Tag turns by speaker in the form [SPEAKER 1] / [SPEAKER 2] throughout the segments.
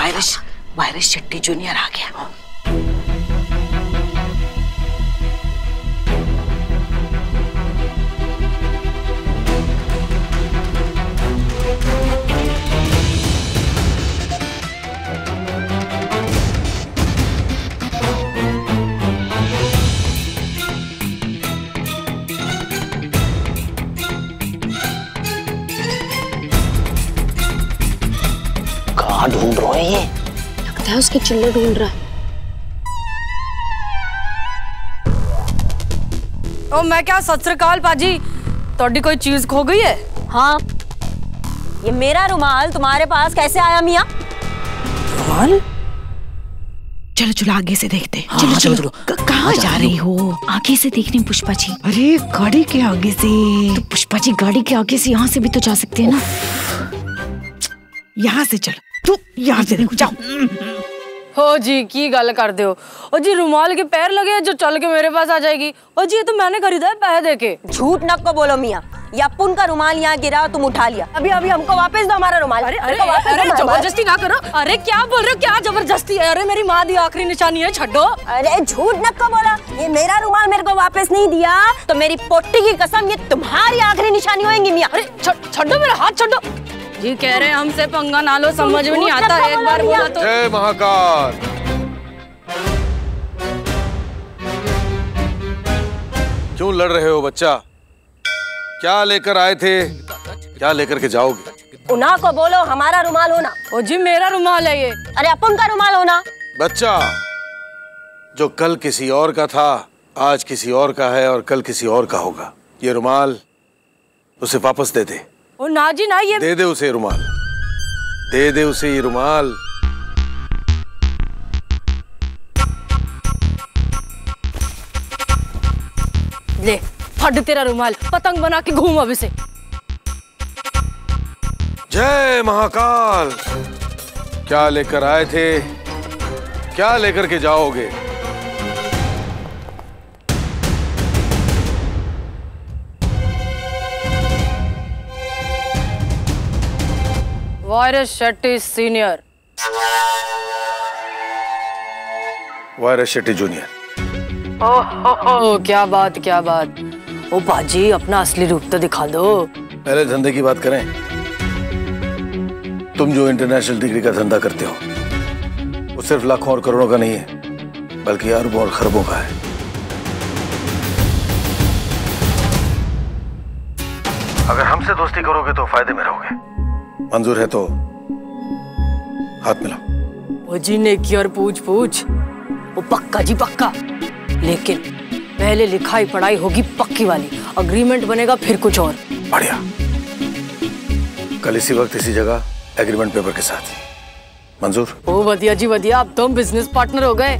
[SPEAKER 1] Virus virus Shetty junior आ गया।
[SPEAKER 2] उसके चिल्ले ढूंढ रहा है।
[SPEAKER 3] ओ मैं क्या सत श्रीकाल पाजी? तोड़ी कोई चीज़ खो गई है?
[SPEAKER 4] हाँ। ये मेरा रुमाल तुम्हारे पास कैसे आया मिया?
[SPEAKER 1] रुमाल? चलो चलो आगे से देखते हाँ, हाँ, चलो चलो, चलो, चलो। कहाँ जा रही हो।
[SPEAKER 2] आगे से देखने पुष्पा जी।
[SPEAKER 1] अरे गाड़ी के आगे से।
[SPEAKER 2] तो पुष्पा जी गाड़ी के आगे से यहाँ से भी तो जा सकते हैं ना?
[SPEAKER 1] यहाँ से चल। तू यहाँ से देखो जाओ।
[SPEAKER 3] हो जी की गल कर दो ओ जी रुमाल के पैर लगे जो चल के मेरे पास आ जाएगी। ओ जी ये तो मैंने खरीदा है पैसे दे के।
[SPEAKER 4] झूठ न को बोलो मियाँ। ये अपुन का रुमाल यहाँ गिरा तुम उठा लिया। अभी अभी हमको वापस दो हमारा रुमाल।
[SPEAKER 3] अरे अरे अरे ज़बरदस्ती ना करो। अरे क्या बोल रहे हो? क्या ज़बरदस्ती है? अरे मेरी माँ दी आखिरी निशानी है छड्डो।
[SPEAKER 4] अरे झूठ न को बोला। ये मेरा रुमाल मेरे को वापस नहीं दिया तो मेरी पोटी की कसम ये तुम्हारी आखिरी निशानी होगी मियाँ।
[SPEAKER 3] अरे छ- मेरा हाथ छड्डो। जी कह रहे हैं हमसे पंगा ना लो समझ में नहीं आता एक बार बोला तो।
[SPEAKER 5] जय महाकाल। क्यों लड़ रहे हो बच्चा? क्या लेकर आए थे? क्या लेकर के जाओगे?
[SPEAKER 4] उन्हा को बोलो हमारा रुमाल होना।
[SPEAKER 3] ओ जी मेरा रुमाल है ये।
[SPEAKER 4] अरे अपन का रुमाल होना।
[SPEAKER 5] बच्चा जो कल किसी और का था आज किसी और का है और कल किसी और का होगा। ये रुमाल उसे वापस दे दे।
[SPEAKER 3] ओ ना जी ना ये
[SPEAKER 5] दे दे उसे रुमाल। दे दे उसे ये रुमाल।
[SPEAKER 3] ले फट तेरा रुमाल पतंग बना के घूम अभी से
[SPEAKER 5] जय महाकाल। क्या लेकर आए थे? क्या लेकर के जाओगे?
[SPEAKER 3] Virus Shetty senior.
[SPEAKER 5] Virus Shetty junior.
[SPEAKER 3] ओ क्या बात क्या बात। ओ बाजी अपना असली रूप तो दिखा दो।
[SPEAKER 5] पहले धंधे की बात करें। तुम जो इंटरनेशनल डिग्री का धंधा करते हो वो सिर्फ़ लाखों और करोड़ों का नहीं है बल्कि अरबों और खरबों का है। अगर हमसे दोस्ती करोगे तो फ़ायदे में रहोगे। मंजूर है तो हाथ मिलाओ
[SPEAKER 3] ओ जी ने की और पूछ पूछ वो पक्का जी पक्का। लेकिन पहले लिखाई पढ़ाई होगी पक्की वाली। अग्रीमेंट बनेगा फिर कुछ और।
[SPEAKER 5] बढ़िया। कल इसी वक्त इसी जगह एग्रीमेंट पेपर के साथ मंजूर।
[SPEAKER 3] ओ वधिया जी वधिया अब तो बिज़नेस पार्टनर हो गए।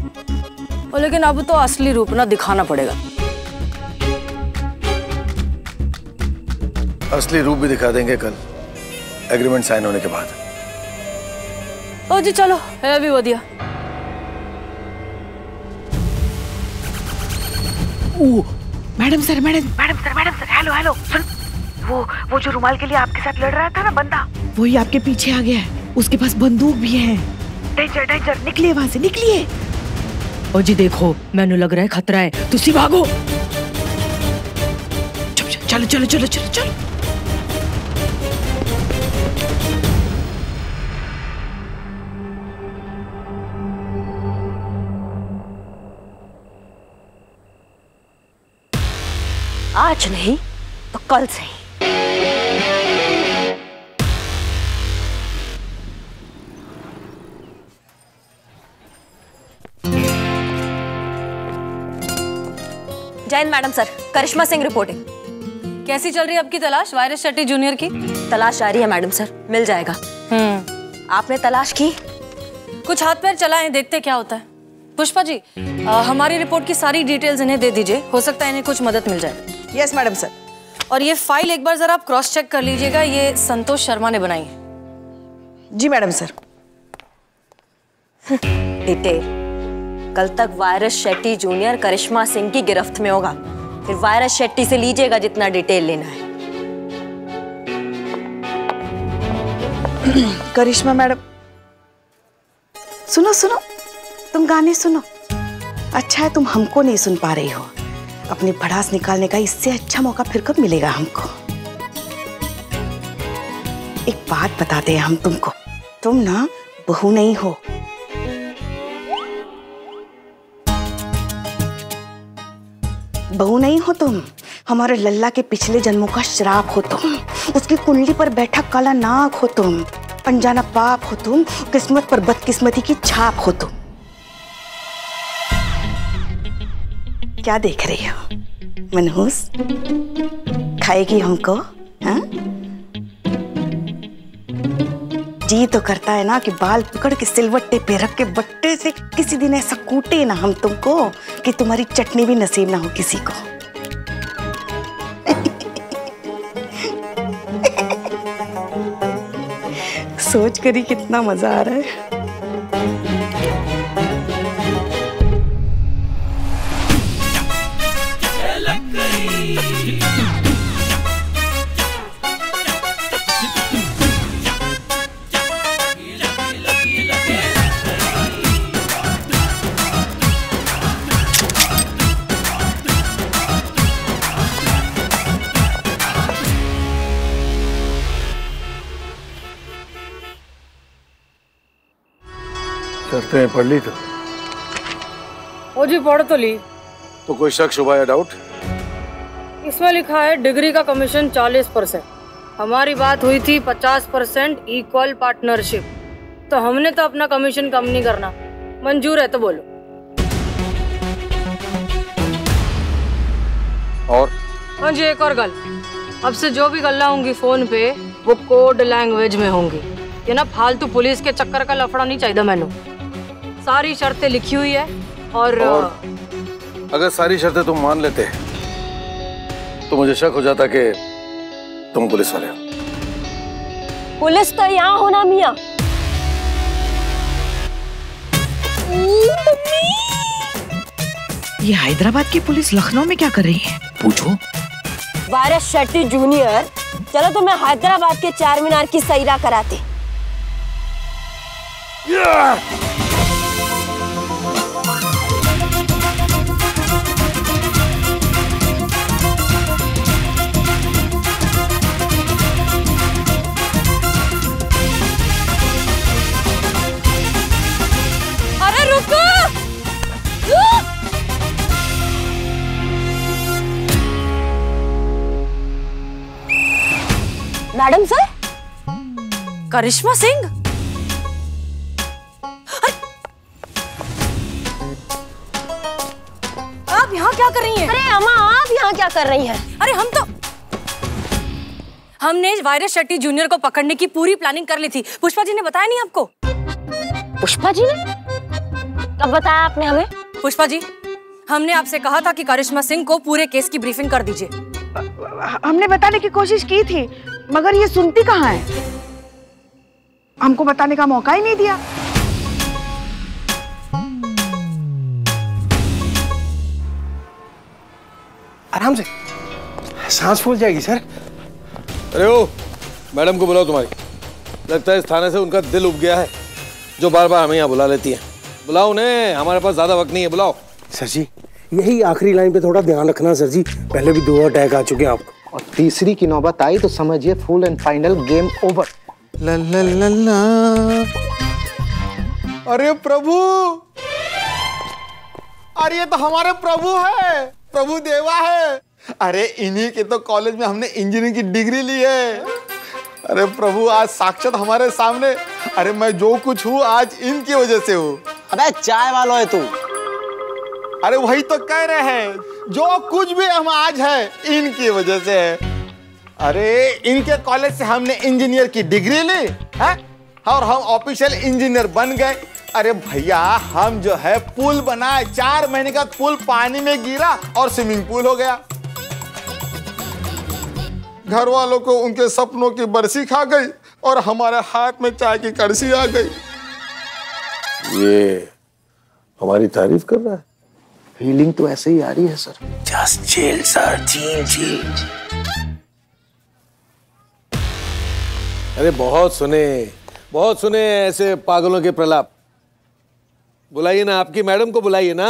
[SPEAKER 3] ओ लेकिन अब तो असली रूप ना दिखाना पड़ेगा।
[SPEAKER 5] असली रूप भी दिखा देंगे कल। एग्रीमेंट साइन होने के बाद।
[SPEAKER 3] ओ जी चलो है भी वधिया
[SPEAKER 1] ओ madam sir madam madam sir madam sir hello hello सुन वो वो जो रुमाल के लिए आपके साथ लड़ रहा था ना बंदा वही आपके पीछे आ गया है उसके पास बंदूक भी है। डेंजर डेंजर निकलिए वहाँ से निकलिए।
[SPEAKER 3] ओ जी देखो मैंने लग रहा है खतरा है तुसी भागो।
[SPEAKER 1] चुप, चलो चलो चलो चलो चलो।
[SPEAKER 4] आज नहीं तो कल से ही। Jain madam sir Karishma Singh reporting.
[SPEAKER 3] कैसी चल रही है आपकी तलाश वायरस शेट्टी जूनियर की?
[SPEAKER 4] तलाश आ रही है मैडम सर मिल जाएगा।
[SPEAKER 3] हम्म।
[SPEAKER 4] आपने तलाश की?
[SPEAKER 3] कुछ हाथ पैर चलाएँ देखते क्या होता है। पुष्पा जी आ, हमारी रिपोर्ट की सारी डिटेल्स इन्हें दे दीजिए हो सकता है इन्हें कुछ मदद मिल जाए।
[SPEAKER 1] यस मैडम सर
[SPEAKER 3] और ये फ़ाइल एक बार जरा आप क्रॉस चेक कर लीजिएगा ये संतोष शर्मा ने बनाई है।
[SPEAKER 1] जी मैडम सर
[SPEAKER 4] डिटेल कल तक वायरस शेट्टी जूनियर करिश्मा सिंह की गिरफ्त में होगा। फिर वायरस शेट्टी से लीजिएगा जितना डिटेल लेना है।
[SPEAKER 1] करिश्मा मैडम सुनो सुनो तुम गाने सुनो। अच्छा है तुम हमको नहीं सुन पा रही हो। अपनी भड़ास निकालने का इससे अच्छा मौका फिर कब मिलेगा हमको? एक बात बताते हैं हम तुमको। तुम ना बहू नहीं हो। बहू नहीं हो तुम। हमारे लल्ला के पिछले जन्मों का श्राप हो तुम। उसकी कुंडली पर बैठा काला नाक हो तुम। अनजाना पाप हो तुम। किस्मत पर बदकिस्मती की छाप हो तुम। क्या देख रही हो? मनहूस? खाएगी हमको हाँ? जी तो करता है ना कि बाल पकड़ के सिलवट्टे पे रख के बट्टे से किसी दिन ऐसा कूटे ना हम तुमको कि तुम्हारी चटनी भी नसीब ना हो किसी को। सोच कर कितना मज़ा आ रहा है।
[SPEAKER 5] करते हैं पढ़ ली तो।
[SPEAKER 3] ओ जी पढ़ तो ली।
[SPEAKER 5] तो कोई शक शुबा या डाउट
[SPEAKER 3] इसमें लिखा है डिग्री का कमीशन 40 परसेंट। हमारी बात हुई थी 50 परसेंट इक्वल पार्टनरशिप तो हमने तो अपना कमीशन कम नहीं करना। मंजूर है तो बोलो।
[SPEAKER 5] और?
[SPEAKER 3] हाँ जी एक और गल। अब से जो भी गल्ला होंगी फ़ोन पे वो कोड लैंग्वेज में होंगी। ये ना फालतू पुलिस के चक्कर का लफड़ा नहीं चाहिए मैनू। सारी शर्तें लिखी हुई है और,
[SPEAKER 5] और? अगर सारी शर्तें तुम मान लेते तो मुझे शक हो जाता कि तुम पुलिस वाले हो।
[SPEAKER 4] पुलिस तो यहाँ होना मियाँ।
[SPEAKER 1] ये हैदराबाद की पुलिस लखनऊ में क्या कर रही है?
[SPEAKER 6] पूछो।
[SPEAKER 4] वायरस शेट्टी जूनियर चलो तो मैं हैदराबाद के चार मीनार की सैरा कराती। अरे करिश्मा सिंह?
[SPEAKER 3] आप यहाँ क्या कर रही हैं?
[SPEAKER 4] अरे अम्मा आप यहाँ क्या कर रही हैं?
[SPEAKER 3] अरे हम तो हमने वायरस शेट्टी जूनियर को पकड़ने की पूरी प्लानिंग कर ली थी। पुष्पा जी ने बताया नहीं आपको?
[SPEAKER 4] पुष्पा जी ने? कब बताया आपने हमें?
[SPEAKER 3] पुष्पा जी हमने आपसे कहा था कि करिश्मा सिंह को पूरे केस की ब्रीफिंग कर दीजिए।
[SPEAKER 1] हमने बताने की कोशिश की थी मगर ये सुनती कहाँ है? हमको बताने का मौका ही नहीं दिया।
[SPEAKER 7] आराम से। सांस फूल जाएगी सर।
[SPEAKER 5] अरे ओ मैडम को बुलाओ तुम्हारी। लगता है इस थाने से उनका दिल उब गया है जो बार बार हमें यहाँ बुला लेती है। बुलाओ उन्हें हमारे पास ज़्यादा वक्त नहीं है बुलाओ।
[SPEAKER 7] सर जी यही आखिरी लाइन पे थोड़ा ध्यान रखना सर जी। पहले भी दो अटैक आ चुके हैं आपको।
[SPEAKER 6] और तीसरी की नौबत आई तो समझिए full and final game over
[SPEAKER 7] ला ला ला ला।
[SPEAKER 8] अरे प्रभु! अरे ये तो हमारे प्रभु है। प्रभु देवा है। अरे इन्हीं के तो कॉलेज में हमने इंजीनियरिंग की डिग्री ली है। अरे प्रभु आज साक्षात हमारे सामने। अरे मैं जो कुछ हूँ आज इनकी वजह से हूँ।
[SPEAKER 6] अबे चाय वालो है तू।
[SPEAKER 8] अरे वही तो कह रहे हैं जो कुछ भी हम आज है इनकी वजह से है। अरे इनके कॉलेज से हमने इंजीनियर की डिग्री ली है? और हम ऑफिशियल इंजीनियर बन गए। अरे भैया हम जो है पुल बनाए चार महीने का पुल पानी में गिरा और स्विमिंग पूल हो गया। घर वालों को उनके सपनों की बरसी खा गई और हमारे हाथ में चाय की कड़सी आ गई।
[SPEAKER 5] ये हमारी तारीफ़ कर रहा है।
[SPEAKER 6] फीलिंग तो ऐसे ही आ रही है sir
[SPEAKER 5] just chill sir chill chill अरे बहुत सुने बहुत सुने ऐसे पागलों के प्रलाप। बुलाइए ना आपकी मैडम को बुलाइए ना।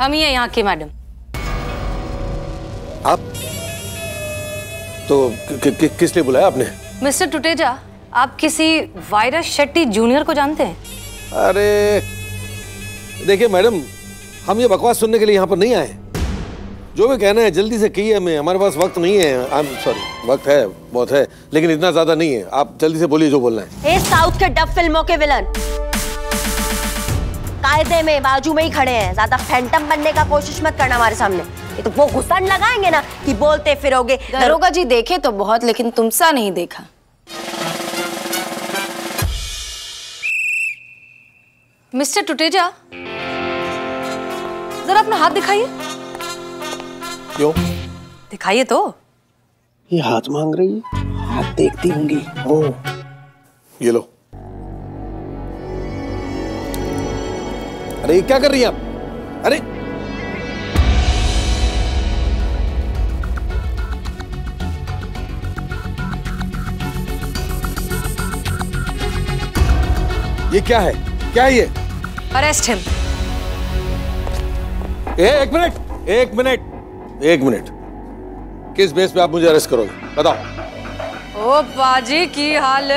[SPEAKER 3] हम ही हैं यहाँ की मैडम।
[SPEAKER 5] आप? तो कि, कि, कि, किस लिए बुलाया आपने?
[SPEAKER 3] मिस्टर टुटेजा आप किसी वायरस शेट्टी जूनियर को जानते हैं?
[SPEAKER 5] अरे देखिए मैडम हम ये बकवास सुनने के लिए यहाँ पर नहीं आए। जो भी कहना है जल्दी से कहिए हमें। हमारे पास वक्त नहीं है। आई एम सॉरी वक्त है बहुत है लेकिन इतना ज़्यादा नहीं है। आप जल्दी से बोलिए जो बोलना है।
[SPEAKER 4] ए साउथ के डब फ़िल्मों के विलन। कायदे में बाजू में ही खड़े हैं। ज़्यादा फैंटम बनने का कोशिश मत करना हमारे सामने। ये तो वो घुसन लगाएँगे ना कि बोलते फिरोगे।
[SPEAKER 2] दरोगा जी देखे तो बहुत लेकिन तुमसा नहीं देखा।
[SPEAKER 3] मिस्टर टुटेजा जरा अपना हाथ दिखाइए।
[SPEAKER 5] क्यों?
[SPEAKER 3] दिखाइए तो।
[SPEAKER 7] ये हाथ मांग रही है। हाथ देखती होंगी। ओ
[SPEAKER 5] ये लो। अरे क्या कर रही हैं आप? अरे। ये क्या है? क्या है ये?
[SPEAKER 3] अरेस्ट हिम
[SPEAKER 5] ए, एक मिनट। एक मिनट। एक मिनट। किस बेस पे आप मुझे अरेस्ट करोगे? बताओ।
[SPEAKER 3] ओ बाजी, की हाल?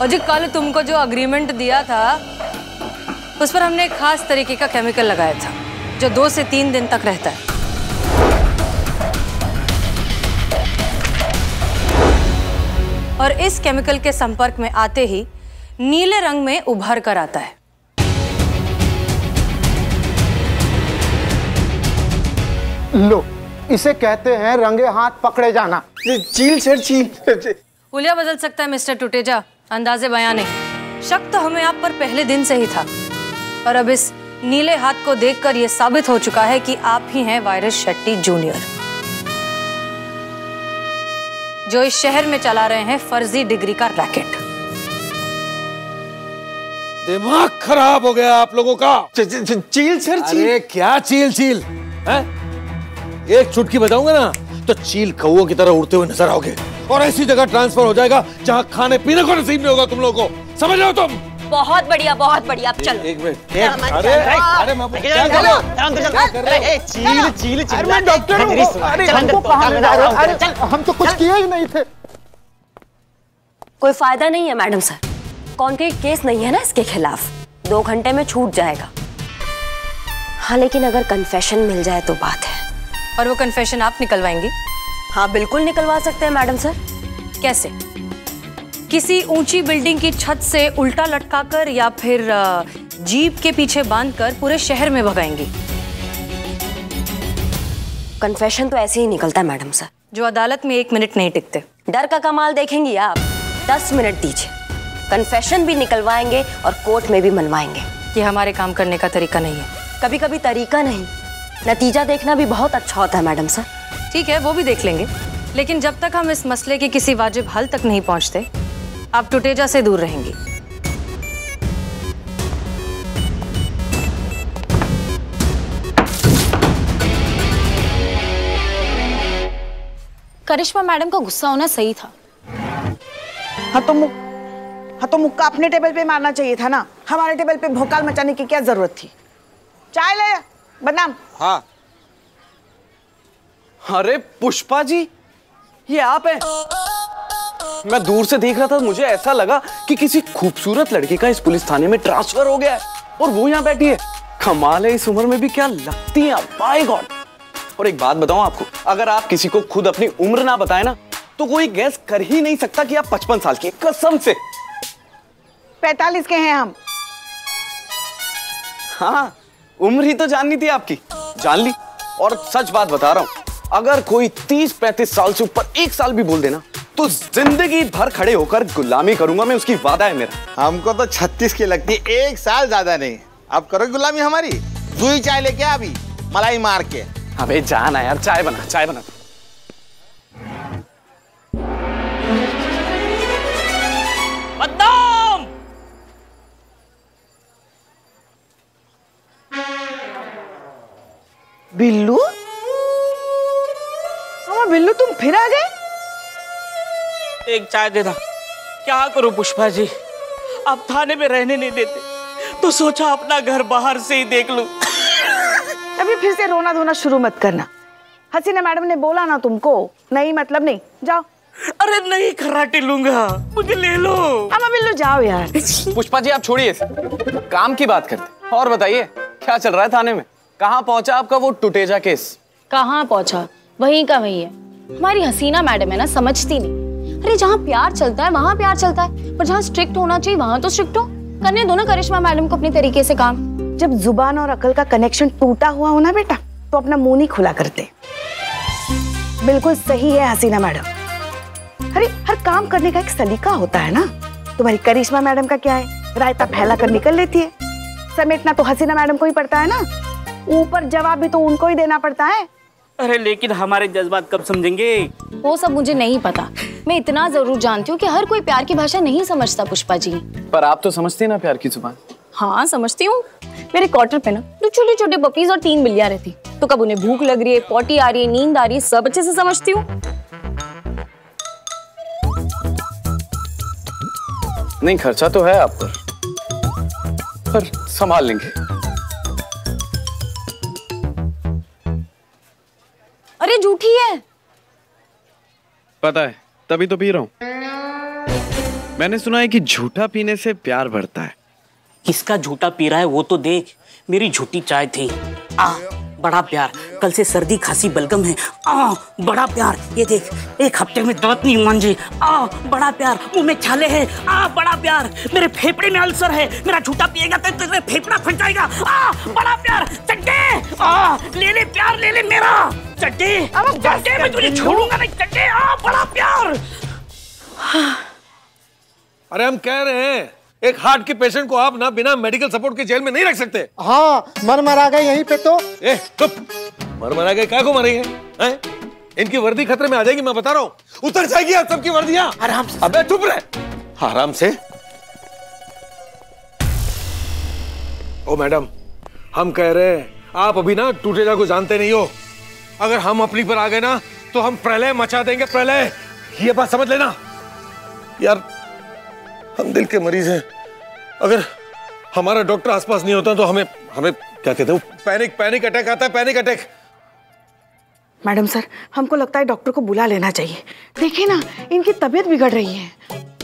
[SPEAKER 3] और जी, कल तुमको जो अग्रीमेंट दिया था, उस पर हमने एक खास तरीके का केमिकल लगाया था, जो दो से तीन दिन तक रहता है। और इस केमिकल के संपर्क में आते ही नीले रंग में उभर कर आता है।
[SPEAKER 6] लो इसे कहते हैं रंगे हाथ पकड़े जाना।
[SPEAKER 7] चील सर चील।
[SPEAKER 3] हुलिया बदल सकता है मिस्टर टुटेजा। अंदाजे बयां नहीं शक तो हमें आप पर पहले दिन से ही था। और अब इस नीले हाथ को देखकर यह साबित हो चुका है कि आप ही हैं वायरस शेट्टी जूनियर। जो इस शहर में चला रहे हैं फर्जी डिग्री का रैकेट।
[SPEAKER 5] दिमाग खराब हो गया आप लोगों का।
[SPEAKER 7] चील सर चील।
[SPEAKER 5] अरे क्या चील चील है? एक चुटकी बजाऊँगा ना तो चील कौओं की तरह उड़ते हुए नज़र आओगे। और ऐसी जगह ट्रांसफ़र हो जाएगा जहाँ खाने पीने को नसीब नहीं होगा तुम लोगों को। समझ रहे हो तुम?
[SPEAKER 4] बहुत बढ़िया बहुत बढ़िया। अब चलो।
[SPEAKER 5] एक मिनट अरे अरे मैं क्या कर रहा हूँ?
[SPEAKER 7] चील चील चील।
[SPEAKER 6] मैं डॉक्टर हूँ। अरे हमको कहाँ ले जा रहे हो हम तो कुछ किए ही नहीं थे।
[SPEAKER 4] कोई फ़ायदा नहीं है मैडम सर। कॉन्क्रीट केस नहीं है ना इसके खिलाफ। दो घंटे में छूट जाएगा। हाँ लेकिन अगर कन्फेशन मिल जाए तो बात है।
[SPEAKER 3] और वो कन्फेशन आप निकलवाएँगी?
[SPEAKER 4] हाँ बिल्कुल निकलवा सकते हैं मैडम सर।
[SPEAKER 3] कैसे? किसी ऊँची बिल्डिंग की छत से उल्टा लटकाकर या फिर जीप के पीछे बांधकर पूरे शहर में भगाएँगी?
[SPEAKER 4] कन्फेशन तो ऐसे ही निकलता है मैडम सर।
[SPEAKER 3] जो अदालत में एक मिनट नहीं टिकते।
[SPEAKER 4] डर का कमाल देखेंगी आप। दस मिनट दीजिए। कन्फेशन भी निकलवाएँगे और कोर्ट में भी मनवाएँगे।
[SPEAKER 3] ये हमारे काम करने का तरीका नहीं है।
[SPEAKER 4] कभी कभी तरीका नहीं। नतीजा देखना भी बहुत अच्छा होता है मैडम सर।
[SPEAKER 3] ठीक है वो भी देख लेंगे। लेकिन जब तक हम इस मसले के किसी वाजिब हल तक नहीं पहुँचते आप टुटेजा से दूर रहेंगी।
[SPEAKER 2] करिश्मा मैडम का गुस्सा होना सही था।
[SPEAKER 1] हाँ तो मुक हाँ तो मुक्का अपने टेबल पे मारना चाहिए था ना? हमारे टेबल पे भोकाल मचाने की क्या ज़रूरत थी? चाय ले। बदनाम।
[SPEAKER 8] हाँ।
[SPEAKER 7] अरे पुष्पा जी ये आप हैं। मैं दूर से देख रहा था मुझे ऐसा लगा कि किसी खूबसूरत लड़की का इस पुलिस थाने में ट्रांसफ़र हो गया है और वो यहाँ बैठी है। कमाल है इस उम्र में भी क्या लगती हैं बाय गॉड। और एक बात बताऊँ आपको अगर आप किसी को खुद अपनी उम्र ना बताए ना तो कोई गैस कर ही नहीं सकता कि आप पचपन साल की कसम से।
[SPEAKER 1] पैतालीस के हैं हम।
[SPEAKER 7] हाँ। उम्र ही तो जाननी थी आपकी। जान ली। और सच बात बता रहा हूँ अगर कोई तीस पैंतीस साल से ऊपर एक साल भी बोल देना तो ज़िंदगी भर खड़े होकर गुलामी करूँगा मैं उसकी वादा है मेरा।
[SPEAKER 8] हमको तो छत्तीस की लगती है एक साल ज़्यादा नहीं। अब करो गुलामी हमारी। दुई चाय लेके अभी मलाई मार के।
[SPEAKER 7] अबे जाना यार चाय बना चाय बना।
[SPEAKER 1] बिल्लू? हाँ बिल्लू तुम फिर आ गए?
[SPEAKER 9] एक चाय देना क्या करूँ पुष्पा जी? अब थाने में रहने नहीं देते। तो सोचा अपना घर बाहर से ही देख लूँ।
[SPEAKER 1] अभी फिर से रोना धोना शुरू मत करना। हसीना मैडम ने बोला ना तुमको नहीं मतलब नहीं। जाओ।
[SPEAKER 9] अरे नहीं खराटे लूँगा। मुझे ले लो।
[SPEAKER 1] अब बिल्लू जाओ यार।
[SPEAKER 7] पुष्पा जी आप छोड़िए काम की बात करते और बताइए क्या चल रहा है थाने में? कहाँ पहुँचा आपका वो टुटेजा केस?
[SPEAKER 2] कहाँ पहुँचा? वहीं का वहीं है। हमारी हसीना मैडम है ना समझती नहीं। अरे जहाँ प्यार चलता है वहाँ प्यार चलता है। पर जहाँ स्ट्रिक्ट होना चाहिए वहाँ तो स्ट्रिक्ट हो। करने दो ना करिश्मा मैडम को अपने तरीके से काम।
[SPEAKER 1] जब ज़ुबान और अकल का कनेक्शन टूटा हुआ हो ना बेटा तो अपना मुँह नहीं खुला करते। बिल्कुल सही है हसीना मैडम। अरे हर काम करने का एक सलीका होता है ना। तुम्हारी करिश्मा मैडम का क्या है? रायता फैला कर निकल लेती है। समेटना तो हसीना मैडम को ही पड़ता है ना। ऊपर जवाब भी तो उनको ही देना पड़ता है।
[SPEAKER 9] अरे लेकिन हमारे जज्बात कब समझेंगे?
[SPEAKER 2] वो सब मुझे नहीं पता। मैं इतना ज़रूर जानती हूँ कि हर कोई प्यार की भाषा नहीं समझता पुष्पा जी।
[SPEAKER 7] पर आप तो समझती ना प्यार की ज़ुबान?
[SPEAKER 2] हाँ समझती हूँ। मेरे क्वार्टर पे ना दो छोटे छोटे पपीज और तीन बिल्लियाँ रहती। तो कब उन्हें भूख लग रही है पोटी आ रही है नींद आ रही है सब अच्छे से समझती हूँ।
[SPEAKER 7] नहीं खर्चा तो है आप पर। पर संभाल लेंगे।
[SPEAKER 2] अरे झूठी है।
[SPEAKER 10] पता है तभी तो पी रहा हूँ। मैंने सुना है कि झूठा पीने से प्यार बढ़ता है।
[SPEAKER 9] किसका झूठा पी रहा है वो तो देख मेरी झूठी चाय थी। आ। बड़ा प्यार। कल से सर्दी खांसी बलगम है। आ बड़ा प्यार। ये देख एक हफ़्ते में दांत नहीं मांझे आ बड़ा प्यार। मुँह में छाले हैं। आ बड़ा प्यार। मेरे फेफड़े में अल्सर है। मेरा झूठा पिएगा तो तेरे फेफड़ा फट जाएगा। आ बड़ा प्यार। चड्डे। आ ले ले प्यार ले ले मेरा। चड्डे। चड्डे मैं तुझे छोड़ूँगा नहीं। चड्डे। आ बड़ा प्यार।
[SPEAKER 5] अरे हम कह रहे हैं एक हार्ट के पेशेंट को आप ना बिना मेडिकल सपोर्ट के जेल में नहीं रख सकते।
[SPEAKER 6] हाँ मर मरा गए यहीं पे तो।
[SPEAKER 5] ए चुप। मर मरा गए क्या को मरेंगे हैं? इनकी वर्दी खतरे में आ जाएगी मैं बता रहा हूँ। उतर जाएगी आप सबकी वर्दियाँ।
[SPEAKER 9] आराम से।
[SPEAKER 5] अबे चुप रहे। आराम से। ओ मैडम हम कह रहे हैं आप अभी ना टूटेजा को जानते नहीं हो। अगर हम अपनी पर आ गए ना तो हम प्रलय मचा देंगे प्रलय। ये बात समझ लेना। यार हम दिल के मरीज़ हैं। अगर हमारा डॉक्टर आसपास नहीं होता तो हमें हमें क्या कहते हैं पैनिक पैनिक अटैक आता है पैनिक अटैक।
[SPEAKER 1] मैडम सर हमको लगता है डॉक्टर को बुला लेना चाहिए। देखिए ना इनकी तबीयत बिगड़ रही है।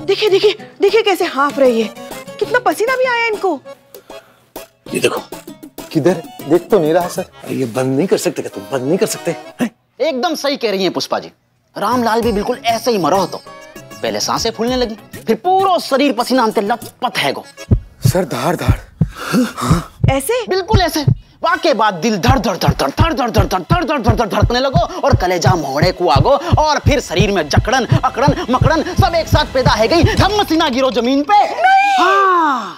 [SPEAKER 1] देखिए देखिए देखिए कैसे हाफ़ रही है। कितना पसीना भी आया इनको।
[SPEAKER 5] ये देखो
[SPEAKER 6] किधर देख तो नहीं रहा सर।
[SPEAKER 5] ये बंद नहीं कर सकते क्या तुम? बंद नहीं कर सकते? हैं?
[SPEAKER 11] एकदम सही कह रही है पुष्पा जी। रामलाल भी बिल्कुल ऐसे ही मरो हो तो पहले साँसें फूलने लगी फिर पूरा शरीर पसीना अंते लथपथ है गो
[SPEAKER 6] सर धार धार
[SPEAKER 1] ऐसे
[SPEAKER 11] बिल्कुल ऐसे वाके बाद दिल धड़ धड़ धड़ धड़ धड़ धड़ धड़ धड़ धड़ धड़ धड़ धड़ धड़कने लगो और कलेजा मोहड़े को आगो और फिर शरीर में जकड़न अकड़न मकड़न सब एक साथ पैदा है गई धम्म सीना गिरो ज़मीन पे हाँ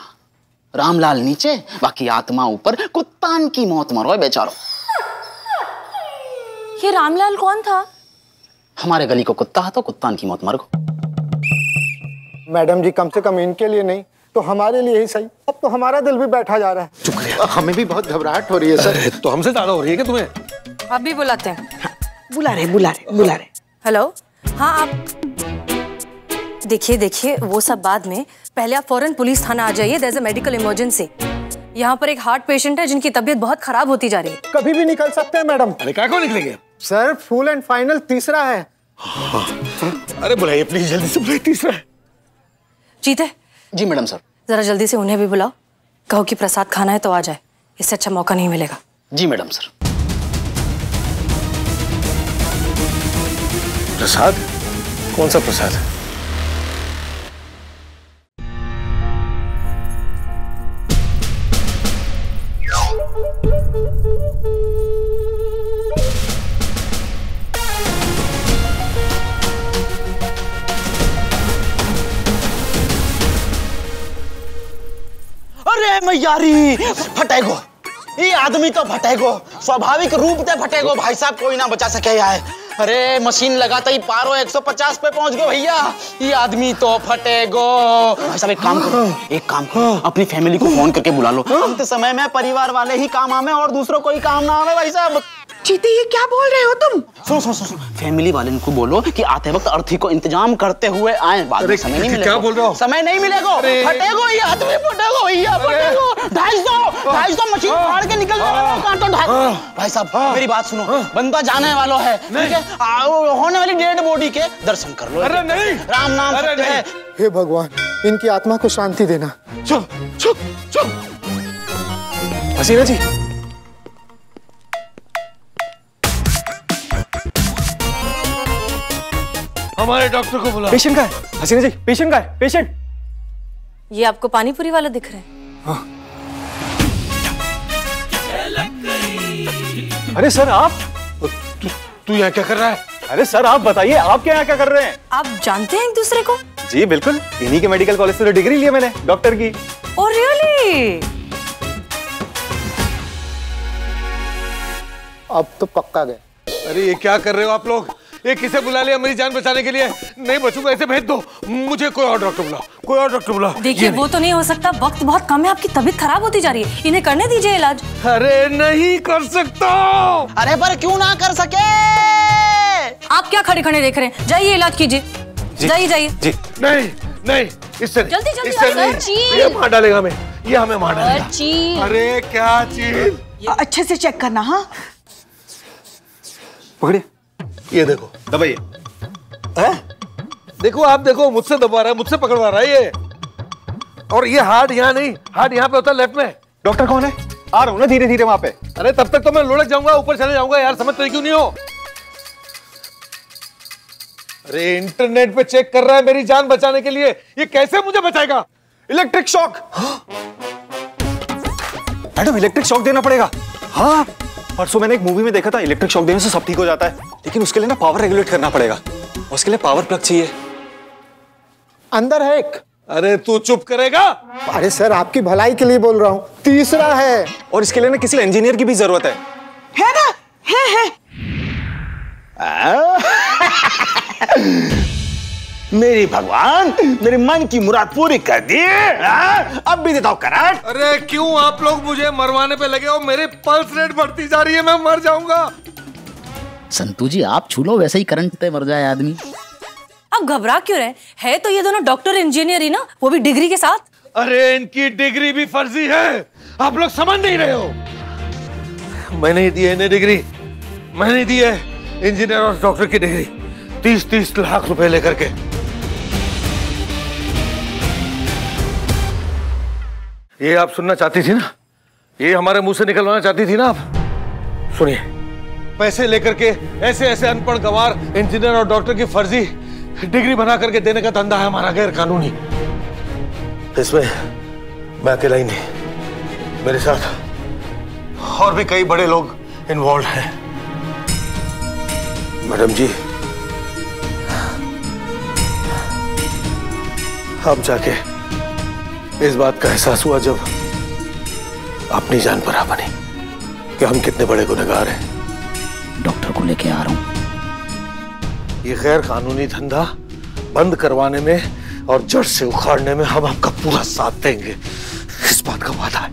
[SPEAKER 11] रामलाल नीचे बाकी आत्मा ऊपर कुत्तान की मौत मरो बेचारो
[SPEAKER 2] ये रामलाल कौन था
[SPEAKER 11] हमारे गली को कुत्ता है तो कुत्तान की मौत मर गो
[SPEAKER 6] मैडम जी कम से कम इनके लिए नहीं तो हमारे लिए ही सही। अब तो हमारा दिल भी बैठा जा रहा है। हमें भी बहुत घबराहट हो रही है सर।
[SPEAKER 5] तो हमसे ज़्यादा हो रही है क्या तुम्हें?
[SPEAKER 3] आप भी बुलाते हैं।
[SPEAKER 1] बुला रहे बुला रहे बुला रहे।
[SPEAKER 3] हेलो? हाँ आप देखिए देखिए वो सब बाद में पहले आप फ़ौरन पुलिस थाना आ जाइए there is a medical emergency यहाँ पर एक हार्ट पेशेंट है जिनकी तबीयत बहुत खराब होती जा रही है।
[SPEAKER 6] कभी भी निकल सकते हैं मैडम।
[SPEAKER 5] अरे क्या को निकलेंगे?
[SPEAKER 6] सर फुल एंड फाइनल तीसरा है। हाँ।
[SPEAKER 5] अरे बुलाइए प्लीज़ जल्दी से बुलाइए तीसरा है।
[SPEAKER 3] जीते?
[SPEAKER 11] जी मैडम सर।
[SPEAKER 3] जरा जल्दी से उन्हें भी बुलाओ। कहो कि प्रसाद खाना है तो आ जाए। इससे अच्छा मौका नहीं मिलेगा।
[SPEAKER 11] जी मैडम सर।
[SPEAKER 5] प्रसाद? कौन सा प्रसाद?
[SPEAKER 11] अरे मैयारी फटेगो। ये आदमी तो फटेगो। स्वाभाविक रूप से फटेगो। भाई साहब कोई ना बचा सके यार। अरे मशीन लगाते ही पारो 150 पे पहुँच गए भैया। ये आदमी तो फटेगो। भाई साहब एक काम करो एक काम करो। अपनी फैमिली को फ़ोन करके बुला लो। अंत समय में परिवार वाले ही काम आवे और दूसरों कोई काम ना आवे भाई साहब।
[SPEAKER 1] चीते ये क्या बोल रहे हो तुम?
[SPEAKER 11] सुनो सुनो सुनो फैमिली वाले को बोलो कि आते वक्त अर्थी को इंतज़ाम करते हुए आए। बाद में समय नहीं
[SPEAKER 5] क्या
[SPEAKER 11] मिलेगा।
[SPEAKER 5] बोल रहे हो?
[SPEAKER 11] समय नहीं मिलेगा। फटेगो ये हाथ में फटेगो भैया फटेगो। ढाई सौ ढाई सौ मशीन फाड़ के निकल जाएगा कांटो ढाई भाई साहब मेरी बात सुनो। बंदा जाने वाला है ठीक है? होने वाली डेड बॉडी के दर्शन कर लो।
[SPEAKER 5] अरे नहीं।
[SPEAKER 11] राम नाम। है।
[SPEAKER 6] हे भगवान इनकी आत्मा को शांति देना।
[SPEAKER 12] चुप चुप चुप। हसीना जी।
[SPEAKER 5] हमारे डॉक्टर को बुला
[SPEAKER 12] पेशेंट का है। हसीना जी पेशेंट का है पेशेंट।
[SPEAKER 3] ये आपको पानी पूरी वाला दिख रहा है।
[SPEAKER 12] अरे सर आप?
[SPEAKER 5] तू तू यहाँ क्या कर रहा है?
[SPEAKER 12] अरे सर आप बताइए आप क्या यहाँ क्या कर रहे हैं?
[SPEAKER 3] आप जानते हैं एक दूसरे को?
[SPEAKER 12] जी बिल्कुल। इन्हीं के मेडिकल कॉलेज से तो डिग्री लिया मैंने डॉक्टर की।
[SPEAKER 3] Oh really?
[SPEAKER 6] अब तो पक्का गए।
[SPEAKER 5] अरे ये क्या कर रहे हो आप लोग? ये किसे बुला लिया मेरी जान बचाने के लिए। नहीं बचूँगा ऐसे भेज दो। मुझे कोई और डॉक्टर बुलाओ कोई और डॉक्टर बुलाओ
[SPEAKER 3] देखिए वो तो नहीं हो सकता। वक्त बहुत कम है आपकी तबीयत खराब होती जा रही है। इन्हें करने दीजिए इलाज।
[SPEAKER 5] अरे नहीं कर सकता।
[SPEAKER 11] अरे पर क्यों ना कर सके?
[SPEAKER 3] आप क्या खड़े खड़े देख रहे हैं? जाइए इलाज कीजिए। जाइए जाइए।
[SPEAKER 5] जी। नहीं नहीं इससे
[SPEAKER 3] जल्दी, जल्दी,
[SPEAKER 5] इससे नहीं। ये मार डालेगा हमें। ये हमें मार डालेगा। अरे क्या चीज़?
[SPEAKER 1] अच्छे से चेक करना हाँ?
[SPEAKER 12] पकड़िए।
[SPEAKER 5] ये देखो। दबाइए। देखो आप देखो मुझसे दबा रहा है मुझसे पकड़वा रहा है ये। और ये हार्ट यहाँ नहीं हार्ट यहाँ पे होता है लेफ़्ट में।
[SPEAKER 12] डॉक्टर कौन है? आ रहा हूँ ना धीरे धीरे वहाँ पे।
[SPEAKER 5] अरे तब तक तो मैं लुढ़क जाऊँगा ऊपर चले जाऊँगा यार समझते क्यों नहीं हो? अरे इंटरनेट पे चेक कर रहा है मेरी जान बचाने के लिए। ये कैसे मुझे बचाएगा?
[SPEAKER 12] Electric shock. Madam electric shock देना पड़ेगा। हाँ? परसों मैंने एक मूवी में देखा था इलेक्ट्रिक शॉक देने से सब ठीक हो जाता है। लेकिन उसके लिए ना पावर रेगुलेट करना पड़ेगा। उसके लिए पावर प्लग चाहिए।
[SPEAKER 6] अंदर है एक।
[SPEAKER 5] अरे तू चुप करेगा।
[SPEAKER 6] अरे सर आपकी भलाई के लिए बोल रहा हूँ। तीसरा है।
[SPEAKER 12] और इसके लिए ना किसी इंजीनियर की भी ज़रूरत है।
[SPEAKER 1] है ना? है है।
[SPEAKER 11] मेरी भगवान मेरे मन की मुराद पूरी कर दी हाँ? अब भी देता हूँ कराट
[SPEAKER 5] अरे क्यों आप लोग मुझे मरवाने पे लगे हो? मेरी पल्स रेट बढ़ती जा रही है मैं मर जाऊँगा।
[SPEAKER 13] संतू जी आप छू लो वैसे ही करंट पे मर जाए आदमी।
[SPEAKER 3] अब घबरा क्यों रहे? है तो ये दोनों डॉक्टर इंजीनियर ही ना? वो भी डिग्री के साथ?
[SPEAKER 5] अरे इनकी डिग्री भी फर्जी है। आप लोग समझ नहीं रहे हो। मैंने ही दी है इन्हें डिग्री मैंने दी है इंजीनियर और डॉक्टर की डिग्री तीस तीस लाख रुपए लेकर के। ये आप सुनना चाहती थी ना? ये हमारे मुँह से निकलवाना चाहती थी ना आप? सुनिए। पैसे लेकर के ऐसे ऐसे अनपढ़ गवार, इंजीनियर और डॉक्टर की फर्जी डिग्री बना करके देने का धंधा है हमारा गैर कानूनी। इसमें मैं अकेला ही नहीं, मेरे साथ और भी कई बड़े लोग इन्वॉल्व हैं। मैडम जी, हम जाके इस बात का एहसास हुआ जब अपनी जान पर आ बनी कि हम कितने बड़े गुनहगार हैं।
[SPEAKER 13] डॉक्टर को लेके आ रहा हूँ।
[SPEAKER 5] ये गैर कानूनी धंधा बंद करवाने में और जड़ से उखाड़ने में हम आपका पूरा साथ देंगे। इस बात का वादा है।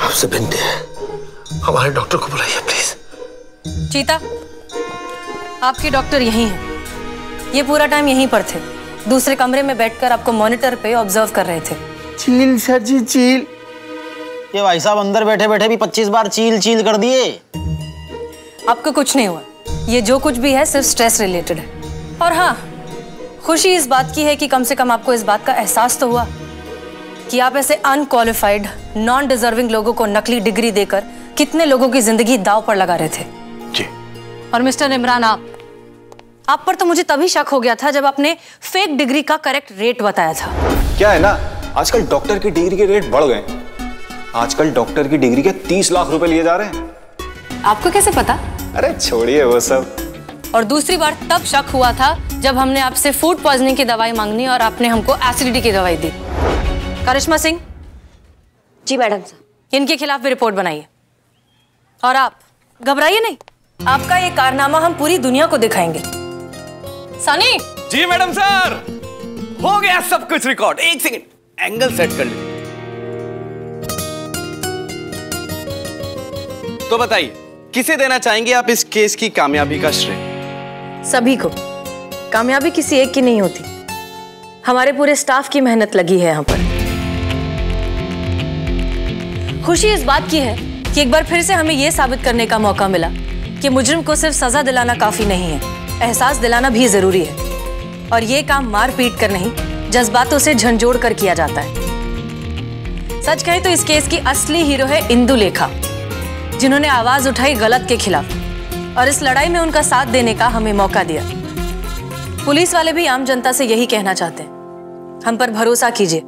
[SPEAKER 5] आपसे विनती है हमारे डॉक्टर को बुलाइए प्लीज़।
[SPEAKER 3] चीता आपके डॉक्टर यहीं हैं। ये पूरा टाइम यहीं पर थे। दूसरे कमरे में बैठकर आपको मॉनिटर पे ऑब्ज़र्व कर रहे थे।
[SPEAKER 11] चील सर जी चील। ये भाई साहब अंदर बैठे बैठे भी 25 बार चील चील कर दिए।
[SPEAKER 3] आपको कुछ नहीं हुआ। ये जो कुछ भी है सिर्फ़ स्ट्रेस रिलेटेड है। और हाँ खुशी इस बात की है कि कम से कम आपको इस बात का एहसास तो हुआ कि आप ऐसे अनक्वालिफाइड नॉन डिजर्विंग लोगों को नकली डिग्री देकर कितने लोगों की ज़िंदगी दाव पर लगा रहे थे।
[SPEAKER 5] जी।
[SPEAKER 3] और मिस्टर इमरान आप आप पर तो मुझे तभी शक हो गया था जब आपने फेक डिग्री का करेक्ट रेट बताया था।
[SPEAKER 12] क्या है ना? आजकल डॉक्टर की डिग्री के रेट बढ़ गए आजकल डॉक्टर की डिग्री के तीस लाख रुपए लिए जा रहे हैं।
[SPEAKER 3] आपको कैसे पता?
[SPEAKER 12] अरे छोड़िए वो सब।
[SPEAKER 3] और दूसरी बार तब शक हुआ था जब हमने आपसे फ़ूड पॉइजनिंग की दवाई मांगनी और आपने हमको एसिडिटी की दवाई दी। करिश्मा सिंह।
[SPEAKER 4] जी मैडम साहब।
[SPEAKER 3] इनके खिलाफ भी रिपोर्ट बनाइए। और आप घबराइए नहीं। आपका ये कारनामा हम पूरी दुनिया को दिखाएँगे। सनी?
[SPEAKER 7] जी मैडम सर। हो गया सब कुछ रिकॉर्ड एक सेकंड एंगल सेट कर लीजिए तो बताइए किसे देना चाहेंगे आप इस केस की कामयाबी का श्रेय?
[SPEAKER 3] सभी को। कामयाबी किसी एक की नहीं होती। हमारे पूरे स्टाफ की मेहनत लगी है यहाँ पर। खुशी इस बात की है कि एक बार फिर से हमें यह साबित करने का मौका मिला कि मुजरिम को सिर्फ़ सजा दिलाना काफ़ी नहीं है। एहसास दिलाना भी ज़रूरी है। और ये काम मार पीट कर नहीं, जज्बातों से झंझोड़ कर किया जाता है। सच कहें तो इस केस की असली हीरो है इंदु लेखा, जिन्होंने आवाज़ उठाई गलत के खिलाफ, और इस लड़ाई में उनका साथ देने का हमें मौका दिया। पुलिस वाले भी आम जनता से यही कहना चाहते हैं। हम पर भरोसा कीजिए,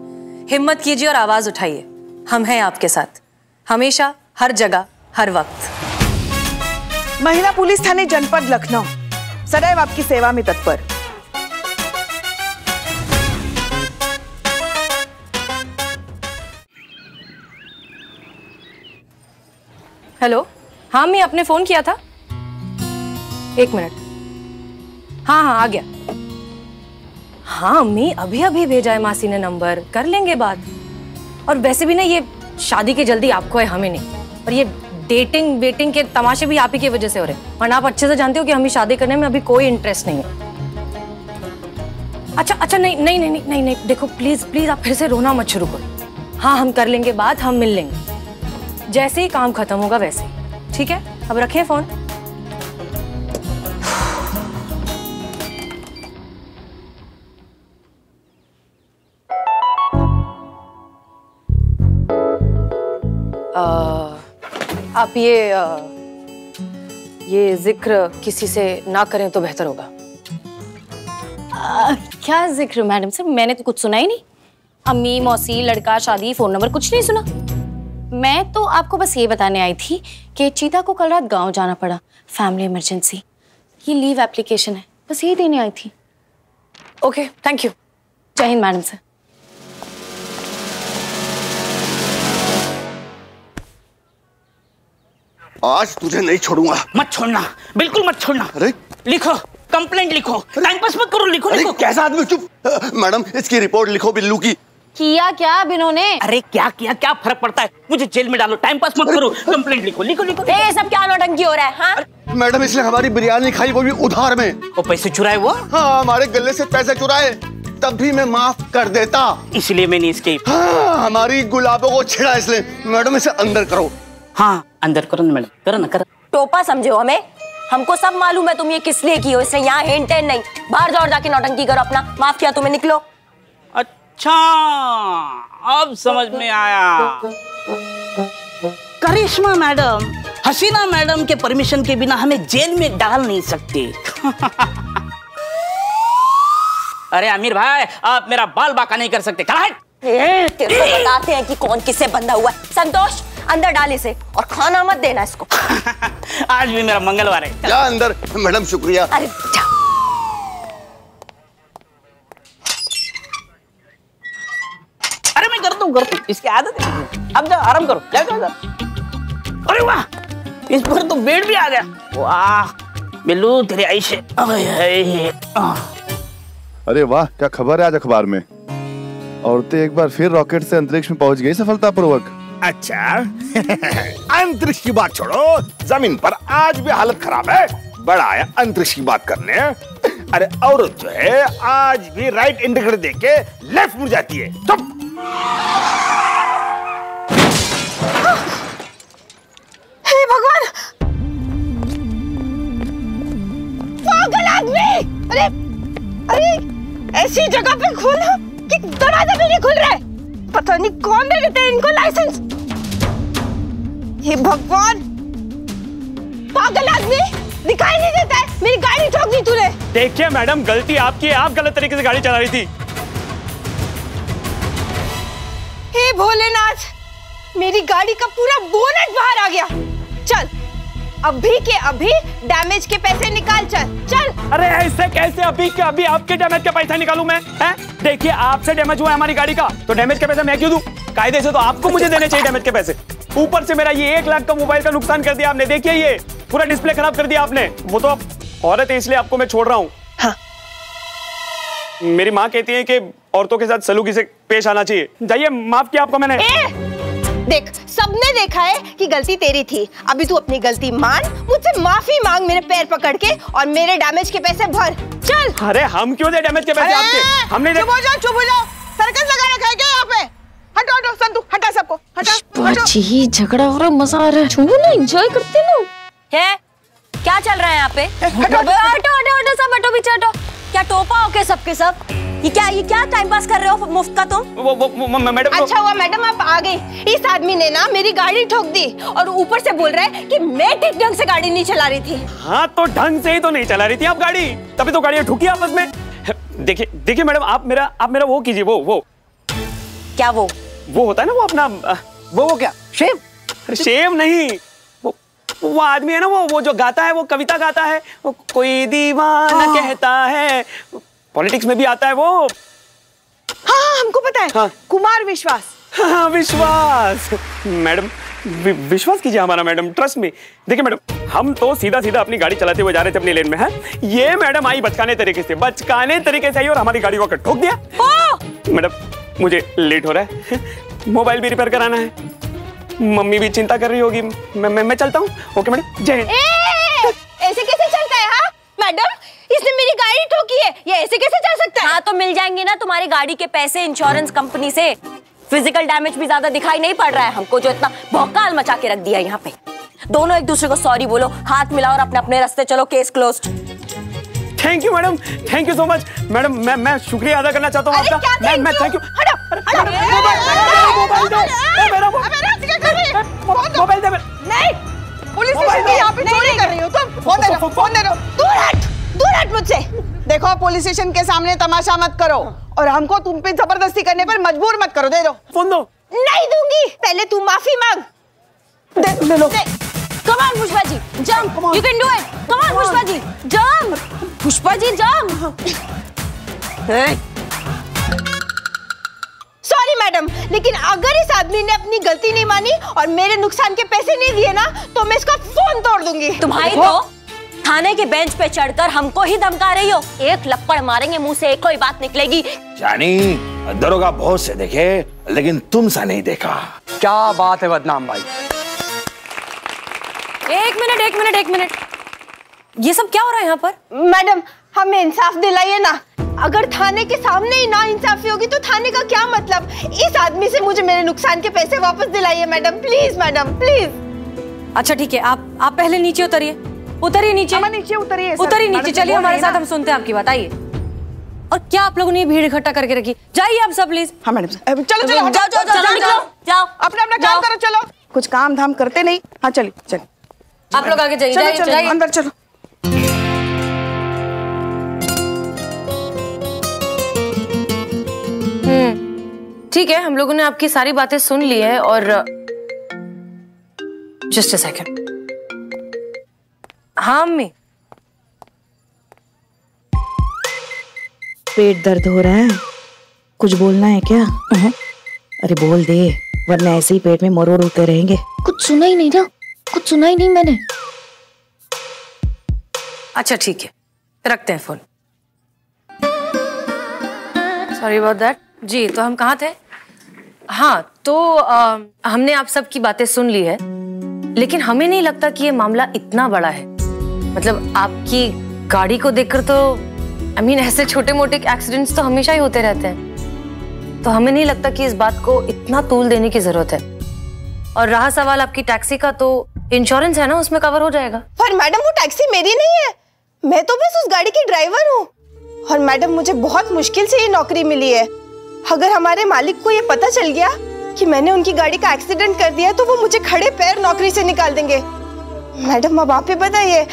[SPEAKER 3] हिम्मत कीजिए और आवाज़ उठाइए। हम हैं आपके साथ। हमेशा, हर जगह, हर वक्त।
[SPEAKER 1] महिला पुलिस थाने जनपद लखनऊ। सदैव आपकी सेवा में तत्पर।
[SPEAKER 3] हेलो? हाँ मैं आपने फ़ोन किया था। एक मिनट। हाँ हाँ आ गया। हाँ अम्मी अभी अभी भेजा है मासी ने नंबर। कर लेंगे बात। और वैसे भी ना, ये शादी की जल्दी आपको है, हमें नहीं। और ये डेटिंग वेटिंग के तमाशे भी आप ही की वजह से हो रहे हैं। वरना आप अच्छे से जानते हो कि हमें शादी करने में अभी कोई इंटरेस्ट नहीं है। अच्छा अच्छा नहीं नहीं नहीं नहीं नहीं, नहीं देखो प्लीज़ प्लीज़ आप फिर से रोना मत शुरू करो। हाँ हम कर लेंगे बात हम मिल लेंगे। जैसे ही काम खत्म होगा वैसे ठीक है? अब रखें फ़ोन आप ये आ, ये ज़िक्र किसी से ना करें तो बेहतर होगा।
[SPEAKER 2] आ, क्या ज़िक्र मैडम सर मैंने तो कुछ सुना ही नहीं। अम्मी मौसी लड़का शादी फ़ोन नंबर कुछ नहीं सुना। मैं तो आपको बस ये बताने आई थी कि चीता को कल रात गाँव जाना पड़ा फैमिली इमरजेंसी। ये लीव एप्लीकेशन है बस यही देने आई थी।
[SPEAKER 3] ओके थैंक यू
[SPEAKER 2] जय हिंद मैडम सर
[SPEAKER 14] आज तुझे नहीं छोड़ूँगा।
[SPEAKER 9] मत छोड़ना बिल्कुल मत छोड़ना।
[SPEAKER 14] अरे।
[SPEAKER 9] लिखो कंप्लेंट लिखो टाइम पास मत करो लिखो
[SPEAKER 14] अरे
[SPEAKER 9] लिखो।
[SPEAKER 14] कैसा आदमी चुप। मैडम इसकी रिपोर्ट लिखो बिल्लू की।
[SPEAKER 2] किया क्या अब इन्होंने?
[SPEAKER 9] अरे क्या किया क्या फ़र्क पड़ता है? मुझे जेल में डालो टाइम पास मत करो कंप्लेंट लिखो लिखो लिखो।
[SPEAKER 4] ए, सब क्या नौटंकी हो रहा है हाँ?
[SPEAKER 14] मैडम इसने हमारी बिरयानी खाई वो भी उधार में।
[SPEAKER 9] वो पैसे चुराए वो?
[SPEAKER 14] हाँ हमारे गले से पैसे चुराए तब भी मैं माफ़ कर देता।
[SPEAKER 9] इसलिए मैंने इसके
[SPEAKER 14] हाँ हमारी गुलाबों को छिड़ा इसलिए मैडम इसे अंदर करो।
[SPEAKER 9] हाँ अंदर करो ना मैडम करो ना करो।
[SPEAKER 4] टोपा समझो हमें? हमको सब मालूम है तुम ये किस लिए की हो इसलिए यहाँ हिंट है नहीं। बाहर जाओ जाके नौटंकी करो अपना माफ़ किया तुम्हें निकलो।
[SPEAKER 9] अच्छा अब समझ में आया। करिश्मा मैडम हसीना मैडम के परमिशन के बिना हमें जेल में डाल नहीं सकते। अरे अमीर भाई आप मेरा बाल बाका नहीं कर सकते
[SPEAKER 4] तेरे को बताते हैं कि कौन किससे बंधा हुआ है। संतोष अंदर डाल इसे और खाना मत देना इसको।
[SPEAKER 9] आज भी मेरा मंगलवार है।
[SPEAKER 14] जा अंदर मैडम शुक्रिया।
[SPEAKER 4] अरे जा।
[SPEAKER 9] अरे मैं करता हूँ करता हूँ इसकी आदत है। अब जाओ आराम करो। जाओ जाओ जाओ अरे वाह! इस पर तो बेड भी आ गया। वाह! बिल्लू तेरे से
[SPEAKER 15] अरे वाह क्या खबर है आज अखबार में? औरतें एक बार फिर रॉकेट से अंतरिक्ष में पहुँच गई सफलतापूर्वक।
[SPEAKER 16] अच्छा। अंतरिक्ष की बात छोड़ो, ज़मीन पर आज भी हालत खराब है। बड़ा आया अंतरिक्ष की बात करने। अरे, औरत जो है, आज भी राइट इंडिकेटर दे के लेफ़्ट मुड़ जाती है। चुप।
[SPEAKER 1] हे भगवान! पागल आदमी! अरे अरे, ऐसी जगह पे खोला कि दरवाज़ा भी नहीं खुल रहा है। पता नहीं कौन दे देते हैं इनको लाइसेंस हे भगवान! पागल आदमी! दिखाई नहीं देता है! मेरी गाड़ी ठोक दी तूने!
[SPEAKER 17] देखिए मैडम गलती आपकी है। आप गलत तरीके से गाड़ी चला रही थी।
[SPEAKER 1] हे भोलेनाथ! मेरी गाड़ी का पूरा बोनट बाहर आ गया। चल अभी के अभी डैमेज के पैसे निकाल चल चल।
[SPEAKER 17] अरे ऐसे कैसे? अभी के अभी आपके डैमेज का पैसा निकालू मैं? हैं? देखिए आपसे डैमेज हुआ है हमारी गाड़ी का तो डैमेज के पैसे मैं क्यों दूँ? कायदे से तो आपको मुझे देने चाहिए डैमेज के पैसे। ऊपर से मेरा ये एक लाख का मोबाइल का नुकसान कर दिया आपने। देखिए ये पूरा डिस्प्ले खराब कर दिया आपने। वो तो औरत है इसलिए आपको मैं छोड़ रहा हूँ।
[SPEAKER 1] हाँ।
[SPEAKER 17] मेरी माँ कहती है कि औरतों के साथ सलूकी से पेश आना चाहिए। जाइए माफ़ किया आपको मैंने।
[SPEAKER 1] ए, देख
[SPEAKER 18] सबने देखा है कि गलती तेरी थी। अभी तू अपनी गलती मान मुझसे माफ़ी मांग मेरे पैर पकड़ के और मेरे डैमेज के पैसे भर। चल।
[SPEAKER 17] अरे हम क्यों दे डैमेज के पैसे आपके? हमने
[SPEAKER 19] चुप हो जाओ चुप हो जाओ। सर्कस लगा रखा है क्या यहाँ पे? हटो हटो संतू हटा सबको हटा
[SPEAKER 2] जी झगड़ा हो रहा मज़ा आ रहा है। छू ना एंजॉय करते ना।
[SPEAKER 4] है क्या चल रहा है यहाँ पे? हटो हटो हटो हटो सब हटो पीछे हटो। क्या टोपा हो के सबके सब? ये क्या ये क्या टाइम पास कर रहे हो मुफ़्त का तुम?
[SPEAKER 17] वो वो, वो मैडम
[SPEAKER 18] अच्छा हुआ मैडम आप आ गई। इस आदमी ने ना मेरी गाड़ी ठोक दी और ऊपर से बोल रहा है कि मैं ठीक ढंग से गाड़ी नहीं चला रही थी।
[SPEAKER 17] हाँ तो ढंग से ही तो नहीं चला रही थी आप गाड़ी। तभी तो गाड़ियाँ ठुकी आपस में। देखिए देखिए मैडम आप मेरा आप मेरा वो कीजिए वो वो।
[SPEAKER 4] क्या वो?
[SPEAKER 17] वो होता है ना वो अपना वो वो क्या? शेव अरे शेव नहीं वो वो आदमी है ना वो वो जो गाता है वो कविता गाता है वो कोई दीवाना कहता है। पॉलिटिक्स में भी आता है वो।
[SPEAKER 19] हाँ हाँ हमको पता है।
[SPEAKER 17] हाँ।
[SPEAKER 19] कुमार विश्वास।
[SPEAKER 17] हाँ विश्वास। मैडम वि, विश्वास कीजिए हमारा मैडम ट्रस्ट में देखिए मैडम हम तो सीधा सीधा अपनी गाड़ी चलाते हुए जा रहे थे अपनी लेन में है? ये मैडम आई बचकाने तरीके से बचकाने तरीके से आई और हमारी गाड़ी को ठोक दिया। मैडम मुझे लेट हो रहा है। मोबाइल भी रिपेयर कराना है। मम्मी भी चिंता कर रही होगी। मैं मैं, मैं चलता हूँ। ओके मैडम जय हिंद।
[SPEAKER 18] ऐसे कैसे चलता है हाँ? मैडम इसने मेरी गाड़ी ठोकी है। ये ऐसे कैसे चल सकता है?
[SPEAKER 4] हाँ तो मिल जाएँगे ना तुम्हारी गाड़ी के पैसे इंश्योरेंस कंपनी से। फ़िज़िकल डैमेज भी ज़्यादा दिखाई नहीं पड़ रहा है। हमको जो इतना भौकाल मचा के रख दिया यहाँ पे। दोनों एक दूसरे को सॉरी बोलो हाथ मिलाओ और अपने अपने रास्ते चलो case close
[SPEAKER 17] thank you madam thank you so much madam मैं मैं शुक्रिया अदा करना चाहता हूँ आपका। मैं मैं थैंक यू मोबाइल दे
[SPEAKER 19] नहीं पुलिस स्टेशन की यहाँ पे चोरी कर रही हो। तुम फ़ोन दे दो फ़ोन दे दो।
[SPEAKER 18] दूर हट दूर हट मुझसे।
[SPEAKER 19] देखो पुलिस स्टेशन के सामने तमाशा मत करो और हमको तुम पे ज़बरदस्ती करने पर मजबूर मत करो। दे दो।
[SPEAKER 17] फ़ोन दो।
[SPEAKER 18] नहीं दूँगी। पहले तू माफ़ी मांग।
[SPEAKER 19] दे ले लो।
[SPEAKER 4] Come on, Pushpa ji jump. Come on. you can do it. Come on Pushpa ji jump. Pushpa ji jump
[SPEAKER 18] sorry madam लेकिन अगर इस आदमी ने अपनी गलती नहीं मानी और मेरे नुकसान के पैसे नहीं दिए ना तो मैं इसका फ़ोन तोड़ दूँगी।
[SPEAKER 4] तुम्हारी तो थाने के बेंच पे चढ़कर हमको ही धमका रही हो। एक लप्पड़ मारेंगे मुँह से एक कोई बात निकलेगी।
[SPEAKER 16] जानी दरोगा बहुत से देखे लेकिन तुमसा नहीं देखा।
[SPEAKER 7] क्या बात है बदनाम भाई।
[SPEAKER 4] एक मिनट एक मिनट एक मिनट। ये सब क्या हो रहा है यहाँ पर?
[SPEAKER 18] मैडम हमें इंसाफ दिलाइए ना। अगर थाने के सामने ही ना इंसाफी होगी तो थाने का क्या मतलब? इस आदमी से मुझे मेरे नुकसान के पैसे वापस दिलाइए मैडम। Please madam please.
[SPEAKER 3] अच्छा ठीक है आप आप पहले नीचे उतरिए। उतरिए नीचे।
[SPEAKER 19] नीचे उतरिए
[SPEAKER 3] उतरिए नीचे चलिए हमारे साथ हम सुनते हैं आपकी बात आइए। और क्या आप लोगों ने भीड़ इकट्ठा करके रखी? जाइए आप सब प्लीज़
[SPEAKER 19] हाँ मैडम चलो चलो
[SPEAKER 3] जाओ, जाओ, जाओ, जाओ,
[SPEAKER 4] जाओ
[SPEAKER 19] अपना अपना काम करो चलो। कुछ काम धाम करते नहीं। हाँ चलिए चलिए।
[SPEAKER 3] आप लोग आगे जाइए
[SPEAKER 19] चलो चलो अंदर चलो।
[SPEAKER 3] हम्म ठीक है हम लोगों ने आपकी सारी बातें सुन ली है और जस्ट अ सेकंड हाँ अम्मी
[SPEAKER 1] पेट दर्द हो रहा है। कुछ बोलना है क्या? अरे बोल दे वरना ऐसे ही पेट में मरोड़ होते रहेंगे।
[SPEAKER 2] कुछ सुना ही नहीं ना। कुछ सुना ही नहीं मैंने।
[SPEAKER 3] अच्छा ठीक है। रखते हैं फ़ोन। सॉरी अबाउट दैट जी तो हम कहाँ थे? हाँ तो अ, हमने आप सब की बातें सुन ली है लेकिन हमें नहीं लगता कि ये मामला इतना बड़ा है। मतलब आपकी गाड़ी को देखकर तो आई I मीन mean, ऐसे छोटे मोटे एक्सीडेंट्स तो हमेशा ही होते रहते हैं। तो हमें नहीं लगता कि इस बात को इतना तूल देने की ज़रूरत है। और रहा सवाल आपकी टैक्सी का तो इंश्योरेंस है ना, उसमें कवर हो जाएगा।
[SPEAKER 18] पर मैडम, वो टैक्सी मेरी नहीं है। मैं तो बस उस गाड़ी की ड्राइवर हूँ। और मैडम, मुझे बहुत मुश्किल से ये नौकरी मिली है। अगर हमारे मालिक को ये पता चल गया कि मैंने उनकी गाड़ी का एक्सीडेंट कर दिया तो वो मुझे खड़े पैर नौकरी से निकाल देंगे। मैडम, अब आप ही बताइए।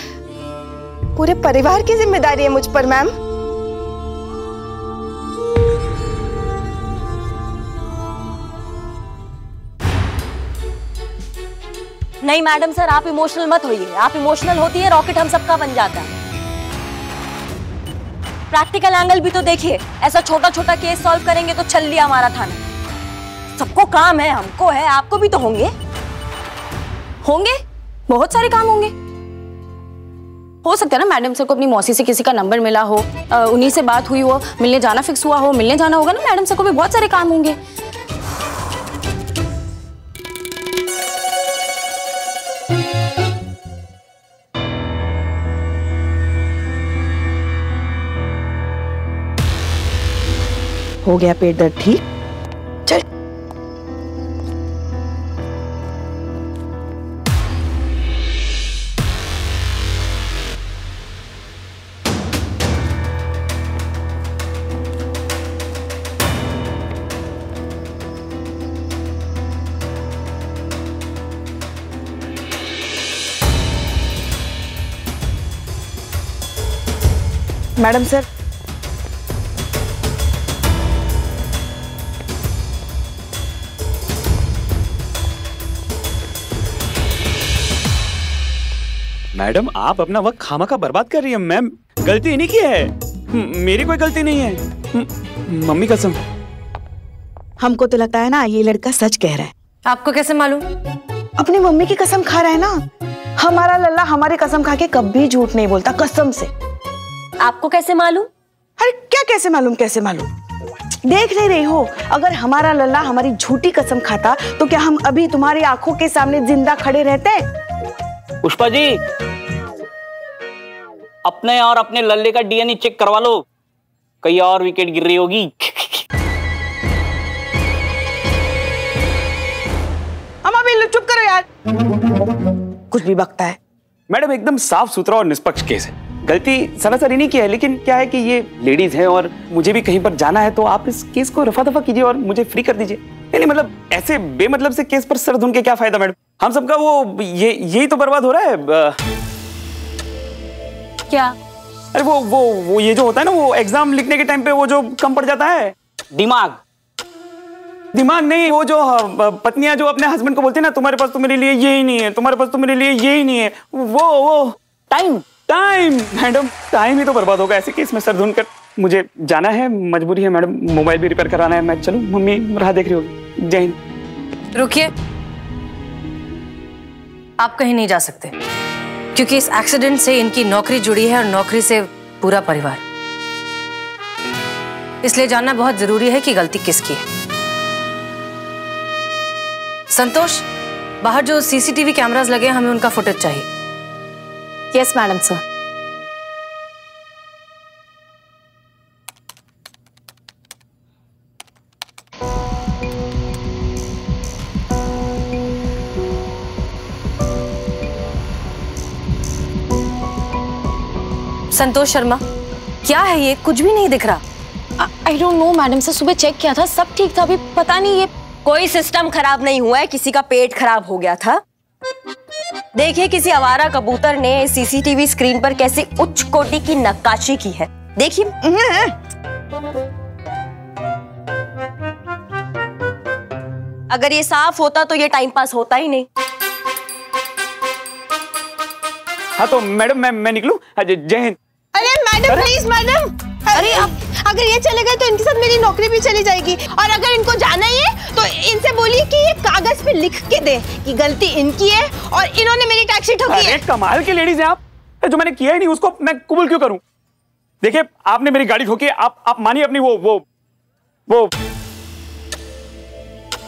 [SPEAKER 18] पूरे परिवार की ज़िम्मेदारी है मुझ पर, मैम।
[SPEAKER 4] नहीं मैडम सर आप इमोशनल मत होइए। आप इमोशनल होती है रॉकेट हम सबका बन जाता है। प्रैक्टिकल एंगल भी तो देखिए। ऐसा छोटा छोटा केस सॉल्व करेंगे तो चल लिया हमारा थाना। सबको काम है, हमको है, आपको भी तो होंगे।
[SPEAKER 2] होंगे? बहुत सारे काम होंगे। हो सकता है ना मैडम सर को अपनी मौसी से किसी का नंबर मिला हो। उन्हीं से बात हुई हो, मिलने जाना फिक्स हुआ हो, मिलने जाना होगा ना मैडम सर को भी बहुत सारे काम होंगे।
[SPEAKER 1] हो गया पेट दर्द ठीक? चल। मैडम सर
[SPEAKER 17] मैडम आप अपना वक्त खामा का बर्बाद कर रही है मैम। गलती इन्हीं की है। मेरी कोई गलती नहीं है। मम्मी कसम।
[SPEAKER 1] हमको तो लगता है ना ये लड़का सच कह रहा है।
[SPEAKER 3] आपको कैसे मालूम?
[SPEAKER 1] अपनी मम्मी की कसम खा रहा है ना? हमारा लल्ला हमारी कसम खा के कभी झूठ नहीं बोलता कसम से।
[SPEAKER 4] आपको कैसे मालूम?
[SPEAKER 1] अरे क्या कैसे मालूम कैसे मालूम? देख नहीं रही हो अगर हमारा लल्ला हमारी झूठी कसम खाता तो क्या हम अभी तुम्हारी आँखों के सामने ज़िंदा खड़े रहते?
[SPEAKER 9] पुष्पा जी अपने और अपने लल्ले का डीएनए चेक करवा लो। कहीं और विकेट गिर रही होगी।
[SPEAKER 1] हम अभी चुप करो यार। कुछ भी बकता है।
[SPEAKER 17] मैडम एकदम साफ़ सुथरा और निष्पक्ष केस है। गलती सरासर इन्हीं की है लेकिन क्या है कि ये लेडीज़ हैं और मुझे भी कहीं पर जाना है तो आप इस केस को रफा दफ़ा कीजिए और मुझे फ्री कर दीजिए। नहीं मतलब ऐसे बेमतलब से केस पर सर धुन के क्या फ़ायदा मैडम? हम सबका वो ये यही तो बर्बाद हो रहा है। अ,
[SPEAKER 4] क्या?
[SPEAKER 17] अरे वो वो वो ये जो होता है ना वो एग्ज़ाम लिखने के टाइम पे वो जो कम पड़ जाता है।
[SPEAKER 9] दिमाग।
[SPEAKER 17] दिमाग नहीं वो जो अ, पत्नियाँ जो अपने हस्बैंड को बोलती है ना तुम्हारे पास तो मेरे लिए ये ही नहीं है तुम्हारे पास तो मेरे लिए ये ही नहीं है। वो वो।
[SPEAKER 9] टाइम
[SPEAKER 17] टाइम मैडम टाइम ही तो बर्बाद होगा ऐसे केस में सर धुन कर। मुझे जाना है मजबूरी है मैडम मोबाइल भी रिपेयर कराना है मैं चलूँ। मम्मी राह देख रही होगी। जय हिंद।
[SPEAKER 3] रुकिए। आप कहीं नहीं जा सकते। क्योंकि इस एक्सीडेंट से इनकी नौकरी जुड़ी है और नौकरी से पूरा परिवार। इसलिए जानना बहुत ज़रूरी है कि गलती किसकी है। संतोष, बाहर जो सीसीटीवी कैमरास लगे हैं, हमें उनका फुटेज चाहिए।
[SPEAKER 2] Yes madam sir
[SPEAKER 3] Santosh Sharma क्या है ये? कुछ भी नहीं दिख रहा।
[SPEAKER 2] I don't know madam sir सुबह चेक किया था सब ठीक था अभी पता नहीं ये
[SPEAKER 4] कोई सिस्टम खराब नहीं हुआ है किसी का पेट खराब हो गया था। देखिए किसी आवारा कबूतर ने सीसीटीवी स्क्रीन पर कैसी उच्च कोटि की नक्काशी की है। देखिए। अगर ये साफ़ होता तो ये टाइम पास होता ही नहीं।
[SPEAKER 17] हाँ तो मैडम मैं मैं निकलूं? हाँ, जय हिंद।
[SPEAKER 18] अरे मैडम प्लीज़ मैडम। अरे आप अगर ये चले गए तो इनके साथ मेरी नौकरी भी चली जाएगी। और अगर इनको जाना ही है तो इनसे बोलिए कि ये कागज़ पे लिख के दे कि गलती इनकी है और इन्होंने मेरी टैक्सी ठोकी है।
[SPEAKER 17] कमाल की लेडीज़ हैं आप। जो मैंने किया ही नहीं उसको मैं कबूल क्यों करूँ? देखिए आपने मेरी गाड़ी ठोकी आप आप मानिए अपनी वो वो वो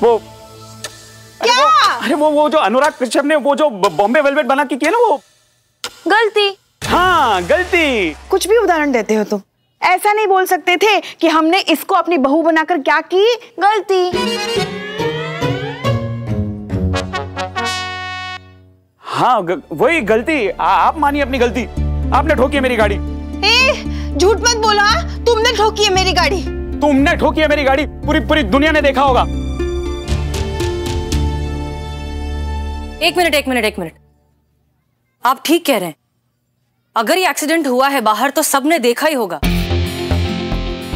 [SPEAKER 17] वो। अरे वो, अरे वो वो जो अनुराग कश्यप ने वो जो बॉम्बे वेलवेट बना के किया ना वो।
[SPEAKER 2] गलती?
[SPEAKER 17] हाँ गलती।
[SPEAKER 1] कुछ भी उदाहरण देते हो तुम ऐसा नहीं बोल सकते थे कि हमने इसको अपनी बहू बनाकर क्या की? गलती।
[SPEAKER 17] हाँ ग, वही गलती। आ, आप मानिए अपनी गलती। आपने ठोकी है मेरी गाड़ी।
[SPEAKER 18] ए झूठ मत बोलो हाँ? तुमने ठोकी है मेरी गाड़ी।
[SPEAKER 17] तुमने ठोकी है मेरी गाड़ी। पूरी पूरी दुनिया ने देखा होगा।
[SPEAKER 3] एक मिनट एक मिनट एक मिनट। आप ठीक कह रहे हैं। अगर ये एक्सीडेंट हुआ है बाहर तो सबने देखा ही होगा।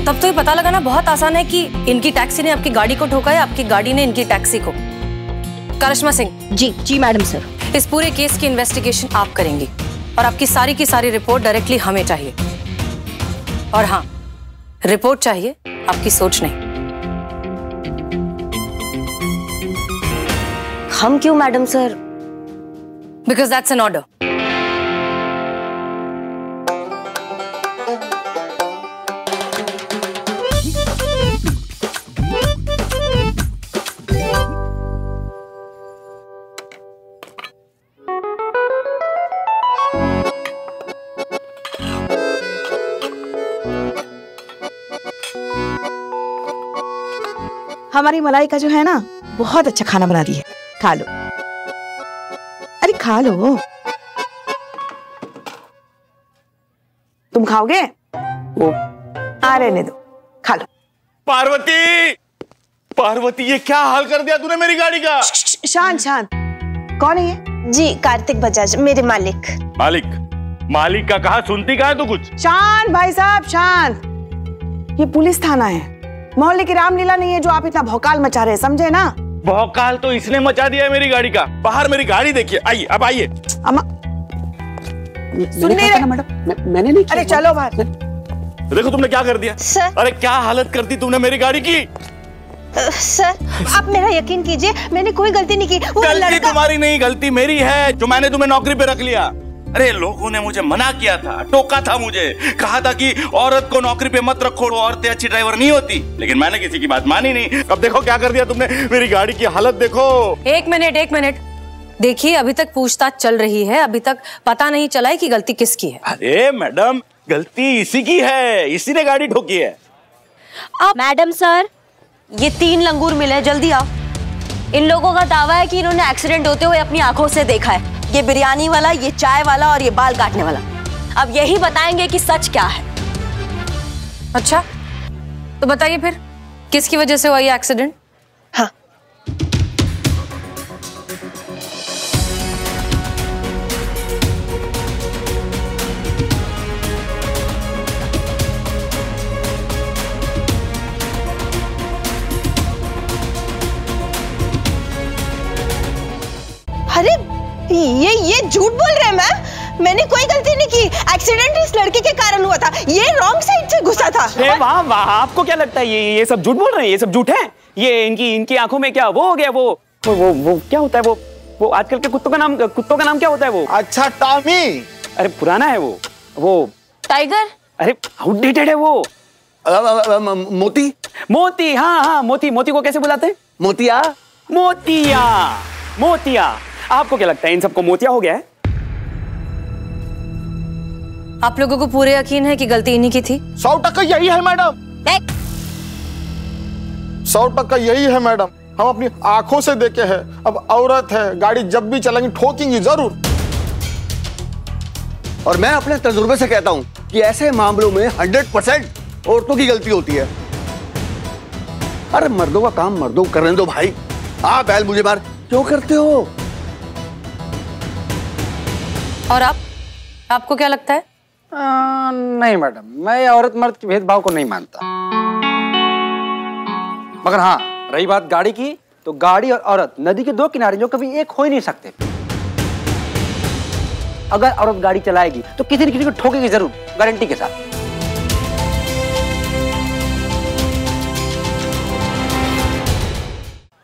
[SPEAKER 3] तब तो ये पता लगाना बहुत आसान है कि इनकी टैक्सी ने आपकी गाड़ी को ठोका है आपकी गाड़ी ने इनकी टैक्सी को। करिश्मा सिंह।
[SPEAKER 2] जी जी मैडम सर।
[SPEAKER 3] इस पूरे केस की इन्वेस्टिगेशन आप करेंगी और आपकी सारी की सारी रिपोर्ट डायरेक्टली हमें चाहिए। और हाँ रिपोर्ट चाहिए आपकी सोच नहीं।
[SPEAKER 4] हम क्यों madam sir?
[SPEAKER 3] Because that's an order
[SPEAKER 20] हमारी मलाई का जो है ना बहुत अच्छा खाना बना दी है। खा लो। अरे खा लो। तुम खाओगे?
[SPEAKER 21] वो।
[SPEAKER 20] आ रहने दो। खा लो।
[SPEAKER 22] पार्वती! पार्वती ये क्या हाल कर दिया तूने मेरी गाड़ी का?
[SPEAKER 18] शांत शांत। कौन है ये? जी कार्तिक बजाज मेरे मालिक।
[SPEAKER 22] मालिक? मालिक का कहा सुनती कहा तू कुछ?
[SPEAKER 1] शांत भाई साहब शांत। ये पुलिस थाना है। मोहल्ले की रामलीला नहीं है जो आप इतना भौकाल मचा रहे हैं समझे ना?
[SPEAKER 22] भौकाल तो इसने मचा दिया है मेरी गाड़ी का। बाहर मेरी गाड़ी देखिए। आइए अब आइए।
[SPEAKER 1] अम्मा सुन नहीं रहे।
[SPEAKER 21] मैंने मैंने नहीं
[SPEAKER 1] अरे चलो बाहर
[SPEAKER 22] देखो तुमने क्या कर दिया।
[SPEAKER 18] सर।
[SPEAKER 22] अरे क्या हालत कर दी तुमने मेरी गाड़ी की?
[SPEAKER 18] सर आप मेरा यकीन कीजिए मैंने कोई गलती नहीं की। वो
[SPEAKER 22] गलती
[SPEAKER 18] लड़का
[SPEAKER 22] तुम्हारी नहीं गलती मेरी है जो मैंने तुम्हें नौकरी पे रख लिया। अरे लोगों ने मुझे मना किया था टोका था मुझे। कहा था कि औरत को नौकरी पे मत रखो औरतें अच्छी ड्राइवर नहीं होती। लेकिन मैंने किसी की बात मानी नहीं। अब देखो क्या कर दिया तुमने। मेरी गाड़ी की हालत देखो।
[SPEAKER 3] एक मिनट एक मिनट। देखिए अभी तक पूछताछ चल रही है। अभी तक पता नहीं चला है कि गलती किसकी है।
[SPEAKER 22] अरे मैडम गलती इसी की है। इसी ने गाड़ी ठोकी है।
[SPEAKER 4] मैडम सर ये तीन लंगूर मिले जल्दी आओ। इन लोगों का दावा है कि इन्होंने एक्सीडेंट होते हुए अपनी आँखों से देखा है। ये बिरयानी वाला, ये चाय वाला और ये बाल काटने वाला। अब यही बताएँगे कि सच क्या है।
[SPEAKER 3] अच्छा तो बताइए फिर, किसकी वजह से हुआ ये एक्सीडेंट
[SPEAKER 18] ये ये झूठ बोल रहे हैं मैम? मैंने कोई गलती नहीं की। एक्सीडेंट इस लड़के के कारण हुआ था। ये रॉन्ग साइड से घुसा था।
[SPEAKER 17] अरे वाह वाह आपको क्या लगता है ये ये सब झूठ बोल रहे हैं? ये सब झूठ है? ये इनकी इनकी आँखों में क्या वो हो गया वो वो वो, वो क्या होता है वो वो आजकल के कुत्तों का नाम कुत्तों का नाम क्या होता है वो?
[SPEAKER 8] अच्छा टॉमी
[SPEAKER 17] अरे पुराना है वो वो।
[SPEAKER 4] टाइगर
[SPEAKER 17] अरे आउटडेटेड है वो।
[SPEAKER 14] मोती?
[SPEAKER 17] मोती हाँ हाँ मोती मोती को कैसे बुलाते?
[SPEAKER 14] मोतिया?
[SPEAKER 17] मोतिया मोतिया। आपको क्या लगता है इन सबको मोतिया हो गया है?
[SPEAKER 3] आप लोगों को पूरे यकीन है कि गलती इन्हीं की थी?
[SPEAKER 8] सौ टक्का यही है मैडम। सौ टक्का यही है मैडम। हम अपनी आँखों से देखे हैं। अब औरत है गाड़ी जब भी चलेंगी ठोकेंगी ज़रूर।
[SPEAKER 14] और मैं अपने तजुर्बे से कहता हूँ कि ऐसे मामलों में 100 परसेंट औरतों की गलती होती है। अरे मर्दों का काम मर्दों को करने दो भाई। आप बैल मुझे मार। क्यों करते हो?
[SPEAKER 3] और आप आपको क्या लगता है?
[SPEAKER 23] आ, नहीं मैडम मैं औरत मर्द के भेदभाव को नहीं मानता। मगर हाँ रही बात गाड़ी की तो गाड़ी और औरत नदी के दो किनारे जो कभी एक हो ही नहीं सकते। अगर औरत गाड़ी चलाएगी तो किसी न किसी को ठोकेगी ज़रूर गारंटी के साथ।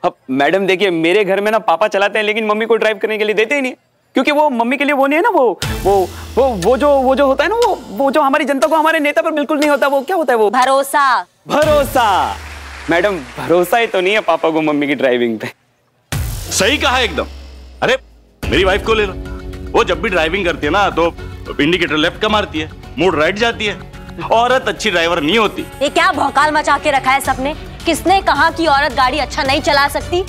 [SPEAKER 17] अब मैडम देखिए मेरे घर में ना पापा चलाते हैं लेकिन मम्मी को ड्राइव करने के लिए देते ही नहीं। क्योंकि वो मम्मी के लिए वो नहीं है ना वो वो वो वो जो वो जो होता है ना वो वो जो हमारी जनता को हमारे नेता पर बिल्कुल नहीं होता वो क्या होता है वो?
[SPEAKER 4] भरोसा।
[SPEAKER 17] भरोसा। मैडम भरोसा ही तो नहीं है पापा को मम्मी की ड्राइविंग पे।
[SPEAKER 22] सही कहा एकदम। अरे मेरी वाइफ को ले लो। वो जब भी ड्राइविंग करती है ना तो इंडिकेटर लेफ़्ट का मारती है मूड राइट जाती है। औरत अच्छी ड्राइवर नहीं होती।
[SPEAKER 4] ये क्या भौकाल मचा के रखा है सबने? किसने कहा कि औरत गाड़ी अच्छा नहीं चला सकती?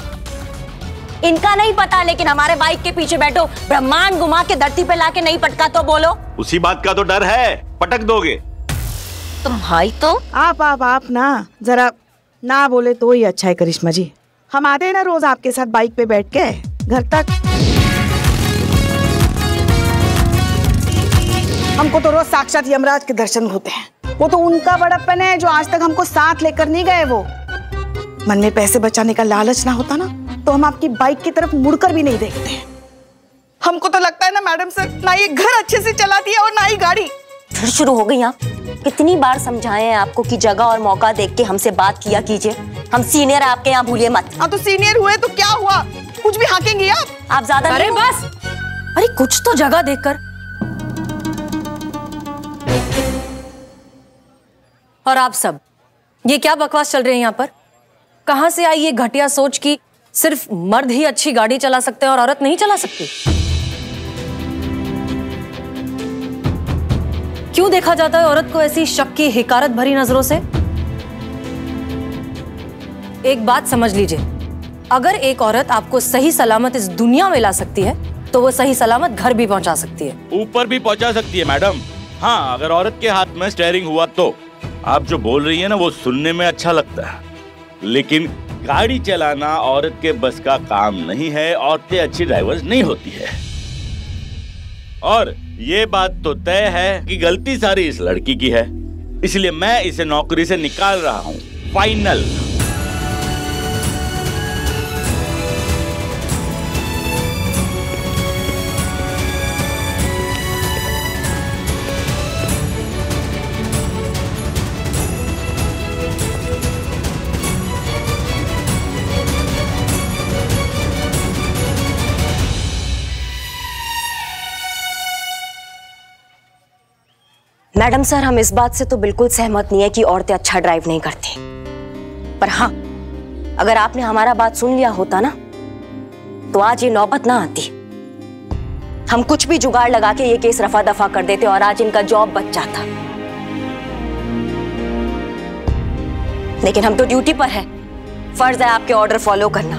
[SPEAKER 4] इनका नहीं पता लेकिन हमारे बाइक के पीछे बैठो ब्रह्मांड घुमा के धरती पे लाके नहीं पटका तो बोलो।
[SPEAKER 22] उसी बात का तो डर है पटक दोगे।
[SPEAKER 4] तुम भाई तो?
[SPEAKER 20] आप आप आप ना जरा ना बोले तो ही अच्छा है करिश्मा जी। हम आते हैं ना रोज आपके साथ बाइक पे बैठ के घर तक।
[SPEAKER 1] हमको तो रोज साक्षात यमराज के दर्शन होते हैं। वो तो उनका बड़प्पन है जो आज तक हमको साथ लेकर नहीं गए वो।
[SPEAKER 20] मन में पैसे बचाने का लालच ना होता ना। तो हम आपकी बाइक की तरफ़ मुड़कर भी नहीं देखते
[SPEAKER 1] हमको तो लगता है ना मैडम सर ना ये घर अच्छे से चलाती है और ना ही गाड़ी।
[SPEAKER 4] फिर शुरू हो गई आप कितनी बार समझाए हैं आपको कि जगह और मौका देख के हमसे बात किया कीजिए। हम सीनियर है आपके यहाँ भूलिए मत।
[SPEAKER 1] हाँ तो सीनियर हुए तो क्या हुआ? कुछ भी हाकेंगे आप?
[SPEAKER 4] आप ज़्यादा
[SPEAKER 3] अरे बस! अरे कुछ तो जगह देखकर। और आप सब ये क्या बकवास चल रहे हैं यहाँ पर? कहाँ से आई ये घटिया सोच कि सिर्फ़ मर्द ही अच्छी गाड़ी चला सकते हैं और औरत नहीं चला सकती। क्यों देखा जाता है औरत को ऐसी शक की हिकारत भरी नज़रों से? एक बात समझ लीजिए, अगर एक औरत आपको सही सलामत इस दुनिया में ला सकती है तो वो सही सलामत घर भी पहुँचा सकती है।
[SPEAKER 22] ऊपर भी पहुँचा सकती है, मैडम। हाँ अगर औरत के हाथ में स्टेयरिंग हुआ तो। आप जो बोल रही है ना, वो सुनने में अच्छा लगता है। लेकिन गाड़ी चलाना औरत के बस का काम नहीं है, औरतें अच्छी ड्राइवर्स नहीं होती है। और ये बात तो तय है कि गलती सारी इस लड़की की है। इसलिए मैं इसे नौकरी से निकाल रहा हूँ। फाइनल
[SPEAKER 4] मैडम सर, हम इस बात से तो बिल्कुल सहमत नहीं है कि औरतें अच्छा ड्राइव नहीं करती। पर हाँ अगर आपने हमारा बात सुन लिया होता ना तो आज ये नौबत ना आती। हम कुछ भी जुगाड़ लगा के ये केस रफा दफ़ा कर देते और आज इनका जॉब बच जाता। लेकिन हम तो ड्यूटी पर है। फ़र्ज़ है आपके ऑर्डर फॉलो करना।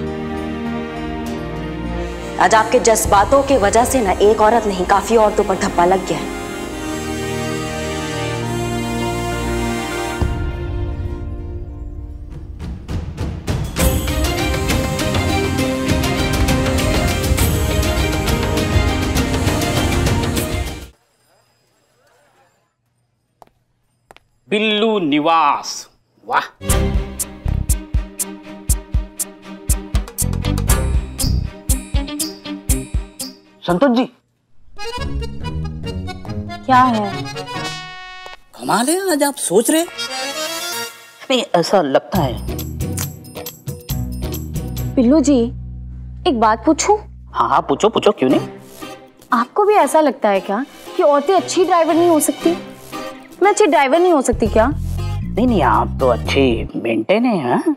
[SPEAKER 4] आज आपके जज्बातों की वजह से ना एक औरत नहीं, काफ़ी औरतों पर धब्बा लग गया है।
[SPEAKER 9] निवास। वाह। संतोष जी।
[SPEAKER 2] क्या है?
[SPEAKER 9] कमाल है आज आप सोच रहे नहीं ऐसा लगता है।
[SPEAKER 2] पिल्लू जी एक बात पूछूँ?
[SPEAKER 9] हाँ हाँ पूछो पूछो क्यों नहीं?
[SPEAKER 2] आपको भी ऐसा लगता है क्या कि औरतें अच्छी ड्राइवर नहीं हो सकती? मैं अच्छी ड्राइवर नहीं हो सकती क्या?
[SPEAKER 9] नहीं नहीं आप तो अच्छे मेंटेन है हाँ?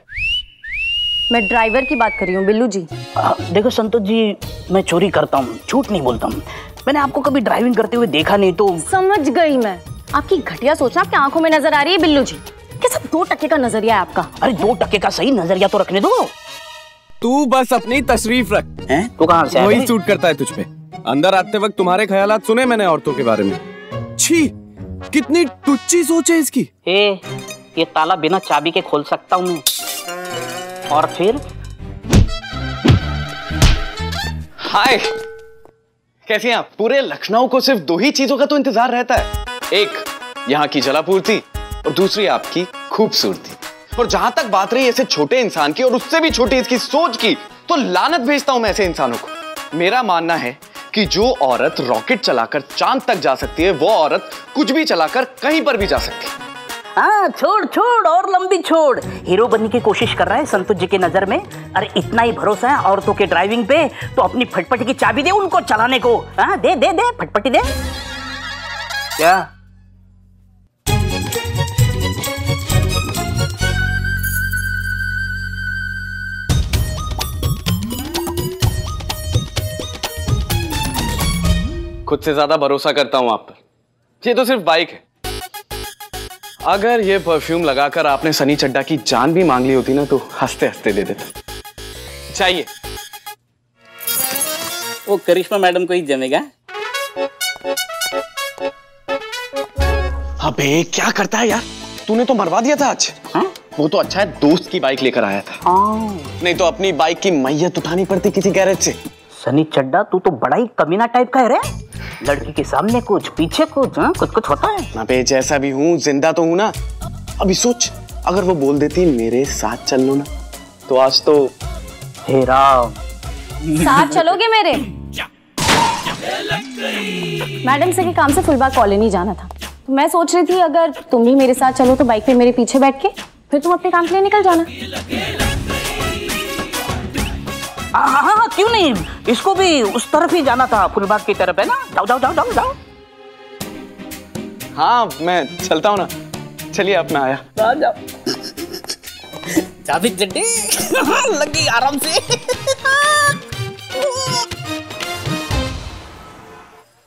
[SPEAKER 2] मैं ड्राइवर की बात कर रही हूँ बिल्लू जी।
[SPEAKER 9] आ, देखो संतोष जी मैं चोरी करता हूँ झूठ नहीं बोलता हूँ। मैंने आपको कभी ड्राइविंग करते हुए देखा नहीं तो
[SPEAKER 2] समझ गई मैं। आपकी घटिया सोच आपकी आँखों में नज़र आ रही है बिल्लू जी। क्या सब दो टके का नज़रिया है आपका?
[SPEAKER 9] अरे दो टके का सही नज़रिया तो रखने दो।
[SPEAKER 10] तू बस अपनी तशरीफ़ रख।
[SPEAKER 9] हैं? तू कहाँ से
[SPEAKER 10] वही सूट करता है तुझ पे। अंदर आते वक्त तुम्हारे ख्यालात सुने मैंने औरतों के बारे में। छी कितनी टुच्ची सोच है इसकी।
[SPEAKER 9] ए ये ताला बिना चाबी के खोल सकता हूँ मैं। और फिर?
[SPEAKER 7] हाय। कैसे हैं आप? पूरे लखनऊ को सिर्फ़ दो ही चीज़ों का तो इंतज़ार रहता है। एक, यहाँ की जलापूर्ति, और दूसरी, आपकी खूबसूरती। और जहाँ तक बात रही ऐसे छोटे इंसान की, और उससे भी छोटी इसकी सोच की तो लानत भेजता हूँ मैं ऐसे इंसानों को। मेरा मानना है कि जो औरत रॉकेट चलाकर चाँद तक जा सकती है, वो औरत कुछ भी चलाकर कहीं पर भी जा सकती है।
[SPEAKER 9] हाँ छोड़ छोड़, और लंबी छोड़। हीरो बनने की कोशिश कर रहा है संतोष जी की नज़र में। अरे, इतना ही भरोसा है औरतों के ड्राइविंग पे तो अपनी फटपटी की चाबी दे उनको चलाने को। हाँ दे दे दे, फटपटी दे। क्या?
[SPEAKER 7] खुद से ज़्यादा भरोसा करता हूँ आप पर। ये तो सिर्फ़ बाइक है। अगर ये परफ्यूम लगाकर आपने सनी चड्डा की जान भी मांग ली होती ना तो हँसते हँसते दे देता। चाहिए
[SPEAKER 9] वो करिश्मा मैडम को ही जमेगा।
[SPEAKER 7] अबे क्या करता है यार? तूने तो मरवा दिया था आज।
[SPEAKER 9] हाँ?
[SPEAKER 7] वो तो अच्छा है दोस्त की बाइक लेकर आया था। नहीं तो अपनी बाइक की मैयत उठानी पड़ती किसी गैरेज से।
[SPEAKER 9] सनी चड्डा तू तो बड़ा ही कमीना टाइप का है रे। लड़की के सामने कुछ पीछे कुछ हाँ? कुछ कुछ होता है।
[SPEAKER 7] अबे जैसा भी हूँ ज़िंदा तो हूँ ना। अभी सोच अगर वो बोल देती मेरे साथ चल लो ना। तो आज तो
[SPEAKER 9] हे राम।
[SPEAKER 2] साथ चलोगे मेरे? मैडम से के काम से फुलबाग कॉलोनी जाना था। तो मैं सोच रही थी अगर तुम भी मेरे साथ चलो तो बाइक पे मेरे पीछे बैठ के फिर तुम अपने काम के लिए निकल जाना।
[SPEAKER 9] क्यों नहीं? इसको भी उस तरफ़ ही जाना था फुलबाग की तरफ़ है ना? जाओ जाओ जाओ जाओ जाओ।
[SPEAKER 7] हाँ मैं चलता हूँ ना। चलिए अब मैं आया।
[SPEAKER 9] आ जाओ। चड्डी लगी आराम से।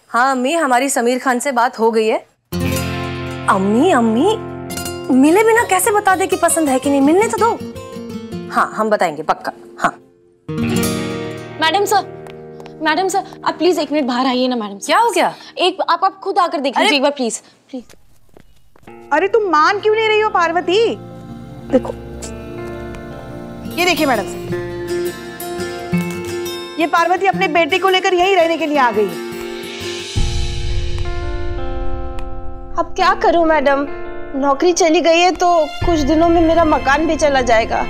[SPEAKER 3] हाँ अम्मी हमारी समीर खान से बात हो गई है। अम्मी अम्मी मिले बिना कैसे बता दे कि पसंद है कि नहीं? मिलने तो दो।
[SPEAKER 4] हाँ हम बताएँगे पक्का। हाँ।
[SPEAKER 2] मैडम सर मैडम सर आप प्लीज़ एक मिनट बाहर आइए ना मैडम
[SPEAKER 4] क्या हो गया?
[SPEAKER 2] एक आप आप खुद आकर देख लीजिए एक बार प्लीज़ प्लीज़
[SPEAKER 19] अरे तुम मान क्यों नहीं रही हो पार्वती? देखो। ये देखिए मैडम ये पार्वती अपने बेटे को लेकर यहीं रहने के लिए आ गई
[SPEAKER 18] अब क्या करूँ मैडम नौकरी चली गई है तो कुछ दिनों में मेरा मकान भी चला जाएगा।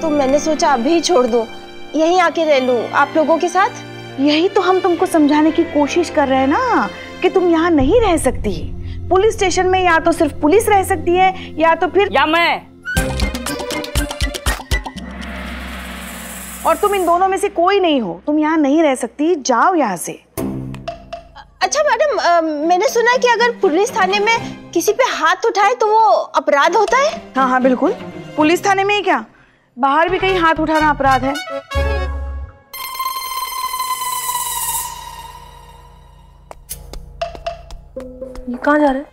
[SPEAKER 18] तो मैंने सोचा अभी छोड़ दूँ। यहीं आके रह लूँ आप लोगों के साथ?
[SPEAKER 19] यही तो हम तुमको समझाने की कोशिश कर रहे हैं ना कि तुम यहाँ नहीं रह सकती। पुलिस स्टेशन में या तो सिर्फ़ पुलिस रह सकती है या तो फिर
[SPEAKER 9] या मैं।
[SPEAKER 19] और तुम इन दोनों में से कोई नहीं हो। तुम यहाँ नहीं रह सकती जाओ यहाँ से।
[SPEAKER 18] अच्छा मैडम मैंने सुना है कि अगर पुलिस थाने में किसी पे हाथ उठाए तो वो अपराध होता है?
[SPEAKER 19] हाँ हाँ बिल्कुल। पुलिस थाने में ही क्या? बाहर भी कहीं हाथ उठाना अपराध है।
[SPEAKER 4] ये कहाँ जा रहे हैं?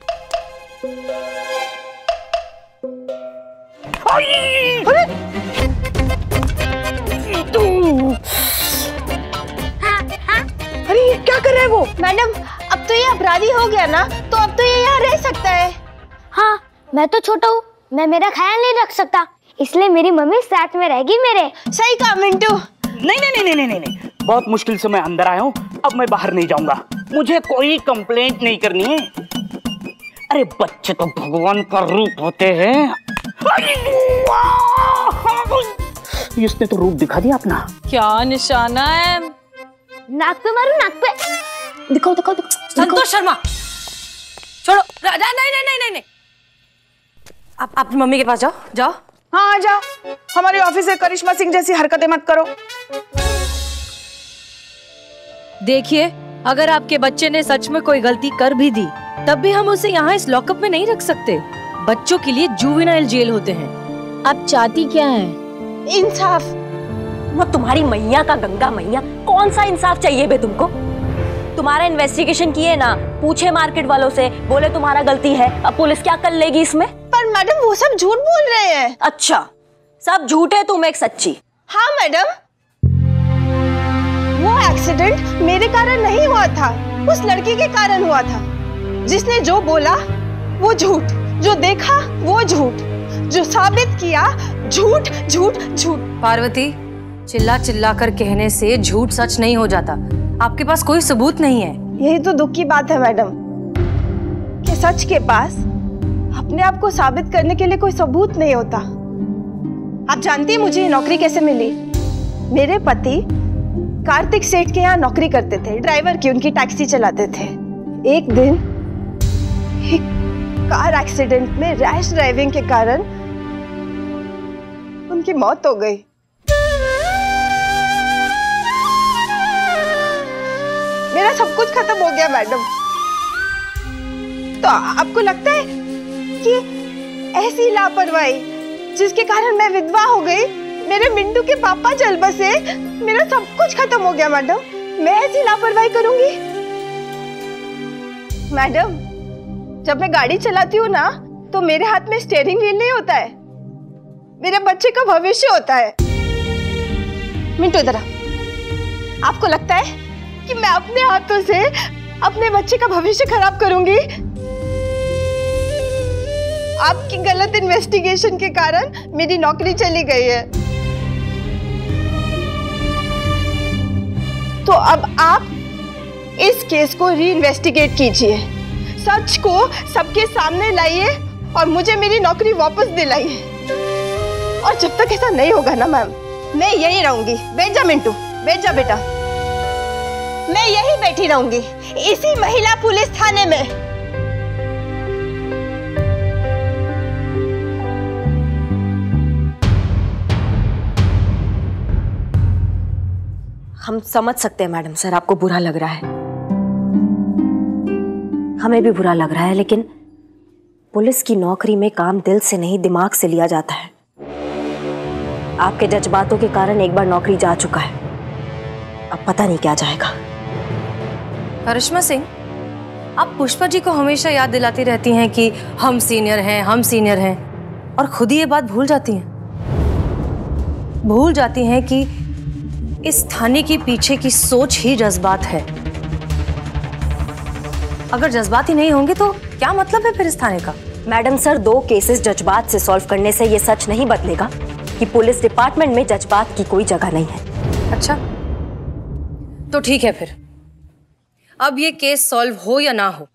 [SPEAKER 18] अरे! ये क्या कर रहा है वो? मैडम अब तो ये अपराधी हो गया ना तो अब तो ये यहाँ रह सकता है।
[SPEAKER 24] हाँ मैं तो छोटा हूँ मैं मेरा ख्याल नहीं रख सकता। इसलिए मेरी मम्मी साथ में रहेगी मेरे।
[SPEAKER 18] सही कहा मिंटू।
[SPEAKER 9] नहीं नहीं नहीं नहीं नहीं नहीं। बहुत मुश्किल से मैं अंदर आया हूँ। अब मैं बाहर नहीं जाऊँगा। मुझे कोई कंप्लेंट नहीं करनी है। अरे बच्चे तो भगवान का रूप होते हैं। इसने तो रूप दिखा दिया अपना।
[SPEAKER 2] क्या निशाना है?
[SPEAKER 24] नाक पे मारो नाक पे।
[SPEAKER 2] दिखाओ दिखाओ दिखाओ।
[SPEAKER 4] संतोष शर्मा! छोड़ो नहीं नहीं नहीं नहीं नहीं। आप अपनी मम्मी के पास जाओ जाओ।
[SPEAKER 19] हाँ आ जाओ। हमारे ऑफिसर करिश्मा सिंह जैसी हरकतें मत करो।
[SPEAKER 3] देखिए अगर आपके बच्चे ने सच में कोई गलती कर भी दी तब भी हम उसे यहाँ इस लॉकअप में नहीं रख सकते। बच्चों के लिए जुवेनाइल जेल होते हैं।
[SPEAKER 2] आप चाहती क्या है?
[SPEAKER 18] इंसाफ।
[SPEAKER 4] वो तुम्हारी मैया का गंगा मैया कौन सा इंसाफ चाहिए बे तुमको? तुम्हारा इन्वेस्टिगेशन किए ना पूछे मार्केट वालों से बोले तुम्हारा गलती है अब पुलिस क्या कर लेगी इसमें?
[SPEAKER 18] पर मैडम वो सब झूठ बोल रहे हैं।
[SPEAKER 4] अच्छा सब झूठ है तुम एक सच्ची।
[SPEAKER 18] हाँ मैडम। वो एक्सीडेंट मेरे कारण नहीं हुआ था उस लड़की के कारण हुआ था। जिसने जो बोला वो झूठ जो देखा वो झूठ जो साबित किया झूठ झूठ झूठ।
[SPEAKER 3] पार्वती चिल्ला चिल्ला कर कहने से झूठ सच नहीं हो जाता। आपके पास कोई सबूत नहीं है।
[SPEAKER 18] यही तो दुख की बात है, मैडम, कि सच के पास अपने आप को साबित करने के लिए कोई सबूत नहीं होता। आप जानती हैं मुझे ये नौकरी कैसे मिली? मेरे पति कार्तिक सेठ के यहाँ नौकरी करते थे, ड्राइवर की, उनकी टैक्सी चलाते थे। एक दिन एक कार एक्सीडेंट में रैश ड्राइविंग के कारण उनकी मौत हो गई। मेरा सब कुछ खत्म हो गया, मैडम। तो आपको लगता है कि ऐसी लापरवाही, जिसके कारण मैं विधवा हो गई, मेरे मिंटू के पापा चल बसे, मेरा सब कुछ खत्म हो गया, मैडम। मैं ऐसी लापरवाही करूँगी? मैडम, जब मैं गाड़ी चलाती हूँ ना तो मेरे हाथ में स्टेयरिंग व्हील नहीं होता है। मेरे बच्चे का भविष्य होता है। मिंटू, इधर। आपको लगता है कि मैं अपने हाथों से अपने बच्चे का भविष्य खराब करूँगी? आपकी गलत इन्वेस्टिगेशन के कारण मेरी नौकरी चली गई है। तो अब आप इस केस को री इन्वेस्टिगेट कीजिए। सच को सबके सामने लाइए और मुझे मेरी नौकरी वापस दिलाइए। और जब तक ऐसा नहीं होगा ना, मैम, मैं यही रहूँगी। बैठ जा मिंटू बैठ जा बेटा। मैं यही बैठी रहूँगी। इसी महिला पुलिस थाने में।
[SPEAKER 4] हम समझ सकते हैं, मैडम सर, आपको बुरा लग रहा है। हमें भी बुरा लग रहा है, लेकिन पुलिस की नौकरी में काम दिल से नहीं, दिमाग से लिया जाता है। आपके जज्बातों के कारण एक बार नौकरी जा चुका है। अब पता नहीं क्या जाएगा।
[SPEAKER 3] करिश्मा सिंह आप पुष्पा जी को हमेशा याद दिलाती रहती हैं कि हम सीनियर हैं हम सीनियर हैं और खुद ही ये बात भूल जाती हैं। भूल जाती हैं कि इस थाने के पीछे की सोच ही जज्बात है। अगर जज्बात ही नहीं होंगे तो क्या मतलब है फिर इस थाने का?
[SPEAKER 4] मैडम सर दो केसेस जज्बात से सॉल्व करने से ये सच नहीं बदलेगा कि पुलिस डिपार्टमेंट में जज्बात की कोई जगह नहीं है।
[SPEAKER 3] अच्छा तो ठीक है फिर। अब ये केस सॉल्व हो या ना हो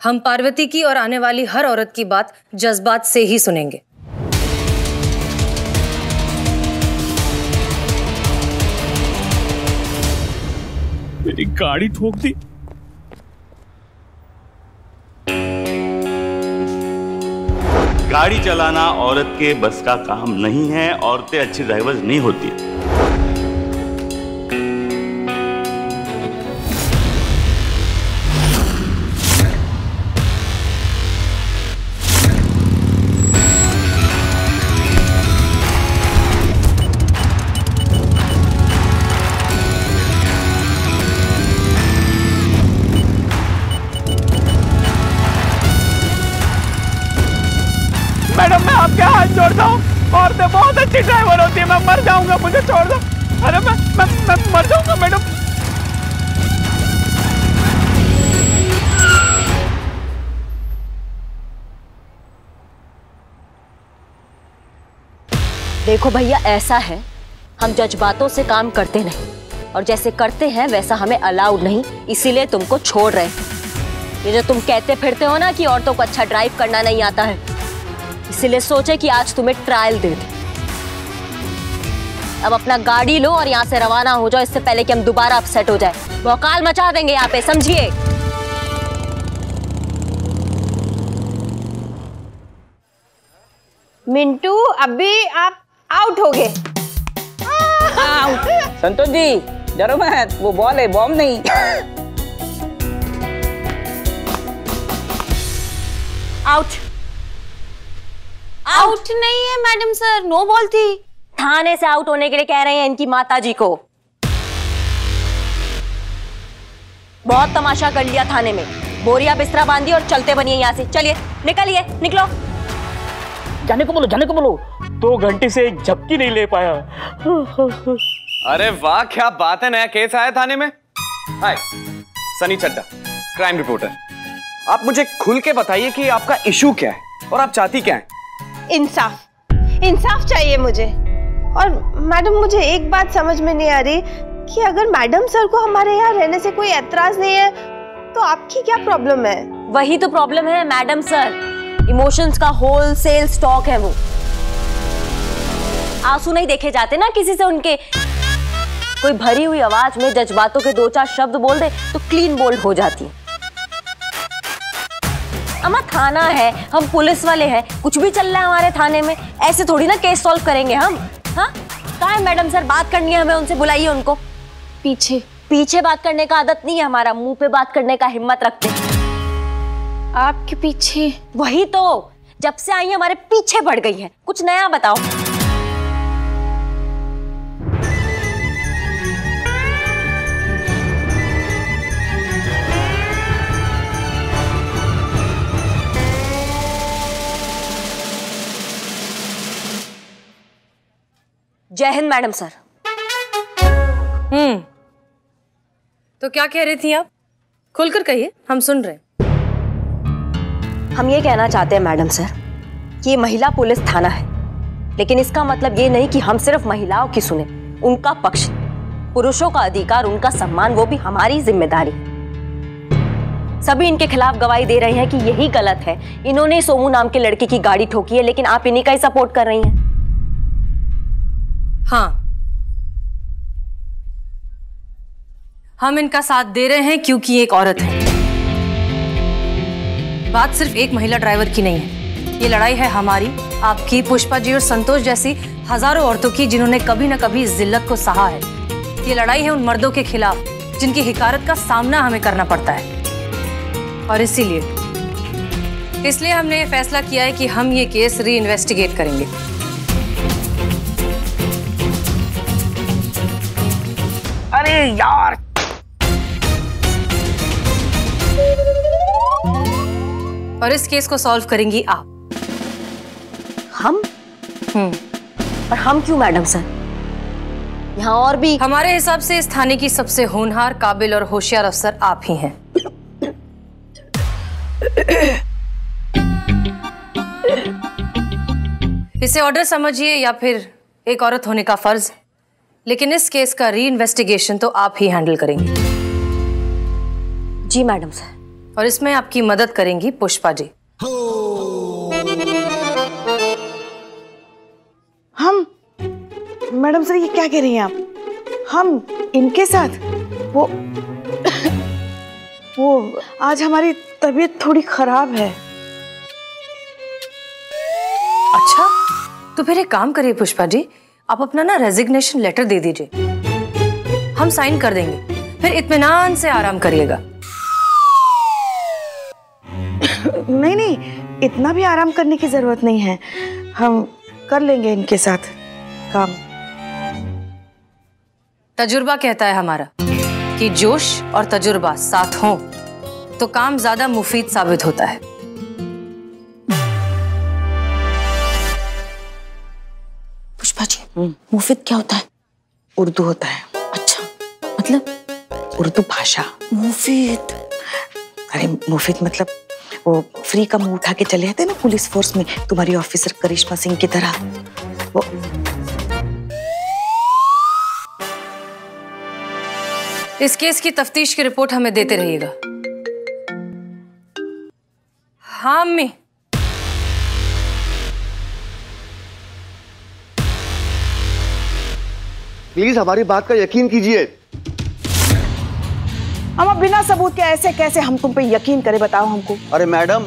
[SPEAKER 3] हम पार्वती की और आने वाली हर औरत की बात जज्बात से ही सुनेंगे।
[SPEAKER 17] मेरी गाड़ी ठोक दी।
[SPEAKER 22] गाड़ी चलाना औरत के बस का काम नहीं है औरतें अच्छी ड्राइवर्स नहीं होती।
[SPEAKER 17] मैडम
[SPEAKER 4] देखो भैया, ऐसा है। हम जज्बातों से काम करते नहीं। और जैसे करते हैं, वैसा हमें अलाउड नहीं। इसीलिए तुमको छोड़ रहे हैं। ये जो तुम कहते फिरते हो ना कि औरतों को अच्छा ड्राइव करना नहीं आता है। इसीलिए सोचे कि आज तुम्हें ट्रायल दे दें। अब अपना गाड़ी लो और यहाँ से रवाना हो जाओ। इससे पहले कि हम दोबारा अपसेट हो जाए। भौकाल मचा देंगे यहाँ पे, समझिए?
[SPEAKER 18] मिंटू, अभी आप आउट हो गए।
[SPEAKER 25] संतोष जी डरो मत वो बॉल है बॉम्ब नहीं।
[SPEAKER 4] आउट आउट नहीं है मैडम सर नो बॉल थी। थाने से आउट होने के लिए कह रहे हैं इनकी माता जी को। बहुत तमाशा कर लिया थाने में। बोरिया बिस्तरा बांधी और चलते बनिए यहाँ से। चलिए निकलिए निकलो।
[SPEAKER 25] जाने को बोलो जाने को बोलो
[SPEAKER 17] दो घंटे से एक झपकी नहीं ले पाया।
[SPEAKER 7] अरे वाह क्या बात है नया केस आया थाने में। Hi Sunny Chadda crime reporter आप मुझे खुल के बताइए कि आपका इशू क्या है और आप चाहती क्या है?
[SPEAKER 18] इंसाफ। इंसाफ चाहिए मुझे। और मैडम मुझे एक बात समझ में नहीं आ रही कि अगर मैडम सर को हमारे यहाँ रहने से कोई एतराज़ नहीं है तो आपकी क्या प्रॉब्लम है?
[SPEAKER 4] वही तो प्रॉब्लम है मैडम सर। इमोशंस का होल सेल स्टॉक है वो। आँसू नहीं देखे जाते ना किसी से उनके। कोई भरी हुई आवाज़ में जज्बातों के दो चार शब्द बोल दे तो क्लीन बोल्ड हो जाती है। अमा थाना है हम पुलिस वाले हैं कुछ भी चल रहा है हमारे थाने में ऐसे थोड़ी ना केस सॉल्व करेंगे हम हाँ? कहा है मैडम सर बात करनी है हमें उनसे बुलाइए उनको। पीछे। पीछे बात करने का आदत नहीं है हमारा मुँह पे बात करने का हिम्मत रखते हैं। आपके पीछे। वही तो। जब से आई हमारे पीछे पड़ गई है। कुछ नया बताओ। जय हिंद, मैडम सर।
[SPEAKER 3] हम्म। तो क्या कह रही थी आप? खुलकर कहिए, हम सुन रहे हैं।
[SPEAKER 4] हम ये कहना चाहते हैं, मैडम सर ये महिला पुलिस थाना है। लेकिन इसका मतलब ये नहीं कि हम सिर्फ़ महिलाओं की सुने, उनका पक्ष, पुरुषों का अधिकार, उनका सम्मान, वो भी हमारी ज़िम्मेदारी सभी इनके खिलाफ गवाही दे रहे हैं कि यही गलत है। इन्होंने सोमू नाम के लड़के की गाड़ी ठोकी है, लेकिन आप इन्हीं का ही सपोर्ट कर रही हैं।
[SPEAKER 3] हाँ। हम इनका साथ दे रहे हैं क्योंकि एक औरत है। बात सिर्फ़ एक महिला ड्राइवर की नहीं है। ये लड़ाई है हमारी, आपकी, पुष्पा जी और संतोष जैसी हज़ारों औरतों की जिन्होंने कभी ना कभी इस जिल्लत को सहा है। ये लड़ाई है उन मर्दों के खिलाफ जिनकी हिकारत का सामना हमें करना पड़ता है। और इसीलिए, इसलिए हमने ये फैसला किया है कि हम ये केस री इन्वेस्टिगेट करेंगे।
[SPEAKER 25] अरे यार
[SPEAKER 3] और इस केस को सॉल्व करेंगी आप।
[SPEAKER 4] हम?
[SPEAKER 3] हम्म।
[SPEAKER 4] और हम क्यों मैडम सर? यहाँ और भी
[SPEAKER 3] हमारे हिसाब से इस थाने की सबसे होनहार काबिल और होशियार अफसर आप ही हैं। इसे ऑर्डर समझिए या फिर एक औरत होने का फ़र्ज़ लेकिन इस केस का री इन्वेस्टिगेशन तो आप ही हैंडल करेंगे।
[SPEAKER 4] जी मैडम सर।
[SPEAKER 3] और इसमें आपकी मदद करेंगी पुष्पा जी।
[SPEAKER 1] हम मैडम सर ये क्या कह रही हैं आप? हम इनके साथ वो वो आज हमारी तबीयत थोड़ी खराब है।
[SPEAKER 3] अच्छा तो फिर एक काम करिए पुष्पा जी आप अपना ना रेजिग्नेशन लेटर दे दीजिए। हम साइन कर देंगे फिर इत्मीनान से आराम करिएगा।
[SPEAKER 1] नहीं नहीं इतना भी आराम करने की ज़रूरत नहीं है। हम कर लेंगे इनके साथ काम।
[SPEAKER 3] तजुर्बा कहता है हमारा कि जोश और तजुर्बा साथ हों तो काम ज़्यादा मुफीद साबित होता है।
[SPEAKER 1] पुष्पा जी मुफिद क्या होता है? उर्दू होता है। अच्छा मतलब? उर्दू भाषा। मुफीद। अरे मुफीद मतलब वो फ्री का मुँह उठा के चले जाते ना पुलिस फोर्स में तुम्हारी ऑफिसर करिश्मा सिंह की तरह। वो
[SPEAKER 3] इस केस की तफ्तीश की रिपोर्ट हमें देते रहिएगा। हाँ अम्मी।
[SPEAKER 14] प्लीज़ हमारी बात का यकीन कीजिए।
[SPEAKER 1] हम बिना सबूत के ऐसे कैसे हम तुम पे यकीन करे बताओ हमको।
[SPEAKER 14] अरे मैडम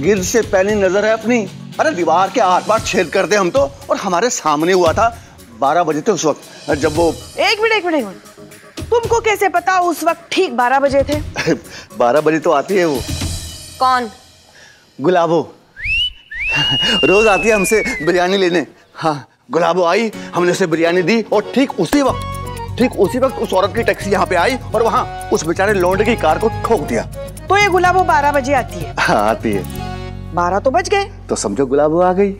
[SPEAKER 14] गिर से पहली नज़र है अपनी। अरे दीवार के आर पार छेद कर दे हम तो और हमारे सामने हुआ था बारह बजे थे उस वक्त जब वो
[SPEAKER 1] एक मिनट एक मिनट एक मिनट। तुमको कैसे पता उस वक्त ठीक बारह बजे थे?
[SPEAKER 14] बारह बजे तो आती है वो।
[SPEAKER 4] कौन?
[SPEAKER 14] गुलाबो। रोज आती है हमसे बिरयानी लेने। हाँ गुलाबो आई हमने उसे बिरयानी दी और ठीक उसी वक्त ठीक उसी वक्त उस औरत की टैक्सी यहाँ पे आई और वहाँ उस बेचारे लौंडे की कार को ठोक दिया।
[SPEAKER 1] तो ये गुलाबो बारह बजे आती है।
[SPEAKER 14] हाँ आती है।
[SPEAKER 1] बारह तो बज गए।
[SPEAKER 14] तो समझो गुलाबो आ गई।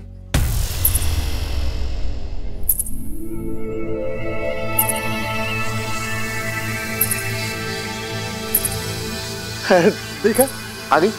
[SPEAKER 14] देखा आ गई।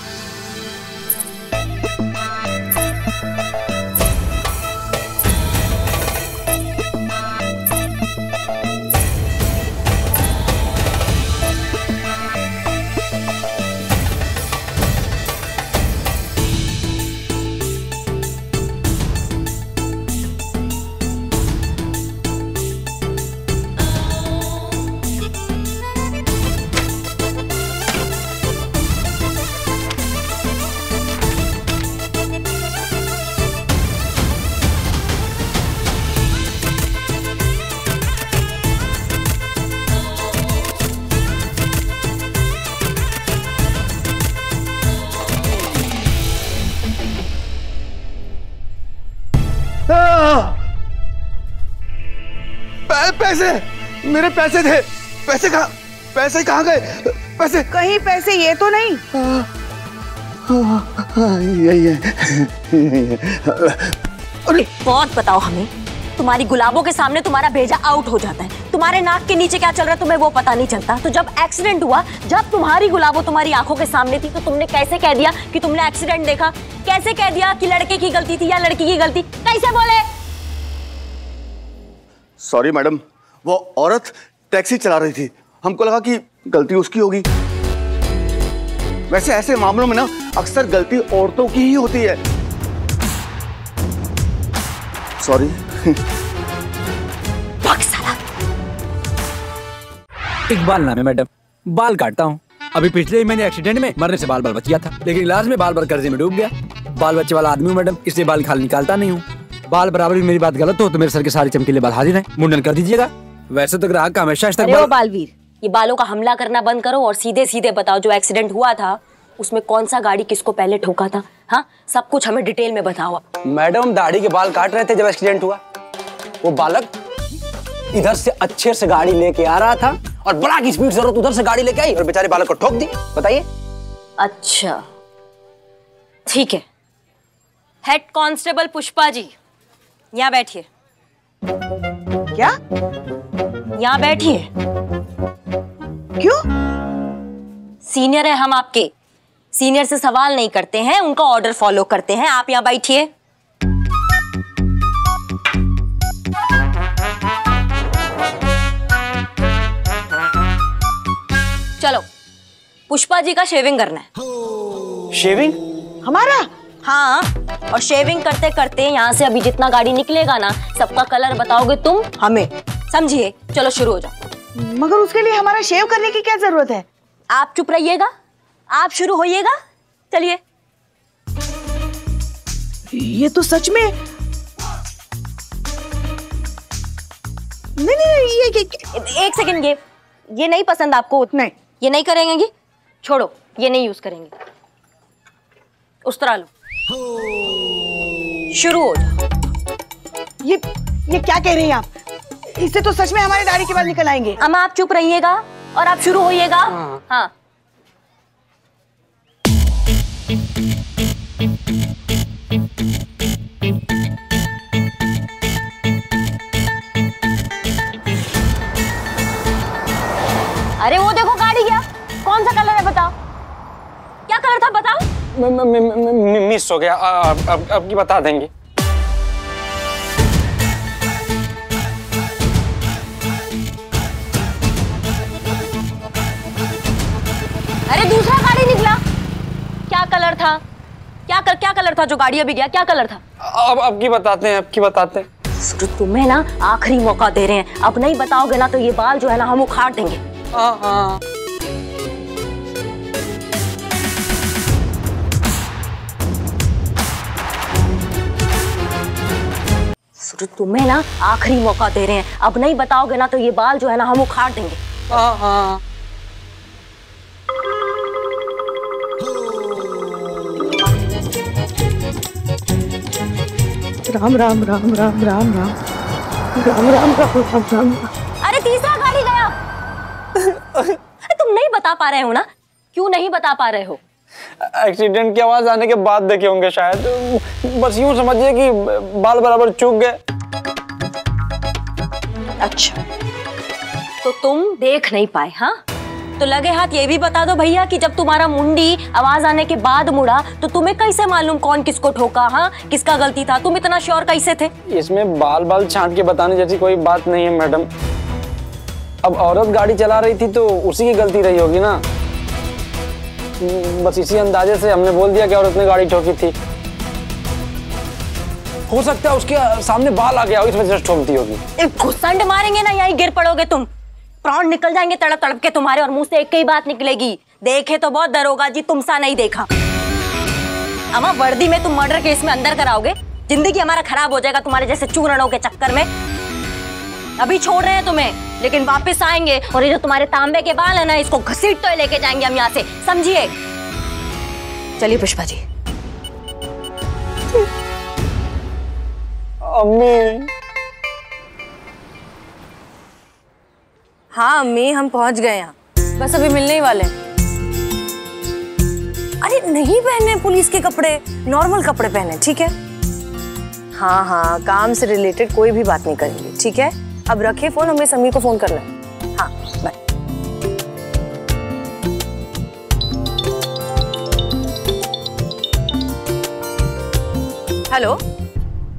[SPEAKER 14] पैसे? मेरे पैसे थे। पैसे कहाँ पैसे कहाँ गए? पैसे
[SPEAKER 1] कहीं पैसे ये तो नहीं।
[SPEAKER 14] यही है।
[SPEAKER 4] अरे बहुत बताओ हमें। तुम्हारी गुलाबों के सामने तुम्हारा भेजा आउट हो जाता है। तुम्हारे नाक के नीचे क्या चल रहा है तुम्हें वो पता नहीं चलता। तो जब एक्सीडेंट हुआ जब तुम्हारी गुलाबो तुम्हारी आँखों के सामने थी तो तुमने कैसे कह दिया कि तुमने एक्सीडेंट देखा? कैसे कह दिया कि लड़के की गलती थी या लड़की की गलती? कैसे बोले?
[SPEAKER 14] सॉरी मैडम वो औरत टैक्सी चला रही थी। हमको लगा कि गलती उसकी होगी। वैसे ऐसे मामलों में ना अक्सर गलती औरतों की ही होती है। सॉरी
[SPEAKER 26] इकबाल नाम है मैडम। बाल काटता हूँ। अभी पिछले ही महीने एक्सीडेंट में मरने से बाल बाल बच गया था। लेकिन इलाज में बाल बाल कर्जे में डूब गया। बाल बच्चे वाला आदमी हूँ मैडम। इसलिए बाल खाल निकालता नहीं हूँ। बाल बराबर भी मेरी बात गलत हो तो मेरे सर के सारे चमकीले बाल हाजिर हैं। मुंडन कर दीजिएगा। वैसे तो ग्राहक का हमेशा
[SPEAKER 4] अरे ओ बालवीर ये बालों का हमला करना बंद करो और सीधे सीधे बताओ जो एक्सीडेंट हुआ था उसमें कौन सा गाड़ी किसको पहले ठोका था? हाँ? सब कुछ हमें डिटेल में बताओ
[SPEAKER 26] मैडम दाढ़ी के बाल काट रहे थे जब एक्सीडेंट हुआ। वो बालक इधर से अच्छे से गाड़ी लेके आ रहा था और बड़ा की स्पीड ज़रूरत उधर से गाड़ी लेके आई और बेचारे बालक को ठोक दी। बताइए।
[SPEAKER 4] अच्छा। ठीक है। हेड कांस्टेबल पुष्पा जी यहाँ बैठिए।
[SPEAKER 1] क्या?
[SPEAKER 4] यहाँ बैठिए
[SPEAKER 1] क्यों?
[SPEAKER 4] सीनियर है हम आपके। सीनियर से सवाल नहीं करते हैं उनका ऑर्डर फॉलो करते हैं। आप यहाँ बैठिए। चलो पुष्पा जी का शेविंग करना है।
[SPEAKER 7] शेविंग
[SPEAKER 1] हमारा?
[SPEAKER 4] हाँ और शेविंग करते करते यहाँ से अभी जितना गाड़ी निकलेगा ना सबका कलर बताओगे तुम? हमें। समझिए चलो शुरू हो जाओ।
[SPEAKER 1] मगर उसके लिए हमारा शेव करने की क्या ज़रूरत है?
[SPEAKER 4] आप चुप रहिएगा आप शुरू होइएगा चलिए।
[SPEAKER 1] ये तो सच में नहीं नहीं ये, ये, ये
[SPEAKER 4] एक सेकंड ये ये नहीं पसंद आपको? नहीं। ये नहीं करेंगे? छोड़ो ये नहीं यूज़ करेंगे। उस तरह लो। शुरू हो जाओ
[SPEAKER 1] ये ये क्या कह रही हैं आप? इससे तो सच में हमारे दाढ़ी के बाद निकल आएँगे।
[SPEAKER 4] अम्मा आप चुप रहिएगा और आप शुरू होइएगा। हाँ। अरे वो देखो गाड़ी क्या? कौन सा कलर है बताओ? क्या कलर था बताओ?
[SPEAKER 17] मिस हो गया। अब अब अब की बता देंगे।
[SPEAKER 4] अरे दूसरा गाड़ी निकला। क्या कलर था? क्या कर, क्या कलर था जो गाड़ी अभी गया? क्या कलर था?
[SPEAKER 17] अब अब की बताते हैं अब की बताते हैं।
[SPEAKER 4] सुरु, तुम्हें ना आखिरी मौका दे रहे हैं। अब नहीं बताओगे ना तो ये बाल जो है ना हम उखाड़ देंगे।
[SPEAKER 17] हाँ हाँ।
[SPEAKER 4] सुरु, तुम्हें ना आखिरी मौका दे रहे हैं। अब नहीं बताओगे ना तो ये बाल जो है ना हम उखाड़ देंगे।
[SPEAKER 17] हाँ हाँ।
[SPEAKER 1] राम राम राम राम राम राम। राम राम राम राम राम।
[SPEAKER 4] अरे तीसरा गाड़ी गया। अरे तुम नहीं बता पा रहे हो ना? क्यों नहीं बता पा रहे हो?
[SPEAKER 17] एक्सीडेंट की आवाज़ आने के बाद देखे होंगे शायद। बस यूँ समझिए कि बाल बराबर चूक गए।
[SPEAKER 4] अच्छा। तो तुम देख नहीं पाए हाँ? तो लगे हाथ ये भी बता दो भैया कि जब तुम्हारा मुंडी आवाज़ आने के बाद मुड़ा तो तुम्हें कैसे मालूम कौन किसको ठोका हाँ? किसका गलती था? तुम इतना श्योर कैसे थे?
[SPEAKER 17] इसमें बाल बाल छांट के बताने जैसी कोई बात नहीं है मैडम। अब औरत गाड़ी चला रही थी तो उसी की गलती रही होगी ना? बस इसी अंदाजे से हमने बोल दिया कि औरत ने गाड़ी ठोकी थी। हो सकता है उसके सामने बाल आ गया हो, इस वजह होगी।
[SPEAKER 4] घुसंड मारेंगे ना, यहीं गिर पड़ोगे तुम। प्राण निकल जाएँगे तड़प तड़प के तुम्हारे और मुँह से एक ही बात निकलेगी। देखे तो बहुत दरोगा जी तुम सा नहीं देखा। अमा वर्दी में तुम मर्डर केस में अंदर कराओगे? ज़िंदगी हमारा खराब हो जाएगा तुम्हारे जैसे चूरणों के चक्कर में। अभी छोड़ रहे हैं तुम्हें, लेकिन वापस आएँगे और ये जो तुम्हारे तांबे के बाल है ना, इसको घसीट तो लेके जाएँगे हम यहाँ से। समझिए? चलिए पुष्पा जी।
[SPEAKER 17] अम्मी।
[SPEAKER 3] हाँ अम्मी, हम पहुँच गए यहाँ। बस अभी मिलने ही वाले हैं। अरे, नहीं पहने पुलिस के कपड़े। नॉर्मल कपड़े पहने, ठीक है? हाँ हाँ काम से रिलेटेड कोई भी बात नहीं करेंगे, ठीक है? अब रखे फ़ोन हमें समी को फ़ोन करना है। हाँ बाय हेलो?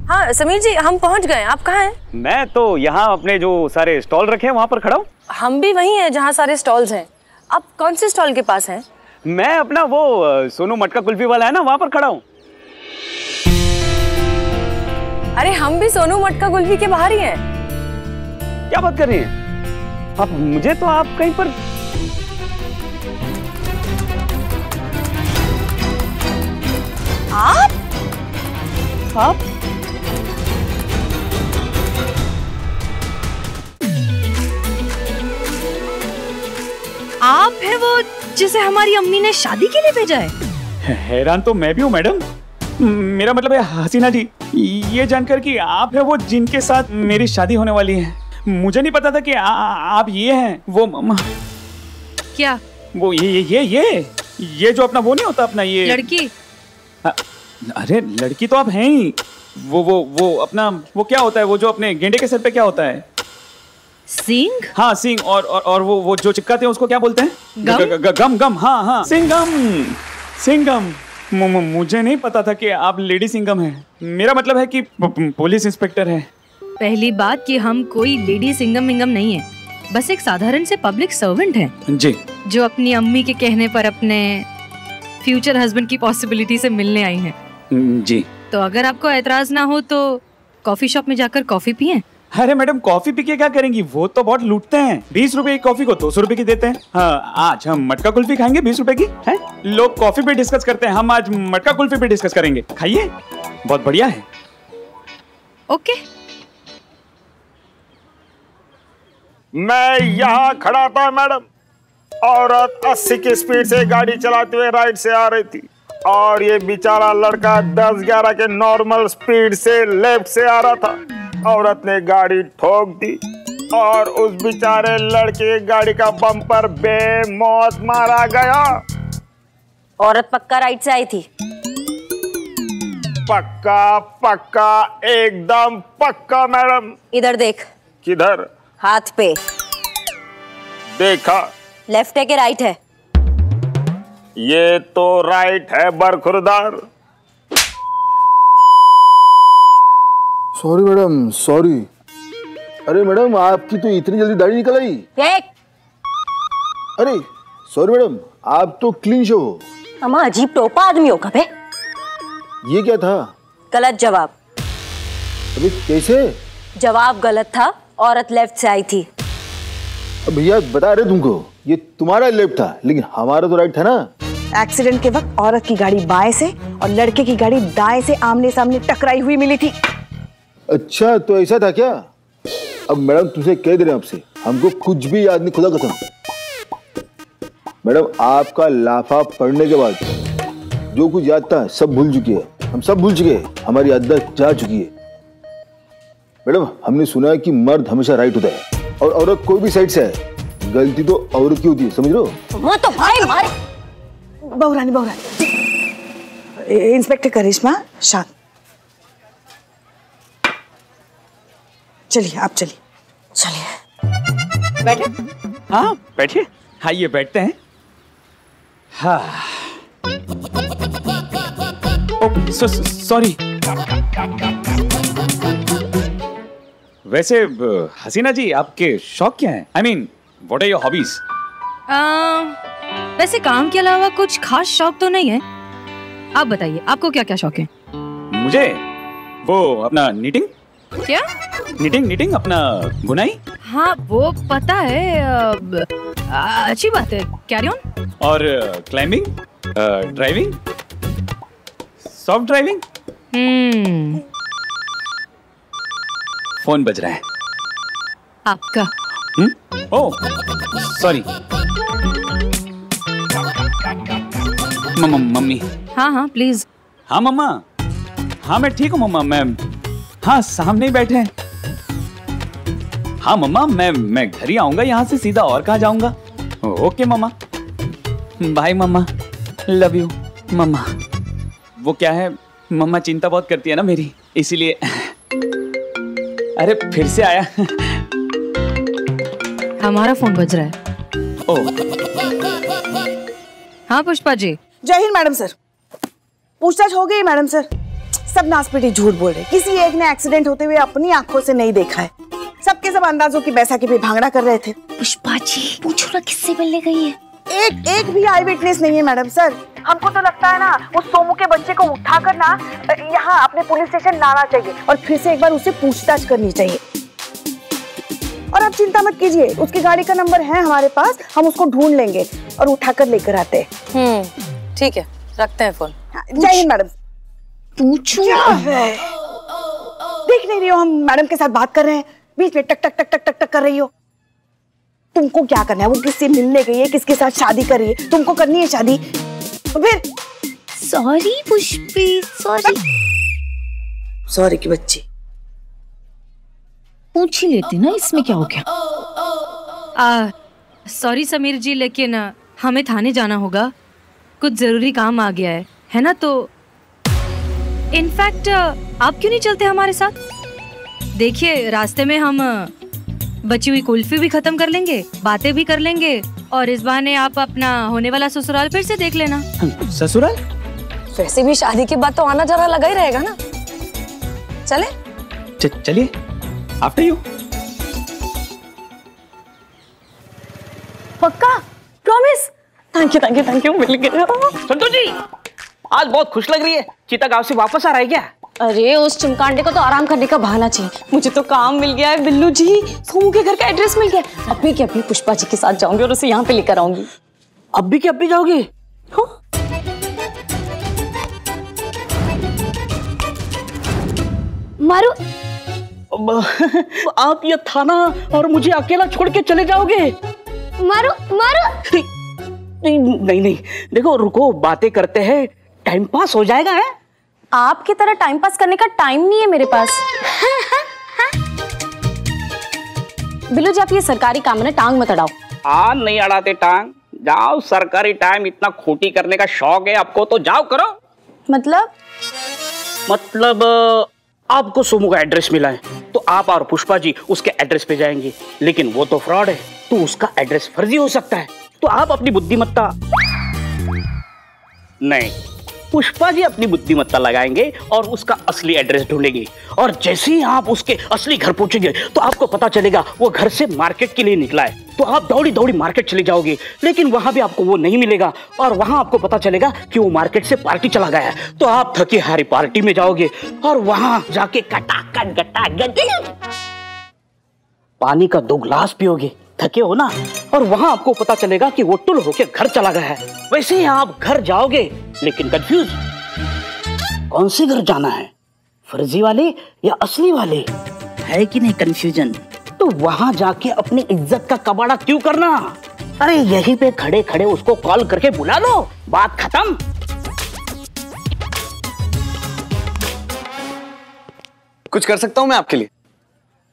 [SPEAKER 3] हाँ समीर जी हम पहुँच गए। आप कहाँ हैं?
[SPEAKER 17] मैं तो यहाँ अपने जो सारे स्टॉल रखे हैं वहाँ पर खड़ा हूँ।
[SPEAKER 3] हम भी वहीं हैं जहाँ सारे स्टॉल्स हैं। आप कौन से स्टॉल के पास हैं?
[SPEAKER 17] मैं अपना वो सोनू मटका कुल्फी वाला है ना वहाँ पर खड़ा हूँ।
[SPEAKER 3] अरे हम भी सोनू मटका कुल्फी के बाहर ही हैं।
[SPEAKER 17] क्या बात कर रही हैं? आप मुझे तो आप कहीं पर
[SPEAKER 3] आप?
[SPEAKER 17] आप?
[SPEAKER 3] आप है वो जिसे हमारी अम्मी ने शादी के लिए भेजा है।
[SPEAKER 17] हैरान तो मैं भी हूँ मैडम। मेरा मतलब है हसीना जी ये जानकर कि आप है वो जिनके साथ मेरी शादी होने वाली है। मुझे नहीं पता था कि आ, आ- आप ये हैं वो म-
[SPEAKER 3] क्या?
[SPEAKER 17] वो ये ये ये ये ये जो अपना वो नहीं होता अपना ये
[SPEAKER 3] लड़की।
[SPEAKER 17] हाँ, अरे लड़की तो आप हैं ही। वो वो वो अपना वो क्या होता है वो जो अपने गेंडे के सर पे क्या होता है?
[SPEAKER 3] सिंग
[SPEAKER 17] हाँ सिंग और और, और वो वो जो चिपकाते हैं उसको क्या बोलते हैं?
[SPEAKER 3] गम?
[SPEAKER 17] ग- ग- गम गम हाँ हाँ। सिंगम सिंगम मु- मु- मुझे नहीं पता था कि आप लेडी सिंगम हैं। मेरा मतलब है कि प- प- पुलिस इंस्पेक्टर है।
[SPEAKER 3] पहली बात कि हम कोई लेडी सिंगम विंगम नहीं है। बस एक साधारण से पब्लिक सर्वेंट हैं।
[SPEAKER 17] जी।
[SPEAKER 3] जो अपनी अम्मी के कहने पर अपने फ्यूचर हस्बैंड की पॉसिबिलिटी से मिलने आई हैं।
[SPEAKER 17] जी।
[SPEAKER 3] तो अगर आपको एतराज़ ना हो तो कॉफ़ी शॉप में जाकर कॉफ़ी पिए।
[SPEAKER 17] अरे मैडम कॉफ़ी पी के क्या करेंगी? वो तो बहुत लूटते हैं। बीस रुपए की कॉफ़ी को दो सौ रुपए की देते हैं। हाँ आज हम मटका कुल्फी खाएँगे बीस रूपए की है? लोग कॉफ़ी पे डिस्कस करते हैं। हम आज मटका कुल्फी पे डिस्कस करेंगे। खाइए। बहुत बढ़िया है।
[SPEAKER 3] ओके।
[SPEAKER 16] मैं यहाँ खड़ा था मैडम। औरत 80 की स्पीड से गाड़ी चलाते हुए राइट से आ रही थी। और ये बेचारा लड़का 10-11 के नॉर्मल स्पीड से लेफ़्ट से आ रहा था। औरत ने गाड़ी ठोक दी और उस बेचारे लड़के गाड़ी का बम्पर बेमौत मारा गया।
[SPEAKER 4] औरत पक्का राइट से आई थी?
[SPEAKER 16] पक्का पक्का एकदम पक्का मैडम।
[SPEAKER 4] इधर देख।
[SPEAKER 16] किधर?
[SPEAKER 4] हाथ पे।
[SPEAKER 16] देखा।
[SPEAKER 4] लेफ़्ट है कि राइट है?
[SPEAKER 16] ये तो राइट है बरखुरदार।
[SPEAKER 15] सॉरी मैडम सॉरी अरे मैडम आपकी तो इतनी जल्दी दाढ़ी निकल आई। अरे सॉरी मैडम आप तो क्लीन शो हो।
[SPEAKER 4] अम्मा अजीब टोपा आदमी होगा बे
[SPEAKER 15] ये क्या था?
[SPEAKER 4] गलत जवाब।
[SPEAKER 15] अबे कैसे?
[SPEAKER 4] जवाब गलत था औरत लेफ़्ट से आई थी।
[SPEAKER 15] भैया बता रहे तुमको ये तुम्हारा लेफ़्ट था लेकिन हमारा तो राइट था ना?
[SPEAKER 1] एक्सीडेंट के वक्त औरत की गाड़ी बाएँ से और लड़के की गाड़ी दाएँ से आमने सामने टकराई हुई मिली थी।
[SPEAKER 15] अच्छा तो ऐसा था क्या? अब मैडम तुमसे कह दे रहे हैं आपसे हमको कुछ भी याद नहीं खुदा कसम। मैडम आपका लाफा पढ़ने के बाद जो कुछ याद था सब भूल चुकी है। हम सब भूल चुके हैं हमारी याददाश्त जा चुकी है। मैडम हमने सुना है कि मर्द हमेशा राइट होता है और औरत कोई भी साइड से है गलती तो औरत की होती है समझ लो
[SPEAKER 4] वो तो भाई मारे
[SPEAKER 1] बहुरानी बहुरानी इंस्पेक्टर करिश्मा शांत। चलिए आप चलिए।
[SPEAKER 4] चलिए।
[SPEAKER 17] बैठे? हाँ। बैठिए। आइए बैठते हैं। हाँ। सॉरी। वैसे हसीना जी आपके शौक क्या हैं? I mean what are your hobbies
[SPEAKER 3] वैसे काम के अलावा कुछ खास शौक तो नहीं है। आप बताइए आपको क्या क्या शौक है?
[SPEAKER 17] मुझे? वो अपना नीटिंग
[SPEAKER 3] क्या?
[SPEAKER 17] नीटिंग नीटिंग अपना बुनाई?
[SPEAKER 3] हाँ वो पता है आ, अच्छी बात है। कैरी ऑन
[SPEAKER 17] और climbing driving soft driving phone बज रहा है।
[SPEAKER 3] आपका।
[SPEAKER 17] हम्म? ओह सॉरी मम्मी
[SPEAKER 3] हाँ हाँ प्लीज़
[SPEAKER 17] हाँ मम्मा। हाँ मैं ठीक हूँ मम्मा। मैं हाँ सामने ही बैठे हैं। हाँ मम्मा मैं मैं घर ही आऊँगा यहाँ से सीधा और कहा जाऊँगा? Okay mamma. Bye mamma. Love you mamma. वो क्या है? मम्मा चिंता बहुत करती है ना मेरी इसीलिए। अरे फिर से आया।
[SPEAKER 3] हमारा फ़ोन बज रहा है।
[SPEAKER 17] ओ
[SPEAKER 3] हाँ पुष्पा जी।
[SPEAKER 1] जय हिंद मैडम सर। पूछताछ हो गई मैडम सर। सब नासपीटी झूठ बोल रहे किसी एक ने एक्सीडेंट होते हुए अपनी आँखों से नहीं देखा है। सबके सब अंदाजों की बैसाखी पे भांगड़ा कर रहे थे।
[SPEAKER 27] पुष्पा जी पूछो ना किससे मिलने गई है?
[SPEAKER 1] एक एक भी आई विटनेस नहीं है मैडम सर हमको तो लगता है ना उस सोमू के बच्चे को उठा कर ना यहाँ अपने पुलिस स्टेशन लाना चाहिए और फिर से एक बार उसे पूछताछ करनी चाहिए। और आप चिंता मत कीजिए उसकी गाड़ी का नंबर है हमारे पास हम उसको ढूंढ लेंगे और उठाकर लेकर आते हैं।
[SPEAKER 3] हम्म ठीक है रखते हैं फ़ोन
[SPEAKER 1] जय हिंद मैडम
[SPEAKER 27] पूछो?
[SPEAKER 1] क्या है? देख नहीं रही हो हम मैडम के साथ बात कर रहे हैं। बीच में टक टक टक टक टक टक कर रही हो। तुमको क्या करना है? वो किससे मिलने गई है? किसके साथ शादी कर रही है? तुमको करनी है शादी? तो फिर?
[SPEAKER 27] सॉरी पुष्पी सॉरी
[SPEAKER 1] सॉरी की बच्ची।
[SPEAKER 3] पूछ ही लेती ना इसमें क्या हो गया? आ, सॉरी समीर जी लेकिन हमें थाने जाना होगा। कुछ ज़रूरी काम आ गया है है ना? तो इनफैक्ट आप क्यों नहीं चलते हमारे साथ? देखिए रास्ते में हम बची हुई कुल्फी भी खत्म कर लेंगे बातें भी कर लेंगे और इस बहाने आप अपना होने वाला ससुराल फिर से देख लेना।
[SPEAKER 17] ससुराल?
[SPEAKER 4] वैसे भी शादी के बाद तो आना जाना लगा ही रहेगा ना। चले।
[SPEAKER 17] चलिए। आफ्टर यू
[SPEAKER 4] पक्का? Promise thank you thank you thank you मिल गया।
[SPEAKER 9] संतोष! जी आज बहुत खुश लग रही है। चीता गाँव से वापस आ रहा है क्या?
[SPEAKER 2] अरे उस चिमकांडे को तो आराम करने का बहाना चाहिए। मुझे तो काम मिल गया है बिल्लू जी। सोमू के घर का एड्रेस मिल गया अभी के अभी पुष्पा जी के साथ जाऊँगी और उसे यहाँ पे लेकर आऊँगी।
[SPEAKER 9] अभी के अभी जाओगे?
[SPEAKER 2] मारू।
[SPEAKER 9] आप ये थाना और मुझे अकेला छोड़ के चले जाओगे?
[SPEAKER 2] मारू मारू।
[SPEAKER 9] नहीं नहीं नहीं। देखो रुको बातें करते हैं। टाइम पास हो जाएगा है?
[SPEAKER 2] आपकी तरह टाइम पास करने का टाइम नहीं है मेरे पास। बिल्लू जी आप ये सरकारी काम है ना टांग मत अड़ाओ।
[SPEAKER 9] आ नहीं अड़ाते टांग। जाओ सरकारी टाइम इतना खोटी करने का शौक है आपको तो जाओ करो।
[SPEAKER 2] मतलब?
[SPEAKER 9] मतलब आपको सोमू का एड्रेस मिला है तो आप और पुष्पा जी उसके एड्रेस पे जाएँगे। लेकिन वो तो फ्रॉड है तो उसका एड्रेस फर्जी हो सकता है। तो आप अपनी बुद्धिमत्ता नहीं पुष्पा जी अपनी बुद्धिमत्ता लगाएँगे और उसका असली एड्रेस ढूंढेंगे। और जैसे ही आप उसके असली घर पहुँचेंगे तो आपको पता चलेगा, वो घर से मार्केट के लिए निकला है। तो आप दौड़ी दौड़ी मार्केट चले जाओगे, लेकिन वहाँ भी आपको वो नहीं मिलेगा। और वहाँ आपको पता चलेगा कि वो मार्केट से पार्टी चला गया है। तो आप थकी हारी पार्टी में जाओगे और वहाँ जाके पानी का दो ग्लास पियोगे। थके हो ना? और वहाँ आपको पता चलेगा कि वो टुल होके घर चला गया है। वैसे ही आप घर जाओगे लेकिन कंफ्यूज कौन से घर जाना है? फर्जी वाले या असली वाले? है कि नहीं कंफ्यूजन तो वहाँ जाके अपनी इज़्ज़त का कबाड़ा क्यों करना? अरे यहीं पे खड़े खड़े उसको कॉल करके बुला लो। बात खत्म।
[SPEAKER 7] कुछ कर सकता हूँ मैं आपके लिए?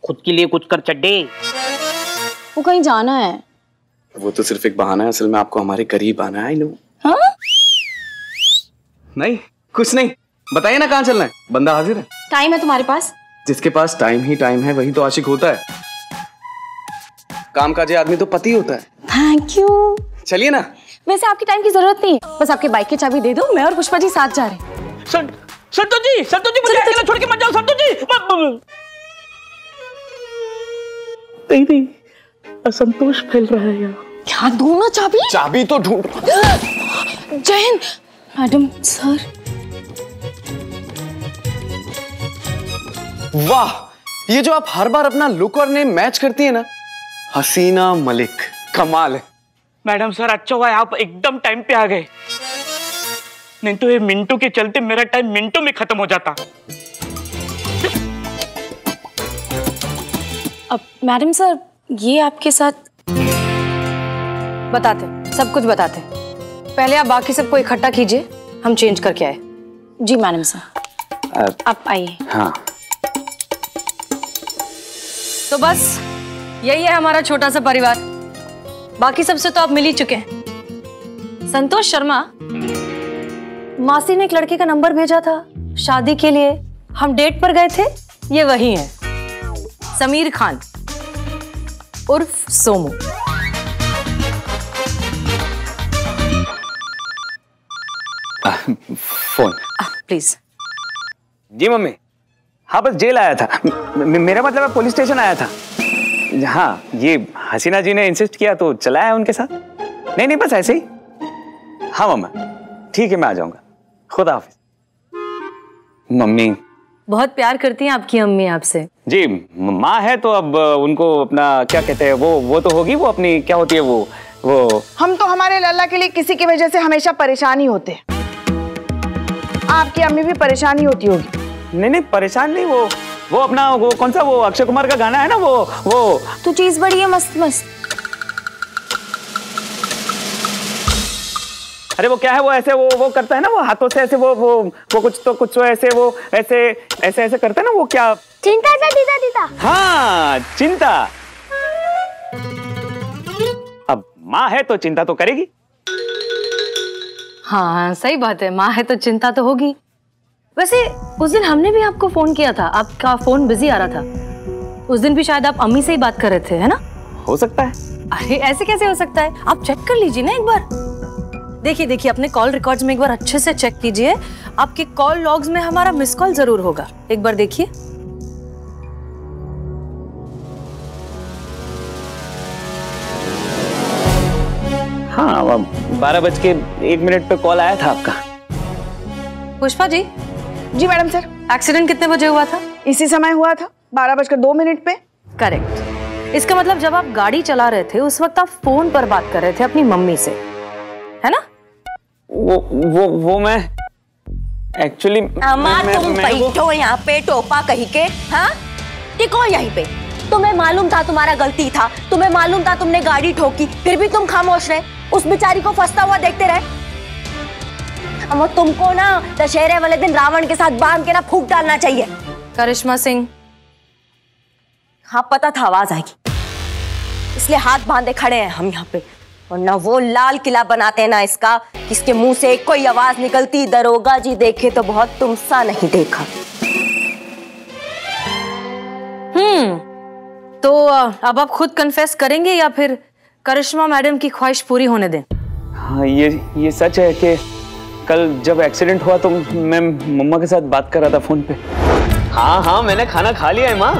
[SPEAKER 9] खुद के लिए कुछ कर चड्डे।
[SPEAKER 2] वो कहीं जाना है।
[SPEAKER 7] वो तो सिर्फ़ एक बहाना है असल में आपको हमारे करीब आना है आई नो
[SPEAKER 2] हाँ?
[SPEAKER 7] नहीं कुछ नहीं। बताइए ना कहाँ चलना है। बंदा हाजिर है।
[SPEAKER 2] टाइम है तुम्हारे पास?
[SPEAKER 7] जिसके पास टाइम ही टाइम है वही तो आशिक होता है। काम काजी आदमी तो पति होता है।
[SPEAKER 2] थैंक यू
[SPEAKER 7] चलिए ना।
[SPEAKER 2] वैसे आपकी टाइम की ज़रूरत नहीं है। बस आपके बाइक की चाबी दे दो मैं और पुष्पा जी साथ जा रहे हैं।
[SPEAKER 9] संतोष जी संतोष जी मुझे अकेला छोड़ के मत जाओ संतोष जी। नहीं नहीं। असंतोष फैल रहा है यहाँ।
[SPEAKER 2] क्या दोनों चाबी।
[SPEAKER 7] चाबी तो ढूंढ।
[SPEAKER 2] Jain madam sir.
[SPEAKER 7] वाह ये जो आप हर बार अपना लुक और नेम मैच करती है ना हसीना मलिक कमाल है।
[SPEAKER 9] मैडम सर अच्छा हुआ आप एकदम टाइम पे आ गए। नहीं तो ये मिनटों के चलते मेरा टाइम मिनटों में खत्म हो जाता।
[SPEAKER 2] अब मैडम सर ये आपके साथ
[SPEAKER 3] बताते सब कुछ बताते पहले आप बाकी सबको इकट्ठा कीजिए हम चेंज करके आए।
[SPEAKER 2] जी मैडम सर आप आइए।
[SPEAKER 7] हाँ।
[SPEAKER 3] तो बस यही है हमारा छोटा सा परिवार। बाकी सबसे तो आप मिल ही चुके हैं। संतोष शर्मा मासी ने एक लड़के का नंबर भेजा था शादी के लिए। हम डेट पर गए थे ये वही है। समीर खान उर्फ़ सोमू।
[SPEAKER 7] फ़ोन।
[SPEAKER 3] प्लीज़
[SPEAKER 17] जी मम्मी। हाँ बस जेल आया था। म- म- मेरा मतलब है पुलिस स्टेशन आया था। हाँ ये हसीना जी ने इंसिस्ट किया तो चला है उनके साथ? नहीं नहीं बस ऐसे ही। हाँ मम्मा। ठीक है मैं आ जाऊँगा। खुदा हाफिज। मम्मी।
[SPEAKER 3] बहुत प्यार करती हैं आपकी अम्मी आपसे।
[SPEAKER 17] जी माँ है तो अब उनको अपना क्या कहते हैं वो वो तो होगी वो अपनी क्या होती है वो वो
[SPEAKER 18] हम तो हमारे लल्ला के लिए किसी की वजह से हमेशा परेशान ही होते हैं। आपकी अम्मी भी परेशानी होती होगी।
[SPEAKER 17] नहीं नहीं परेशान नहीं वो वो अपना वो कौन सा वो अक्षय कुमार का गाना है ना वो वो।
[SPEAKER 2] तो चीज़ बड़ी है मस्त मस्त।
[SPEAKER 17] अरे वो क्या है वो ऐसे वो वो करता है ना वो हाथों से ऐसे वो वो वो कुछ तो कुछ तो ऐसे वो ऐसे ऐसे ऐसे करता है ना वो क्या?
[SPEAKER 24] चिंता सा दीदा दीदा
[SPEAKER 17] हाँ चिंता। अब माँ है तो चिंता तो करेगी।
[SPEAKER 3] हाँ सही बात है। माँ है तो चिंता तो होगी। वैसे उस दिन हमने भी आपको फ़ोन किया था। आपका फ़ोन बिज़ी आ रहा था। उस दिन भी शायद आप अम्मी से ही बात कर रहे थे है ना?
[SPEAKER 17] हो सकता है।
[SPEAKER 3] अरे ऐसे कैसे हो सकता है? आप चेक कर लीजिए ना एक बार। देखिए देखिए अपने कॉल रिकॉर्ड्स में एक बार अच्छे से चेक कीजिए। आपके कॉल लॉग्स में हमारा मिस कॉल ज़रूर होगा। एक बार देखिए।
[SPEAKER 17] हाँ बारह बज के एक मिनट पे कॉल आया था आपका।
[SPEAKER 3] पुष्पा जी
[SPEAKER 1] जी मैडम सर
[SPEAKER 3] एक्सीडेंट कितने बजे हुआ था?
[SPEAKER 1] इसी समय हुआ था बारह बजकर दो मिनट पे।
[SPEAKER 3] करेक्ट इसका मतलब जब आप गाड़ी चला रहे थे उस वक्त आप फ़ोन पर बात कर रहे थे अपनी मम्मी से है ना?
[SPEAKER 17] वो वो वो मैं एक्चुअली
[SPEAKER 4] तुम बैठो यहाँ पे टोपा कही के हाँ? टिको यहीं पे? तुम्हें मालूम था तुम्हारा गलती था। तुम्हें मालूम था तुमने गाड़ी ठोकी फिर भी तुम खामोश रहे। उस बेचारी को फंसता हुआ देखते रहे। अम्मा तुमको ना दशहरे वाले दिन रावण के साथ बाँध के ना फूक डालना चाहिए।
[SPEAKER 3] करिश्मा सिंह।
[SPEAKER 4] हाँ पता था आवाज़ आएगी। इसलिए हाथ बांधे खड़े हैं हम यहाँ पे। और ना वो लाल किला बनाते हैं ना इसका किसके मुँह से कोई आवाज़ निकलती दरोगा जी देखे तो बहुत तुम सा नहीं देखा।
[SPEAKER 3] हम्म तो अब आप खुद कन्फेस करेंगे या फिर करिश्मा मैडम की ख्वाहिश पूरी होने दें?
[SPEAKER 17] हाँ ये ये सच है कि कल जब एक्सीडेंट हुआ तो मैं मम्मा के साथ बात कर रहा था फ़ोन पे। हाँ हाँ मैंने खाना खा लिया है माँ।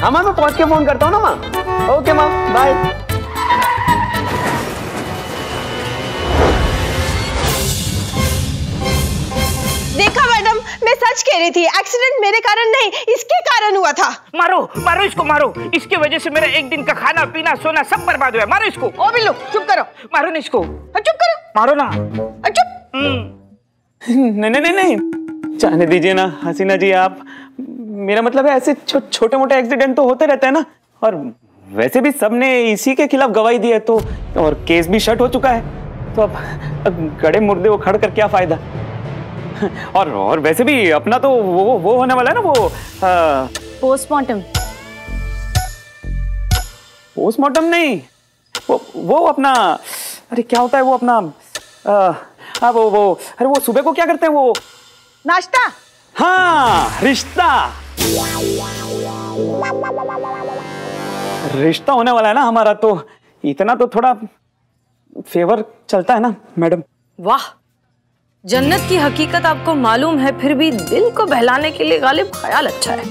[SPEAKER 17] हाँ माँ मैं पहुँच के फ़ोन करता हूँ ना माँ। ओके माँ बाय
[SPEAKER 18] देखा मैं सच कह रही थी एक्सीडेंट मेरे कारण नहीं इसके कारण हुआ था।
[SPEAKER 25] मारो मारो इसको मारो। इसकी वजह से मेरा एक दिन का खाना पीना सोना सब बर्बाद हुआ मारो इसको।
[SPEAKER 1] ओ बिल्लू चुप करो।
[SPEAKER 25] मारो ना इसको।
[SPEAKER 1] चुप करो।
[SPEAKER 25] मारो ना।
[SPEAKER 17] नहीं नहीं नहीं नहीं। जाने दीजिए ना हसीना जी आप मेरा मतलब है ऐसे छो, छोटे मोटे एक्सीडेंट तो होते रहते हैं ना। और वैसे भी सबने इसी के खिलाफ गवाही दी है तो और केस भी शट हो चुका है। तो अब, अब गड़े मुर्दे उखड़ कर क्या फ़ायदा? और और वैसे भी अपना तो वो वो होने वाला है ना वो
[SPEAKER 3] पोस्टमार्टम
[SPEAKER 17] पोस्टमार्टम नहीं वो वो अपना अरे क्या होता है वो अपना आ, हाँ वो वो अरे वो सुबह को क्या करते हैं वो?
[SPEAKER 1] नाश्ता.
[SPEAKER 17] हाँ रिश्ता. रिश्ता होने वाला है ना हमारा तो इतना तो थोड़ा फेवर चलता है ना मैडम
[SPEAKER 3] वाह जन्नत की हकीकत आपको मालूम है, फिर भी दिल को बहलाने के लिए गालिब ख्याल अच्छा है।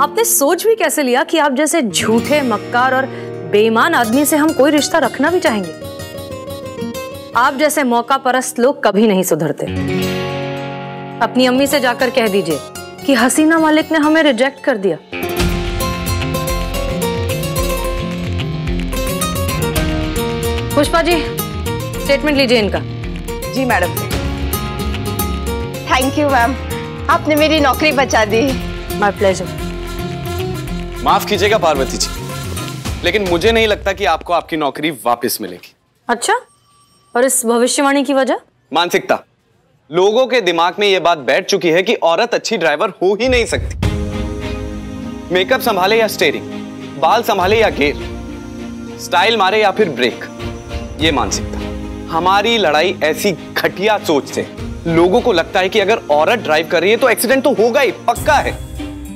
[SPEAKER 3] आपने सोच भी कैसे लिया कि आप जैसे झूठे, मक्कार और बेईमान आदमी से हम कोई रिश्ता रखना भी चाहेंगे? आप जैसे मौका परस्त लोग कभी नहीं सुधरते। अपनी अम्मी से जाकर कह दीजिए कि हसीना मालिक ने हमें रिजेक्ट कर दिया। पुष्पा जी स्टेटमेंट लीजिए इनका।
[SPEAKER 1] जी मैडम
[SPEAKER 18] थैंक यू मैम आपने मेरी नौकरी बचा दी।
[SPEAKER 3] माय प्लेजर
[SPEAKER 7] माफ़ कीजिएगा पार्वती जी। लेकिन मुझे नहीं लगता कि आपको आपकी नौकरी वापस मिलेगी।
[SPEAKER 3] अच्छा? और इस भविष्यवाणी की वजह?
[SPEAKER 7] मानसिकता। लोगों के दिमाग में यह बात बैठ चुकी है कि औरत अच्छी ड्राइवर हो ही नहीं सकती। मेकअप संभाले या स्टेरिंग बाल संभाले या गेर स्टाइल मारे या फिर ब्रेक ये मानसिकता। हमारी लड़ाई ऐसी घटिया सोच से। लोगों को लगता है कि अगर औरत ड्राइव कर रही है तो एक्सीडेंट तो होगा ही पक्का है।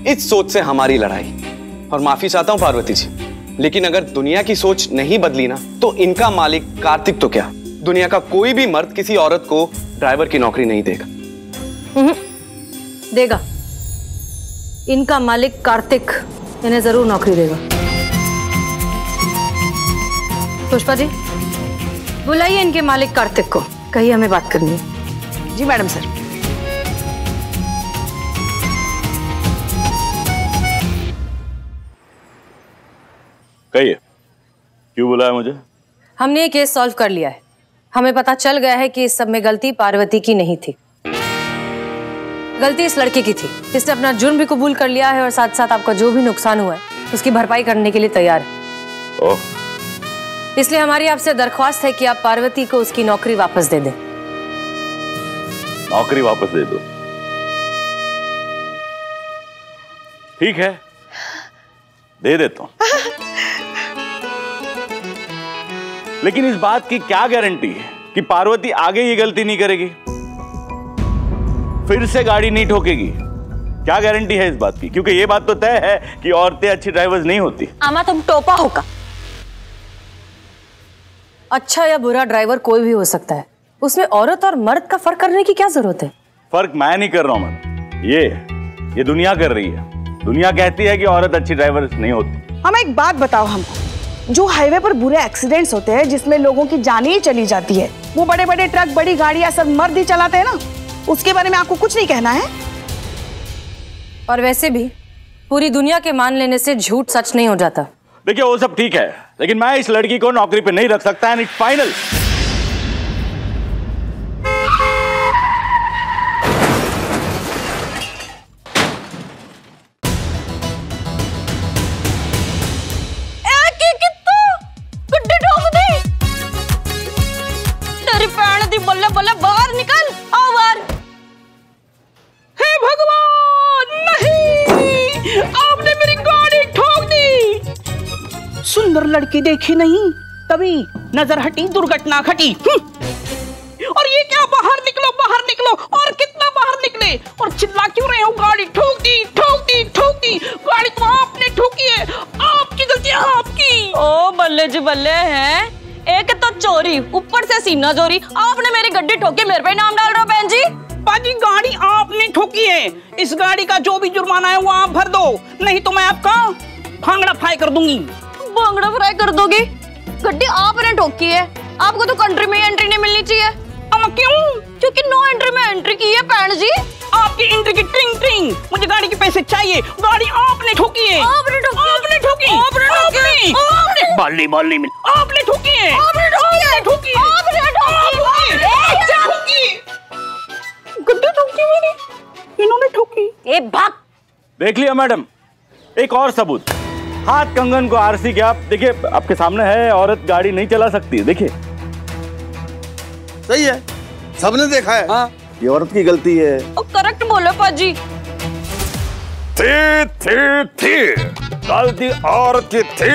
[SPEAKER 7] इस सोच से हमारी लड़ाई। और माफ़ी चाहता हूँ पार्वती जी लेकिन अगर दुनिया की सोच नहीं बदली ना तो इनका मालिक कार्तिक तो क्या? दुनिया का कोई भी मर्द किसी औरत को ड्राइवर की नौकरी नहीं देगा।
[SPEAKER 3] हम्म, देगा। इनका मालिक कार्तिक इन्हें ज़रूर नौकरी देगा। पुष्पा जी? बुलाइए इनके मालिक कार्तिक को। कहिए हमें बात करनी है।
[SPEAKER 1] जी मैडम सर।
[SPEAKER 22] कहिए क्यों बुलाया मुझे?
[SPEAKER 3] हमने ये केस सॉल्व कर लिया है। हमें पता चल गया है कि इस सब में गलती पार्वती की नहीं थी। गलती इस लड़के की थी। इसने अपना जुर्म भी कबूल कर लिया है और साथ साथ आपका जो भी नुकसान हुआ है उसकी भरपाई करने के लिए तैयार है।
[SPEAKER 22] ओह
[SPEAKER 3] इसलिए हमारी आपसे दरख्वास्त है कि आप पार्वती को उसकी नौकरी वापस दे दें।
[SPEAKER 22] नौकरी वापस दे दो। ठीक है। दे देता हूँ। लेकिन इस बात की क्या गारंटी है कि पार्वती आगे ये गलती नहीं करेगी? फिर से गाड़ी नहीं ठोकेगी। क्या गारंटी है इस बात की? क्योंकि ये बात तो तय है कि औरतें अच्छी ड्राइवर्स नहीं होती।
[SPEAKER 28] आमा तुम टोपा होगा
[SPEAKER 3] अच्छा या बुरा ड्राइवर कोई भी हो सकता है। उसमें औरत और मर्द का फ़र्क करने की क्या ज़रूरत है?
[SPEAKER 22] फ़र्क मैं नहीं कर रहा हूँ ये ये दुनिया कर रही है। दुनिया कहती है कि औरत अच्छी ड्राइवर नहीं होती।
[SPEAKER 1] हम एक बात बताओ हमको। जो हाईवे पर बुरे एक्सीडेंट्स होते हैं जिसमें लोगों की जानें ही चली जाती है वो बड़े बड़े ट्रक बड़ी गाड़ियाँ सब मर्द ही चलाते हैं ना? उसके बारे में आपको कुछ नहीं कहना है?
[SPEAKER 3] और वैसे भी पूरी दुनिया के मान लेने से झूठ सच नहीं हो जाता।
[SPEAKER 22] देखिए, वो सब ठीक है, लेकिन मैं इस लड़की को नौकरी पे नहीं रख सकता एंड इट फाइनल
[SPEAKER 9] देखी नहीं तभी नज़र हटी दुर्घटना घटी। हम्म। और ये क्या बाहर निकलो बाहर निकलो और कितना बाहर निकले? और चिल्ला क्यों रहे हो? गाड़ी ठोक दी ठोक दी ठोक दी गाड़ी तो आपने ठोकी है आपकी गलती है आपकी।
[SPEAKER 28] ओ बल्ले जी बल्ले हैं। एक तो चोरी ऊपर से सीना चोरी। आपने मेरी गड्डी ठोकी मेरे पे नाम डाल रहे हो बहन जी।
[SPEAKER 9] बाजी गाड़ी आपने ठोकी है। इस गाड़ी का जो भी जुर्माना है वो आप भर दो। नहीं तो मैं आपका भांगड़ा फाई कर दूँगी।
[SPEAKER 28] भांगड़ा फ्राई कर दोगे गड्डी आपने ठोकी है आपको तो कंट्री में एंट्री नहीं मिलनी चाहिए
[SPEAKER 9] अब क्यों
[SPEAKER 28] क्योंकि नो एंट्री में एंट्री की है पैन जी
[SPEAKER 9] आपकी एंट्री की ट्रिंग ट्रिंग मुझे गाड़ी के पैसे चाहिए गाड़ी आपने ठोकी है
[SPEAKER 28] आपने ठोकी
[SPEAKER 9] आपने ठोकी
[SPEAKER 28] आपने ठोकी
[SPEAKER 9] आपने
[SPEAKER 28] आपने
[SPEAKER 22] बाल नहीं बाल नहीं मिल
[SPEAKER 9] आपने ठोकी है
[SPEAKER 28] आपने ठोकी है
[SPEAKER 9] आपने ठोकी
[SPEAKER 28] आपने ठोकी
[SPEAKER 9] गड्डी ठोकी मेरी इन्होंने ठोकी
[SPEAKER 28] ए भाग
[SPEAKER 22] देख लिया मैडम एक और सबूत हाथ कंगन को आरसी के आप देखिए आपके सामने है औरत गाड़ी नहीं चला सकती देखिए।
[SPEAKER 15] सही है सबने देखा है। हाँ। ये औरत की गलती है।
[SPEAKER 28] करेक्ट बोलो पाजी।
[SPEAKER 16] थी थी थी। गलती औरत की थी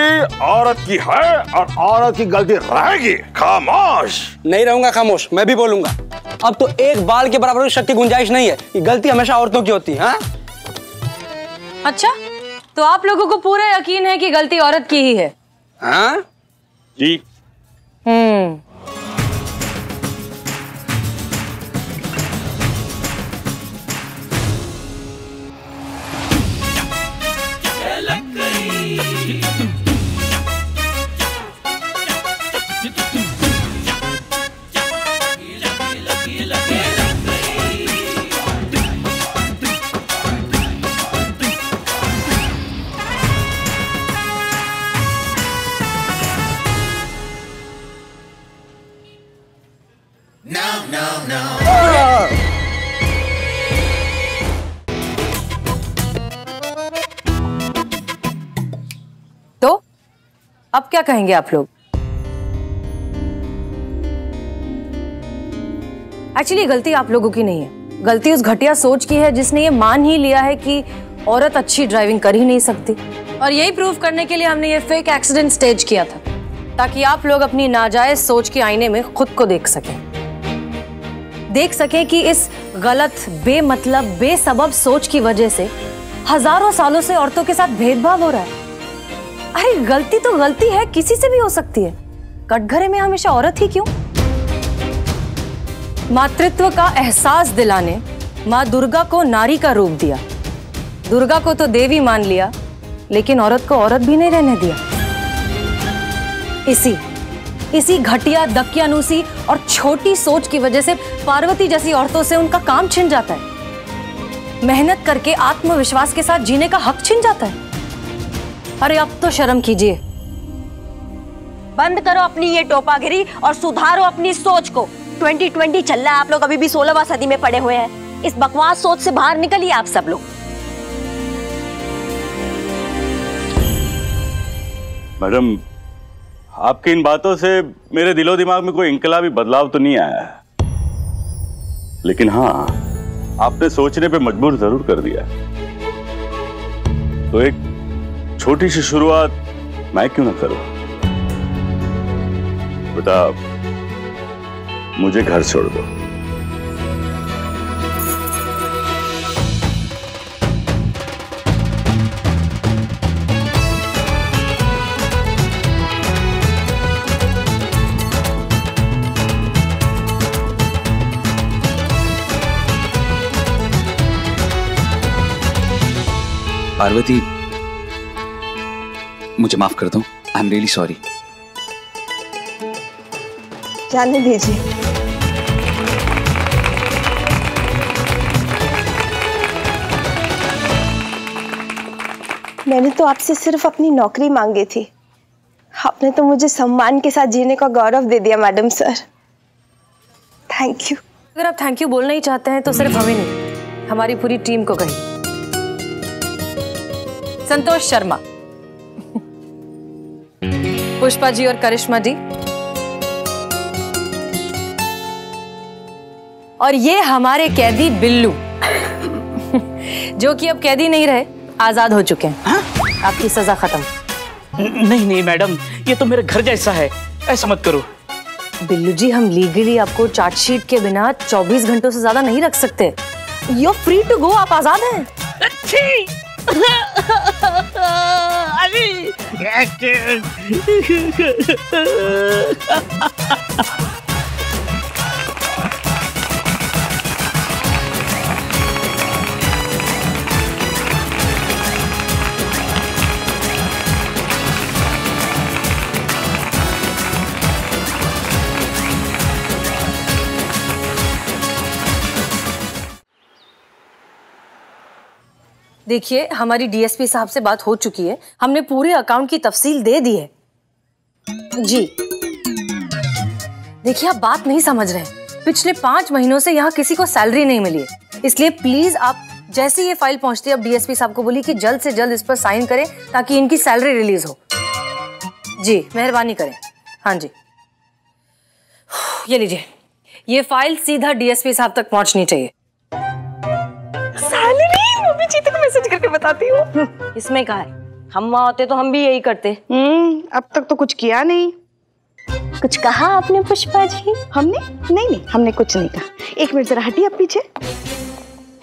[SPEAKER 16] औरत की है और औरत की गलती रहेगी। खामोश।
[SPEAKER 26] नहीं रहूँगा खामोश मैं भी बोलूँगा। अब तो एक बाल के बराबर की शक की गुंजाइश नहीं है ये गलती हमेशा औरतों की होती है हाँ?
[SPEAKER 3] अच्छा? तो आप लोगों को पूरा यकीन है कि गलती औरत की ही है।
[SPEAKER 26] हाँ?
[SPEAKER 22] जी।
[SPEAKER 3] हम्म। अब क्या कहेंगे आप लोग? एक्चुअली गलती आप लोगों की नहीं है। गलती उस घटिया सोच की है जिसने ये मान ही लिया है कि औरत अच्छी ड्राइविंग कर ही नहीं सकती। और यही प्रूव करने के लिए हमने ये फेक एक्सीडेंट स्टेज किया था, ताकि आप लोग अपनी नाजायज सोच के आईने में खुद को देख सकें। देख सकें कि इस गलत, बेमतलब, बेसबब सोच की वजह से हज़ारों सालों से औरतों के साथ भेदभाव हो रहा है। अरे, गलती तो गलती है, किसी से भी हो सकती है। कटघरे में हमेशा औरत ही क्यों? मातृत्व का एहसास दिलाने, माँ दुर्गा को नारी का रूप दिया। दुर्गा को तो देवी मान लिया, लेकिन औरत को औरत भी नहीं रहने दिया। इसी इसी घटिया, दकियानुसी और छोटी सोच की वजह से पार्वती जैसी औरतों से उनका काम छिन जाता है। मेहनत करके आत्मविश्वास के साथ जीने का हक छिन जाता है। अरे अब तो शर्म कीजिए।
[SPEAKER 28] बंद करो अपनी ये टोपागिरी और सुधारो अपनी सोच को। 2020 चल रहा है, आप लोग अभी भी सोलहवा सदी में पड़े हुए हैं। इस बकवास सोच से बाहर निकलिए आप सब लोग।
[SPEAKER 22] मैडम, आपकी इन बातों से मेरे दिलो दिमाग में कोई इंकलाबी बदलाव तो नहीं आया लेकिन हाँ आपने सोचने पे मजबूर ज़रूर कर दिया तो एक छोटी सी शुरुआत मैं क्यों ना करूँ? बता मुझे घर छोड़ दो।
[SPEAKER 26] पार्वती मुझे माफ़ कर दो। आई एम रियली सॉरी
[SPEAKER 18] जाने दीजिए। मैंने तो आपसे सिर्फ़ अपनी नौकरी मांगी थी। आपने तो मुझे सम्मान के साथ जीने का गौरव दे दिया मैडम सर। थैंक यू
[SPEAKER 3] अगर आप थैंक यू बोलना ही चाहते हैं तो सिर्फ़ हमें नहीं हमारी पूरी टीम को कहिए संतोष शर्मा। पुष्पा जी और करिश्मा जी। और ये हमारे कैदी बिल्लू जो कि अब कैदी नहीं रहे आज़ाद हो चुके हैं। आपकी सजा खत्म।
[SPEAKER 9] नहीं नहीं मैडम ये तो मेरे घर जैसा है। ऐसा मत करो।
[SPEAKER 3] बिल्लू जी हम लीगली आपको चार्जशीट के बिना 24 घंटों से ज़्यादा नहीं रख सकते। यू फ्री टू गो आप आज़ाद हैं। अरे देखिए, हमारी डीएसपी साहब से बात हो चुकी है। हमने पूरे अकाउंट की तफसील दे दी है। जी। देखिए, आप बात नहीं समझ रहे पिछले पाँच महीनों से यहाँ किसी को सैलरी नहीं मिली है। इसलिए प्लीज़ आप जैसे ये फ़ाइल पहुँचती है, अब डीएसपी साहब को बोलिए कि जल्द से जल्द इस पर साइन करें ताकि इनकी सैलरी रिलीज़ हो। जी, मेहरबानी करें। हाँ जी। ये लीजिए। ये फ़ाइल सीधा डीएसपी साहब तक पहुंचनी चाहिए।
[SPEAKER 18] तक मैसेज करके बताती हूँ।
[SPEAKER 4] इसमें कहा है? हम वहाँ होते तो हम भी यही करते।
[SPEAKER 18] हम्म अब तक तो कुछ किया नहीं।
[SPEAKER 4] कुछ कहा आपने पुष्पा जी?
[SPEAKER 18] हमने? नहीं नहीं हमने कुछ नहीं कहा। एक मिनट जरा हटिए आप पीछे।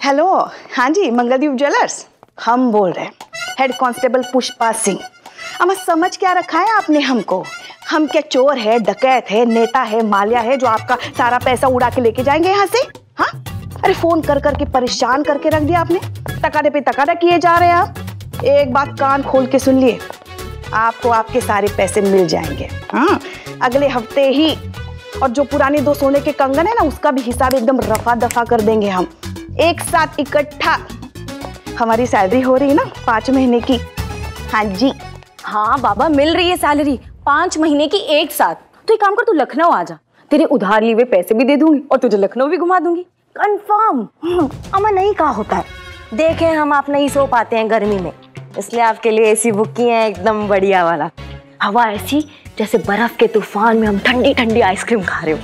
[SPEAKER 18] हेलो हाँ जी मंगलदीप ज्वेलर्स। हम बोल रहे हैं हेड कांस्टेबल पुष्पा सिंह। अब समझ क्या रखा है आपने हमको? हम क्या चोर है डकैत है नेता है मालिया है जो आपका सारा पैसा उड़ा के लेके जाएँगे यहाँ से? हाँ? अरे फ़ोन कर करके परेशान करके रख दिया आपने। तकादे पे तकादा किए जा रहे हैं आप। एक बात कान खोल के सुन लिए। आपको आपके सारे पैसे मिल जाएँगे। हाँ अगले हफ़्ते ही। और जो पुराने दो सोने के कंगन है ना, उसका भी हिसाब एकदम रफा दफ़ा कर देंगे हम। एक साथ इकट्ठा। हमारी सैलरी हो रही है ना, पाँच महीने की। हाँ जी।
[SPEAKER 4] हाँ बाबा, मिल रही है सैलरी। पाँच महीने की एक साथ। तो एक काम कर, तू लखनऊ आ जा। तेरे उधार लिए हुए पैसे भी दे दूँगी और तुझे लखनऊ भी घुमा दूँगी। कंफर्म अमा नहीं कहा होता है। देखे, हम आप नहीं सो पाते हैं गर्मी में। इसलिए आपके लिए एसी बुक किए हैं, एकदम बढ़िया वाला। हवा ऐसी, जैसे बर्फ़ के तूफ़ान में हम ठंडी ठंडी आइसक्रीम खा रहे हो।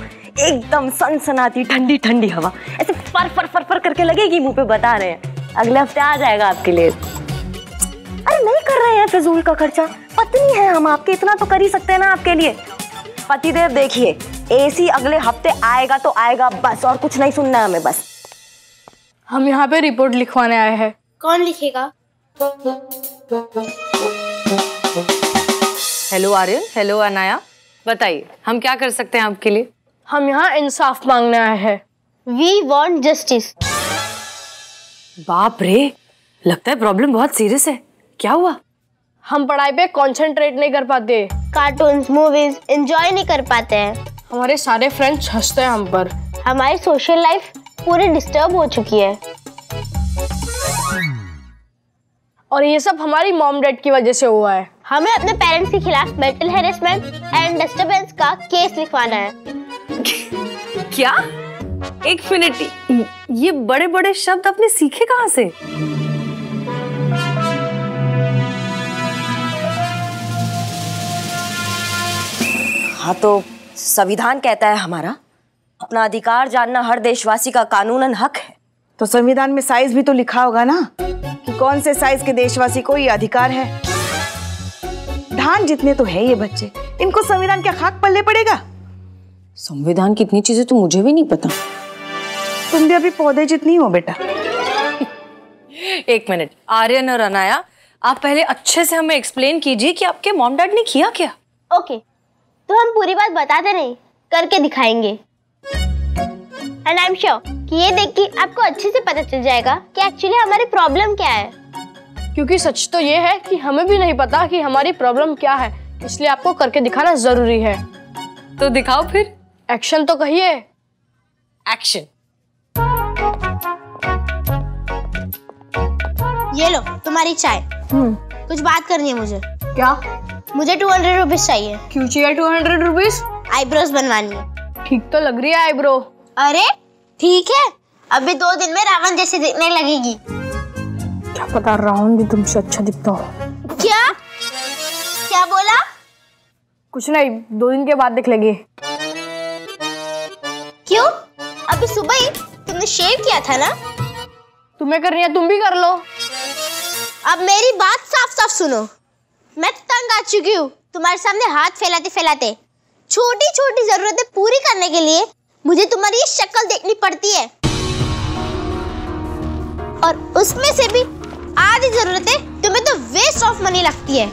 [SPEAKER 4] एकदम सनसनाती ठंडी ठंडी हवा। ऐसे फर फर फर फर करके लगेगी, मुँह पे बता रहे हैं। अगले हफ़्ते आ जाएगा आपके लिए। अरे नहीं कर रहे हैं फिजूल का खर्चा। पत्नी है हम, आपके इतना तो कर ही सकते हैं ना आपके लिए। पतिदेव देखिए एसी अगले हफ़्ते आएगा तो आएगा बस और कुछ नहीं सुनना है हमें बस।
[SPEAKER 28] हम यहाँ पे रिपोर्ट लिखवाने आए हैं।
[SPEAKER 24] कौन लिखेगा?
[SPEAKER 3] हेलो आर्यन हेलो अनाया बताइए हम क्या कर सकते हैं आपके लिए?
[SPEAKER 28] हम यहाँ इंसाफ मांगने आए हैं।
[SPEAKER 24] वी वॉन्ट जस्टिस
[SPEAKER 3] बाप रे लगता है प्रॉब्लम बहुत सीरियस है। क्या हुआ?
[SPEAKER 28] हम पढ़ाई पे कंसंट्रेट नहीं कर पाते।
[SPEAKER 24] कार्टून मूवीज़ एंजॉय नहीं कर पाते हैं।
[SPEAKER 28] हमारे सारे फ्रेंड्स हँसते हैं हम पर।
[SPEAKER 24] हमारी सोशल लाइफ पूरी डिस्टर्ब हो चुकी है।
[SPEAKER 28] और ये सब हमारी मॉम डैड की वजह से हुआ है।
[SPEAKER 24] हमें अपने पेरेंट्स के खिलाफ मेंटल हेरेसमेंट एंड डिस्टरबेंस का केस लिखवाना है।
[SPEAKER 3] क्या? एक मिनट ये बड़े बड़े शब्द आपने सीखे कहाँ से?
[SPEAKER 4] हाँ तो संविधान कहता है हमारा। अपना अधिकार जानना हर देशवासी का कानूनन हक है।
[SPEAKER 1] तो संविधान में साइज़ भी तो लिखा होगा ना कि कौन से साइज़ के देशवासी को ये अधिकार है। धान जितने तो है ये बच्चे इनको संविधान क्या खाक पल्ले पड़ेगा।
[SPEAKER 3] संविधान की इतनी चीज़ें तो मुझे भी नहीं पता।
[SPEAKER 1] तुम भी अभी पौधे जितनी हो बेटा।
[SPEAKER 3] एक मिनट आर्यन और अनाया आप पहले अच्छे से हमें एक्सप्लेन कीजिए कि आपके मॉम डैड ने किया क्या?
[SPEAKER 24] ओके तो हम पूरी बात बताते नहीं करके दिखाएँगे। एंड आई एम श्योर कि ये देख के आपको अच्छे से पता चल जाएगा कि एक्चुअली हमारी प्रॉब्लम क्या है।
[SPEAKER 28] क्योंकि सच तो ये है कि हमें भी नहीं पता कि हमारी प्रॉब्लम क्या है इसलिए आपको करके दिखाना ज़रूरी है।
[SPEAKER 3] तो दिखाओ फिर।
[SPEAKER 28] एक्शन तो कहिए।
[SPEAKER 3] एक्शन
[SPEAKER 24] ये लो तुम्हारी चाय। कुछ बात करनी है मुझे।
[SPEAKER 28] क्या?
[SPEAKER 24] मुझे टू हंड्रेड रुपीज़ चाहिए।
[SPEAKER 28] क्यों चाहिए टू हंड्रेड रुपीज़
[SPEAKER 24] आईब्रोज बनवानी है।
[SPEAKER 28] ठीक तो लग रही है आईब्रो
[SPEAKER 24] अरे ठीक है। अभी दो दिन में रावण जैसी दिखने लगेगी।
[SPEAKER 28] क्या पता रावण भी तुमसे अच्छा दिखता हो।
[SPEAKER 24] क्या? क्या बोला?
[SPEAKER 28] कुछ नहीं दो दिन के बाद देख लेंगे।
[SPEAKER 24] क्यों? अभी सुबह ही तुमने शेव किया था ना?
[SPEAKER 28] तुम्हें करनी है तुम भी कर लो।
[SPEAKER 24] अब मेरी बात साफ़ साफ़ सुनो। मैं तंग आ चुकी हूँ। तुम्हारे सामने हाथ फैलाते फैलाते। छोटी छोटी जरूरतें पूरी करने के लिए मुझे तुम्हारी शक्ल देखनी पड़ती है। और उसमें से भी आधी जरूरतें तुम्हें तो वेस्ट ऑफ़ मनी लगती है।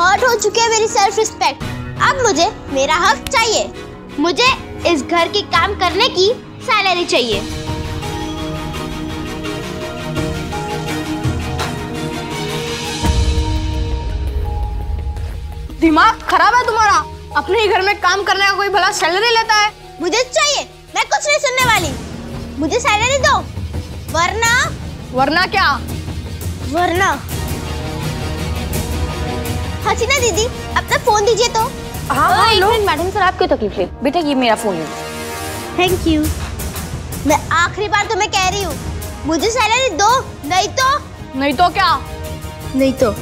[SPEAKER 24] हर्ट हो चुकी है मेरी सेल्फ रिस्पेक्ट अब मुझे मेरा हक चाहिए। मुझे इस घर के काम करने की सैलरी चाहिए।
[SPEAKER 28] दिमाग खराब है तुम्हारा। अपने ही घर में काम करने का कोई भला सैलरी लेता है?
[SPEAKER 24] मुझे चाहिए। मैं कुछ नहीं सुनने वाली। मुझे सैलरी दो। वरना?
[SPEAKER 28] वरना क्या?
[SPEAKER 24] वरना? हसीना दीदी अपना फ़ोन दीजिए तो।
[SPEAKER 29] हाँ मिनट मैडम सर आप क्यों तकलीफ़ ले? बेटा ये मेरा फ़ोन है।
[SPEAKER 24] थैंक यू मैं आखिरी बार तुम्हें कह रही हूँ। मुझे सैलरी दो नहीं तो?
[SPEAKER 28] नहीं तो क्या?
[SPEAKER 24] नहीं तो।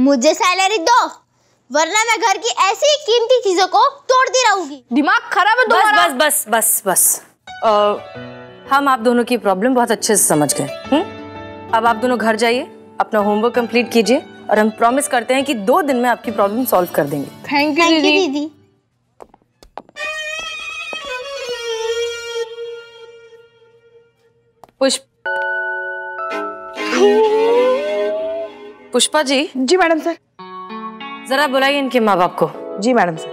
[SPEAKER 24] मुझे सैलरी दो वरना मैं घर की ऐसी कीमती चीज़ों को तोड़ती रहूँगी।
[SPEAKER 28] दिमाग खराब है
[SPEAKER 3] बस
[SPEAKER 28] तुम्हारा।
[SPEAKER 3] बस बस बस बस अ, हम आप दोनों की प्रॉब्लम बहुत अच्छे से समझ गए। हम्म? अब आप दोनों घर जाइए अपना होमवर्क कंप्लीट कीजिए और हम प्रॉमिस करते हैं कि दो दिन में आपकी प्रॉब्लम सॉल्व कर देंगे।
[SPEAKER 28] थैंक यू
[SPEAKER 24] थैंक यू
[SPEAKER 28] दीदी।
[SPEAKER 24] दीदी।
[SPEAKER 3] पुष्प। पुष्पा जी?
[SPEAKER 30] जी मैडम सर।
[SPEAKER 3] जरा बुलाइए इनके माँ बाप को।
[SPEAKER 30] जी मैडम सर।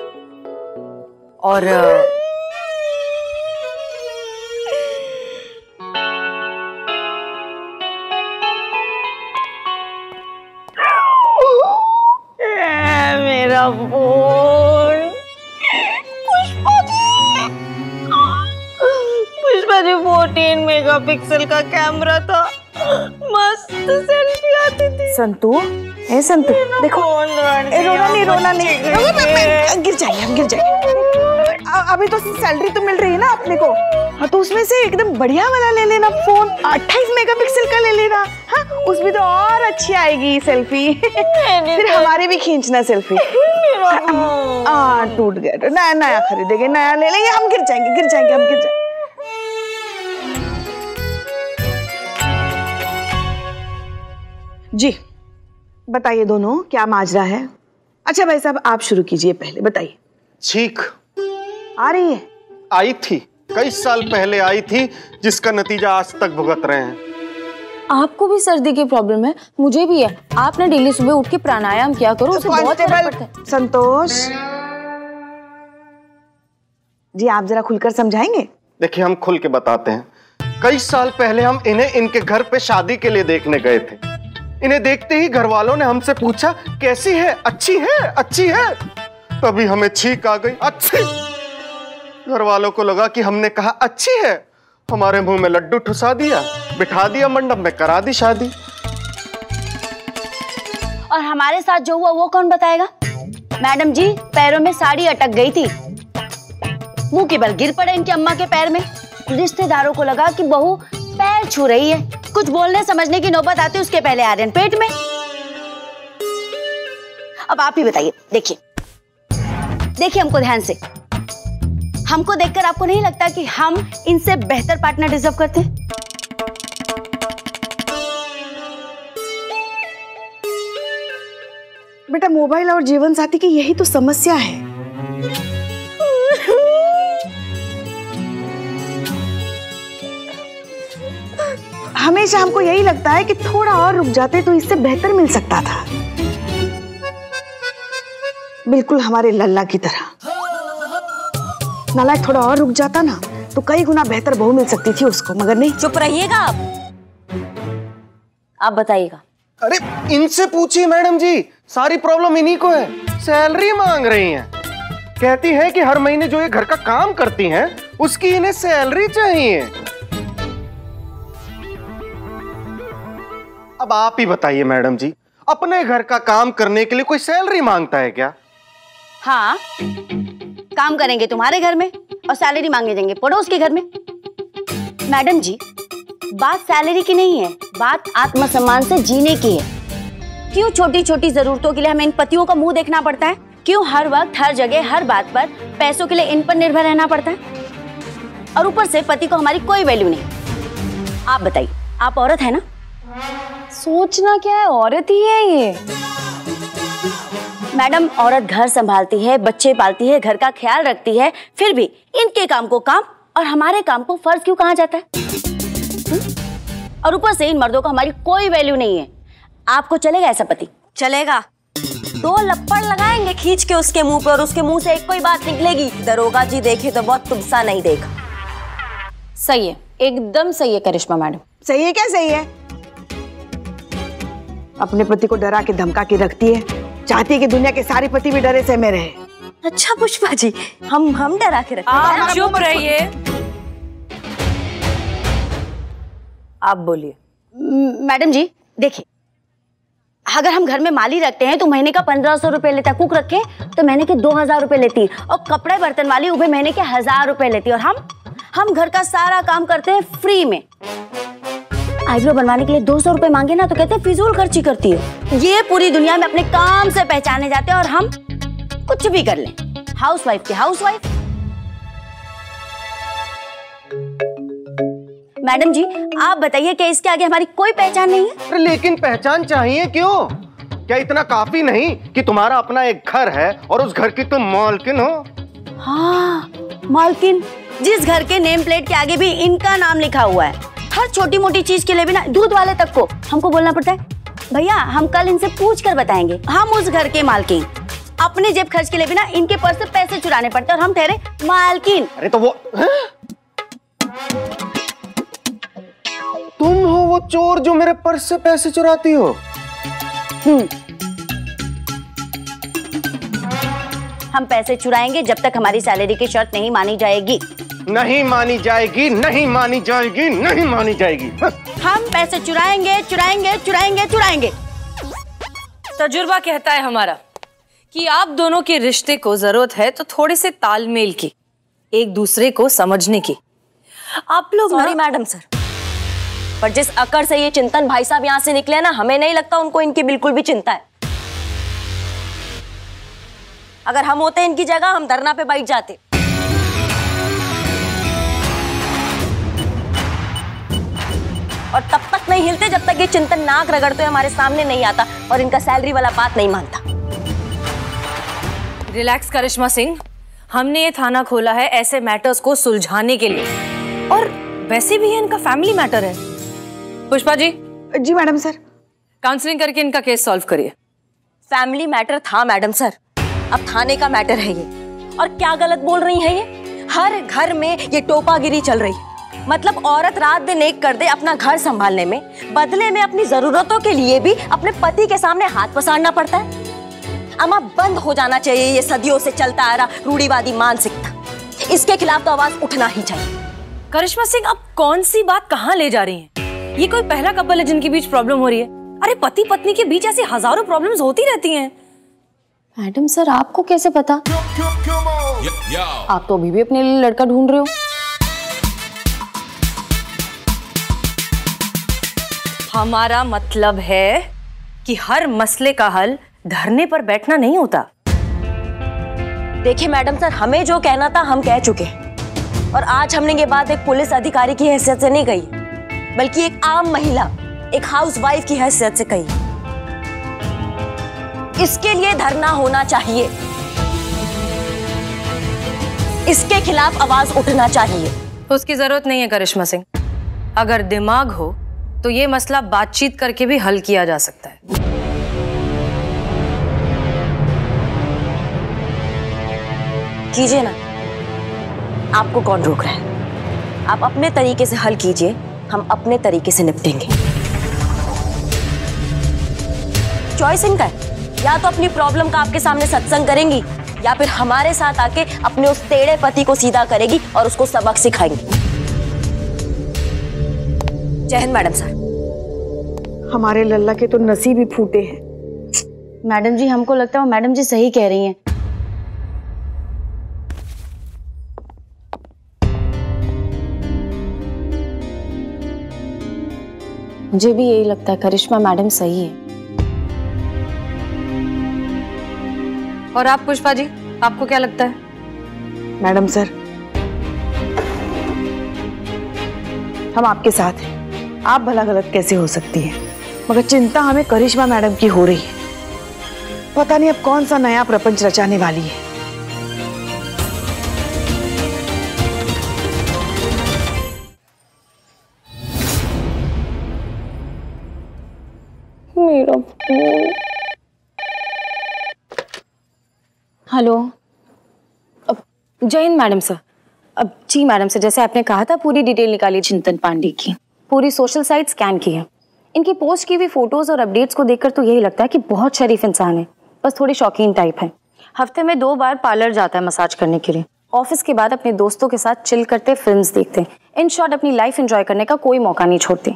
[SPEAKER 3] और
[SPEAKER 30] मेरा फ़ोन। पुष्पा जी। पुष्पा जी 14 मेगापिक्सल का कैमरा था। मस्त सेल्फी आती थी।
[SPEAKER 1] संतू ए संतू देखो ए, रोना नहीं रोना नहीं। गिर जाइए हम गिर जाइए अभी तो सैलरी तो मिल रही है ना अपने को। हाँ तो उसमें से एकदम बढ़िया वाला ले लेना फ़ोन 28 मेगापिक्सल का ले लेना। हाँ उसमें तो और अच्छी आएगी सेल्फी फिर हमारे भी खींचना सेल्फी हाँ टूट गया। तो नया नया खरीदेंगे नया ले लेंगे हम गिर जाएँगे गिर जाएँगे हम गिर जाएँगे। जी। बताइए दोनों क्या माजरा है? अच्छा भाई साहब आप शुरू कीजिए पहले बताइए।
[SPEAKER 25] छीक
[SPEAKER 1] आ रही है?
[SPEAKER 25] आई थी कई साल पहले आई थी जिसका नतीजा आज तक भुगत रहे हैं।
[SPEAKER 29] आपको भी सर्दी की प्रॉब्लम है मुझे भी है। आप ना डेली सुबह उठ के प्राणायाम किया करो उससे बहुत पड़ता है।
[SPEAKER 1] संतोष। जी आप जरा खुलकर समझाएँगे?
[SPEAKER 25] देखिए हम खुल के बताते हैं। कई साल पहले हम इन्हें इनके घर पे शादी के लिए देखने गए थे। इन्हें देखते ही घर वालों ने हमसे पूछा, कैसी है? अच्छी है? अच्छी है? तभी हमें छींक आ गई, अच्छी! घर वालों को लगा कि हमने कहा, अच्छी है। हमारे मुँह में लड्डू ठुसा दिया, बिठा दिया मंडप में, करा दी शादी।
[SPEAKER 29] और हमारे साथ जो हुआ, वो कौन बताएगा? मैडम जी, पैरों में साड़ी अटक गई थी। मुँह के बल गिर पड़े इनकी अम्मा के पैर में। रिश्तेदारों को लगा कि बहू पैर छू रही है। कुछ बोलने, समझने की नौबत आती उसके पहले आर्यन पेट में। अब आप ही बताइए, देखिए। देखिए हमको ध्यान से। हमको देखकर आपको नहीं लगता कि हम इनसे बेहतर पार्टनर डिजर्व करते
[SPEAKER 1] बेटा, मोबाइल और जीवन साथी की यही तो समस्या है। हमेशा हमको यही लगता है कि थोड़ा और रुक जाते तो इससे बेहतर मिल सकता था। बिल्कुल हमारे लल्ला की तरह। नालायक थोड़ा और रुक जाता ना तो कई गुना बेहतर बहू मिल सकती थी उसको मगर नहीं।
[SPEAKER 4] चुप रहिएगा आप। आप बताइएगा।
[SPEAKER 7] अरे इनसे पूछिए मैडम जी सारी प्रॉब्लम इन्हीं को है। सैलरी मांग रही हैं। कहती है कि हर महीने जो ये घर का काम करती हैं उसकी इन्हें सैलरी चाहिए। अब आप ही बताइए मैडम जी, अपने घर का काम करने के लिए कोई सैलरी माँगता है क्या?
[SPEAKER 29] हाँ काम करेंगे तुम्हारे घर में और सैलरी मांगे जाएँगे पड़ोस के घर में। मैडम जी, बात सैलरी की नहीं है, बात आत्मसम्मान से जीने की है। क्यों छोटी छोटी जरूरतों के लिए हमें इन पतियों का मुँह देखना पड़ता है? क्यों हर वक्त, हर जगह, हर बात पर पैसों के लिए इन पर निर्भर रहना पड़ता है? और ऊपर से पति को हमारी कोई वैल्यू नहीं। आप बताइए, आप औरत है ना?
[SPEAKER 2] सोचना क्या है? औरत ही है ये।
[SPEAKER 29] मैडम औरत घर संभालती है बच्चे पालती है घर का ख्याल रखती है फिर भी इनके काम को काम और हमारे काम को फ़र्ज़ क्यों कहा जाता है? और ऊपर से इन मर्दों को हमारी कोई वैल्यू नहीं है। आपको चलेगा ऐसा पति?
[SPEAKER 4] चलेगा। दो लप्पड़ लगाएँगे खींच के उसके मुँह पे और उसके मुँह से एक कोई बात निकलेगी। दरोगा जी देखे तो बहुत तुमसा नहीं देखा
[SPEAKER 2] सही है। एकदम सही है करिश्मा मैडम।
[SPEAKER 1] सही है क्या सही है? अपने पति को डरा के धमका के रखती है। चाहती है कि दुनिया के सारे पति भी डरे से में रहे।
[SPEAKER 4] अच्छा पुष्पा जी हम हम डरा के रखते
[SPEAKER 3] आप चुप रहिए। आप बोलिए।
[SPEAKER 29] मैडम जी देखिए अगर हम घर में माली रखते हैं तो महीने का पंद्रह सौ रुपए लेता है कुक रखे तो महीने के दो हज़ार रुपए लेती। और कपड़े बर्तन वाली उभे महीने के हज़ार रुपए लेती। और हम हम घर का सारा काम करते हैं फ्री में। आईब्रो बनवाने के लिए दो सौ रूपए मांगे ना तो कहते हैं फिजूल खर्ची करती है। ये पूरी दुनिया में अपने काम से पहचाने जाते हैं और हम कुछ भी कर लें। हाउस वाइफ के हाउस वाइफ मैडम जी आप बताइए कि इसके आगे हमारी कोई पहचान नहीं है?
[SPEAKER 7] लेकिन पहचान चाहिए क्यों? क्या इतना काफ़ी नहीं कि तुम्हारा अपना एक घर है और उस घर की तुम मालकिन हो?
[SPEAKER 29] हाँ मालकिन। जिस घर के नेम प्लेट के आगे भी इनका नाम लिखा हुआ है। हर छोटी मोटी चीज़ के लिए भी ना दूध वाले तक को हमको बोलना पड़ता है। भैया हम कल इनसे पूछ कर बताएँगे। हम उस घर के मालकिन। अपने जेब खर्च के लिए भी ना इनके पर्स से पैसे चुराने पड़ते हैं और हम ठहरे मालकिन।
[SPEAKER 7] अरे तो वो हैं? तुम हो वो चोर जो मेरे पर्स से पैसे चुराती हो।
[SPEAKER 29] हम पैसे चुराएँगे जब तक हमारी सैलरी की शर्त नहीं मानी जाएगी।
[SPEAKER 7] नहीं मानी जाएगी नहीं मानी जाएगी नहीं मानी जाएगी। हाँ।
[SPEAKER 29] हम पैसे चुराएँगे चुराएँगे चुराएँगे चुराएँगे।
[SPEAKER 3] तजुर्बा कहता है हमारा कि आप दोनों के रिश्ते को ज़रूरत है तो थोड़े से तालमेल की एक दूसरे को समझने की।
[SPEAKER 4] आप लोग सॉरी मैडम सर पर जिस अकड़ से ये चिंतन भाई साहब यहाँ से निकले ना हमें नहीं लगता उनको इनकी बिल्कुल भी चिंता है। अगर हम होते इनकी जगह हम धरना पे बैठ जाते। और तब तक नहीं हिलते जब तक ये चिंतन नाक रगड़ते हुए हमारे सामने नहीं आता और इनका सैलरी वाला बात नहीं मानता।
[SPEAKER 3] रिलैक्स करिश्मा सिंह। हमने ये थाना खोला है ऐसे मैटर्स को सुलझाने के लिए। और वैसे भी ये इनका फैमिली मैटर है। पुष्पा जी।
[SPEAKER 1] जी मैडम सर।
[SPEAKER 3] काउंसलिंग करके इनका केस सॉल्व करिए।
[SPEAKER 4] फैमिली मैटर था मैडम सर। अब थाने का मैटर है ये। और क्या गलत बोल रही है ये? हर घर में ये टोपागिरी चल रही है। मतलब औरत रात दिन एक कर दे अपना घर संभालने में। बदले में अपनी जरूरतों के लिए भी अपने पति के सामने हाथ पसारना पड़ता है। अमा बंद हो जाना चाहिए ये सदियों से चलता आ रहा रूढ़ीवादी मानसिकता। इसके खिलाफ तो आवाज़ उठना ही चाहिए।
[SPEAKER 3] करिश्मा सिंह अब कौन सी बात कहाँ ले जा रही है? ये कोई पहला कपल है जिनके बीच प्रॉब्लम हो रही है। अरे पति पत्नी के बीच ऐसी हज़ारों प्रॉब्लम्स होती रहती हैं।
[SPEAKER 2] मैडम सर आपको कैसे पता? आप तो अभी भी अपने लिए लड़का ढूंढ रहे हो।
[SPEAKER 3] हमारा मतलब है कि हर मसले का हल धरने पर बैठना नहीं होता।
[SPEAKER 4] देखिए मैडम सर हमें जो कहना था हम कह चुके और आज हमने ये बात एक पुलिस अधिकारी की हैसियत से नहीं कही बल्कि एक आम महिला एक हाउस वाइफ की हैसियत से कही। इसके लिए धरना होना चाहिए। इसके खिलाफ आवाज़ उठना चाहिए।
[SPEAKER 3] उसकी ज़रूरत नहीं है करिश्मा सिंह। अगर दिमाग हो तो ये मसला बातचीत करके भी हल किया जा सकता है।
[SPEAKER 4] कीजिए ना। आपको कौन रोक रहा है? आप अपने तरीके से हल कीजिए, हम अपने तरीके से निपटेंगे। चॉइस इनका है। या तो अपनी प्रॉब्लम का आपके सामने सत्संग करेंगी, या फिर हमारे साथ आके अपने उस टेढ़े पति को सीधा करेगी और उसको सबक सिखाएँगी। जय हिंद मैडम सर।
[SPEAKER 1] हमारे लल्ला के तो नसीब ही फूटे हैं।
[SPEAKER 29] मैडम जी हमको लगता है वो मैडम जी सही कह रही हैं।
[SPEAKER 2] मुझे भी यही लगता है करिश्मा मैडम सही है।
[SPEAKER 3] और आप पुष्पा जी आपको क्या लगता है?
[SPEAKER 1] मैडम सर हम आपके साथ हैं। आप भला गलत कैसे हो सकती हैं? मगर चिंता हमें करिश्मा मैडम की हो रही है। पता नहीं अब कौन सा नया प्रपंच रचाने वाली है।
[SPEAKER 2] हेलो। अब जय हिंद मैडम सर। अब जी मैडम सर जैसे आपने कहा था पूरी डिटेल निकाली चिंतन पांडे की। पूरी सोशल साइट स्कैन की है। इनकी पोस्ट की हुई फ़ोटोज़ और अपडेट्स को देखकर तो यही लगता है कि बहुत शरीफ इंसान है। बस थोड़ी शौकीन टाइप है। हफ़्ते में दो बार पार्लर जाता है मसाज करने के लिए। ऑफ़िस के बाद अपने दोस्तों के साथ चिल करते फिल्म्स देखते। इन शॉर्ट अपनी लाइफ एंजॉय करने का कोई मौका नहीं छोड़ते।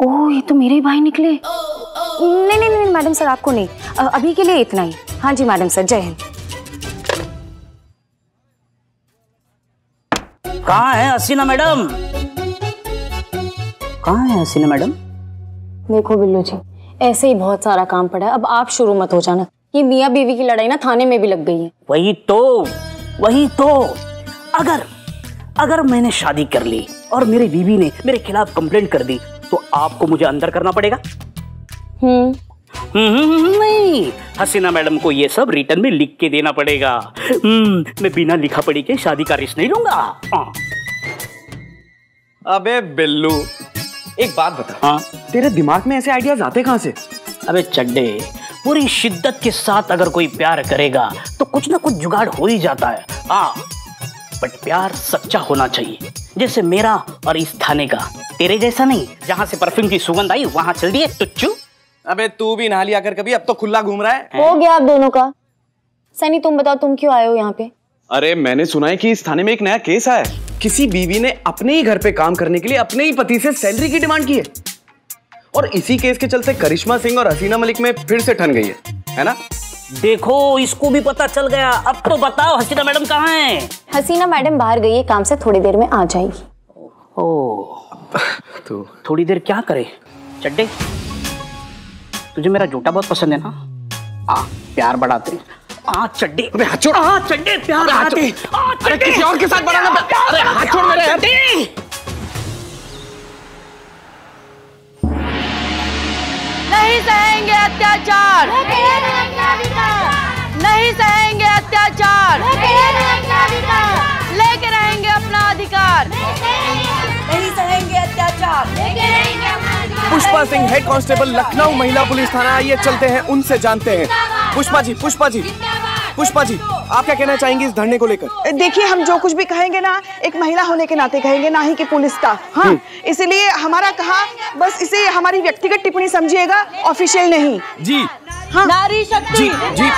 [SPEAKER 2] ओह, ये तो मेरे ही भाई निकले। नहीं नहीं नहीं मैडम सर आपको नहीं। अभी के लिए इतना ही। हाँ जी मैडम सर जय हिंद।
[SPEAKER 9] कहाँ है? हसीना मैडम कहाँ है हसीना मैडम?
[SPEAKER 2] देखो बिल्लू जी ऐसे ही बहुत सारा काम पड़ा है। अब आप शुरू मत हो जाना। ये मियाँ बीवी की लड़ाई ना थाने में भी लग गई है।
[SPEAKER 9] वही तो वही तो। अगर अगर मैंने शादी कर ली और मेरी बीवी ने मेरे खिलाफ कंप्लेंट कर दी तो आपको मुझे अंदर करना पड़ेगा?
[SPEAKER 2] हम्म
[SPEAKER 9] हम्म, नहीं। हसीना मैडम को ये सब रिटर्न में लिख के देना पड़ेगा। हम्म, मैं बिना लिखा पढ़ी के शादी का रिश्त नहीं लूँगा। हाँ।
[SPEAKER 7] अबे बिल्लू एक बात बता।
[SPEAKER 9] हाँ।
[SPEAKER 7] तेरे दिमाग में ऐसे आइडियाज़ आते कहाँ से?
[SPEAKER 9] अबे चड्डे पूरी शिद्दत के साथ अगर कोई प्यार करेगा तो कुछ ना कुछ जुगाड़ हो ही जाता है। हाँ बट प्यार सच्चा होना चाहिए जैसे मेरा और इस थाने का। तेरे जैसा नहीं जहाँ से परफ्यूम की सुगंध आई वहाँ चल दिए टुच्चू।
[SPEAKER 7] अबे तू भी नहा लिया कर कभी अब तो खुला घूम रहा है?
[SPEAKER 2] हो गया आप दोनों का। सनी तुम बताओ तुम क्यों आए हो यहाँ पे?
[SPEAKER 7] अरे मैंने सुना है कि इस थाने में एक नया केस आया है। किसी बीवी ने अपने ही घर पे काम करने के लिए अपने ही पति से सैलरी की डिमांड की है। और इसी केस के चलते करिश्मा सिंह और हसीना मलिक में फिर से ठन गई है है ना?
[SPEAKER 9] देखो इसको भी पता चल गया। अब तो बताओ हसीना मैडम कहाँ है?
[SPEAKER 2] हसीना मैडम बाहर गई है काम से थोड़ी देर में आ जाएगी।
[SPEAKER 9] ओ
[SPEAKER 7] तो
[SPEAKER 9] थोड़ी देर क्या करे? चड्डे तुझे मेरा जूटा बहुत पसंद है ना? आ प्यार बढ़ाते। आ चड्डे।
[SPEAKER 7] अबे हाथ छोड़।
[SPEAKER 9] आ चड्डे प्यार
[SPEAKER 7] हाथ
[SPEAKER 9] बढ़ाते
[SPEAKER 7] छोड़।
[SPEAKER 9] आ,
[SPEAKER 7] अरे किसी और के साथ बढ़ाना
[SPEAKER 9] प्यार,
[SPEAKER 7] प्यार। अरे हाथ छोड़ मेरे।
[SPEAKER 9] चड्डे।
[SPEAKER 28] नहीं सहेंगे अत्याचार। नहीं सहेंगे अत्याचार। लेके रहेंगे अपना अधिकार।
[SPEAKER 4] नहीं सहेंगे अत्याचार।
[SPEAKER 7] पुष्पा सिंह हेड कांस्टेबल लखनऊ महिला पुलिस थाना। आइए चलते हैं उनसे जानते हैं। पुष्पा जी पुष्पा जी। पुष्पा जी आप क्या कहना चाहेंगे इस धरने को लेकर?
[SPEAKER 1] देखिए हम जो कुछ भी कहेंगे ना एक महिला होने के नाते कहेंगे ना ही कि पुलिस का। हाँ इसलिए हमारा कहा बस इसे हमारी व्यक्तिगत टिप्पणी समझिएगा ऑफिशियल नहीं।
[SPEAKER 7] जी।
[SPEAKER 1] हाँ।
[SPEAKER 28] नारी शक्ति।
[SPEAKER 7] जी जी।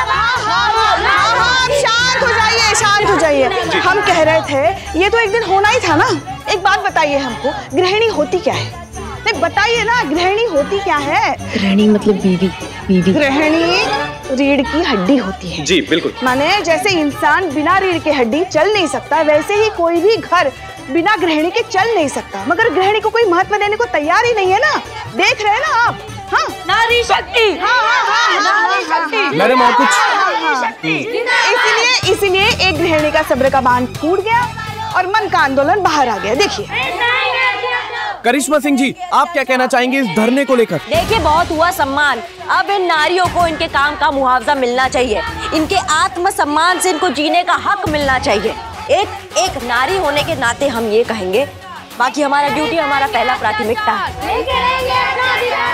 [SPEAKER 1] शांत हो जाइए शांत हो जाइए। हम कह रहे थे ये तो एक दिन होना ही था ना। एक बात बताइए हमको गृहिणी होती क्या है? नहीं बताइए ना गृहिणी होती क्या है?
[SPEAKER 2] गृहिणी मतलब बीवी बीवी।
[SPEAKER 1] गृहिणी रीढ़ की हड्डी होती है।
[SPEAKER 7] जी बिल्कुल।
[SPEAKER 1] माने जैसे इंसान बिना रीढ़ की हड्डी चल नहीं सकता वैसे ही कोई भी घर बिना गृहिणी के चल नहीं सकता। मगर गृहिणी को कोई महत्व देने को तैयार ही नहीं है ना? देख रहे हैं ना आप? हाँ।
[SPEAKER 28] नारी शक्ति।
[SPEAKER 1] हाँ हाँ हाँ।
[SPEAKER 28] नारी शक्ति।
[SPEAKER 7] मैडम और कुछ?
[SPEAKER 1] इसलिए इसलिए एक गृहिणी का सब्र का बाँध फूट गया और मन का आंदोलन बाहर आ गया। देखिए।
[SPEAKER 7] करिश्मा सिंह जी आप क्या कहना चाहेंगे इस धरने को लेकर?
[SPEAKER 4] देखिए बहुत हुआ सम्मान। अब इन नारियों को इनके काम का मुआवजा मिलना चाहिए। इनके आत्म सम्मान से इनको जीने का हक मिलना चाहिए। एक एक नारी होने के नाते हम ये कहेंगे बाकी हमारा ड्यूटी हमारा पहला प्राथमिकता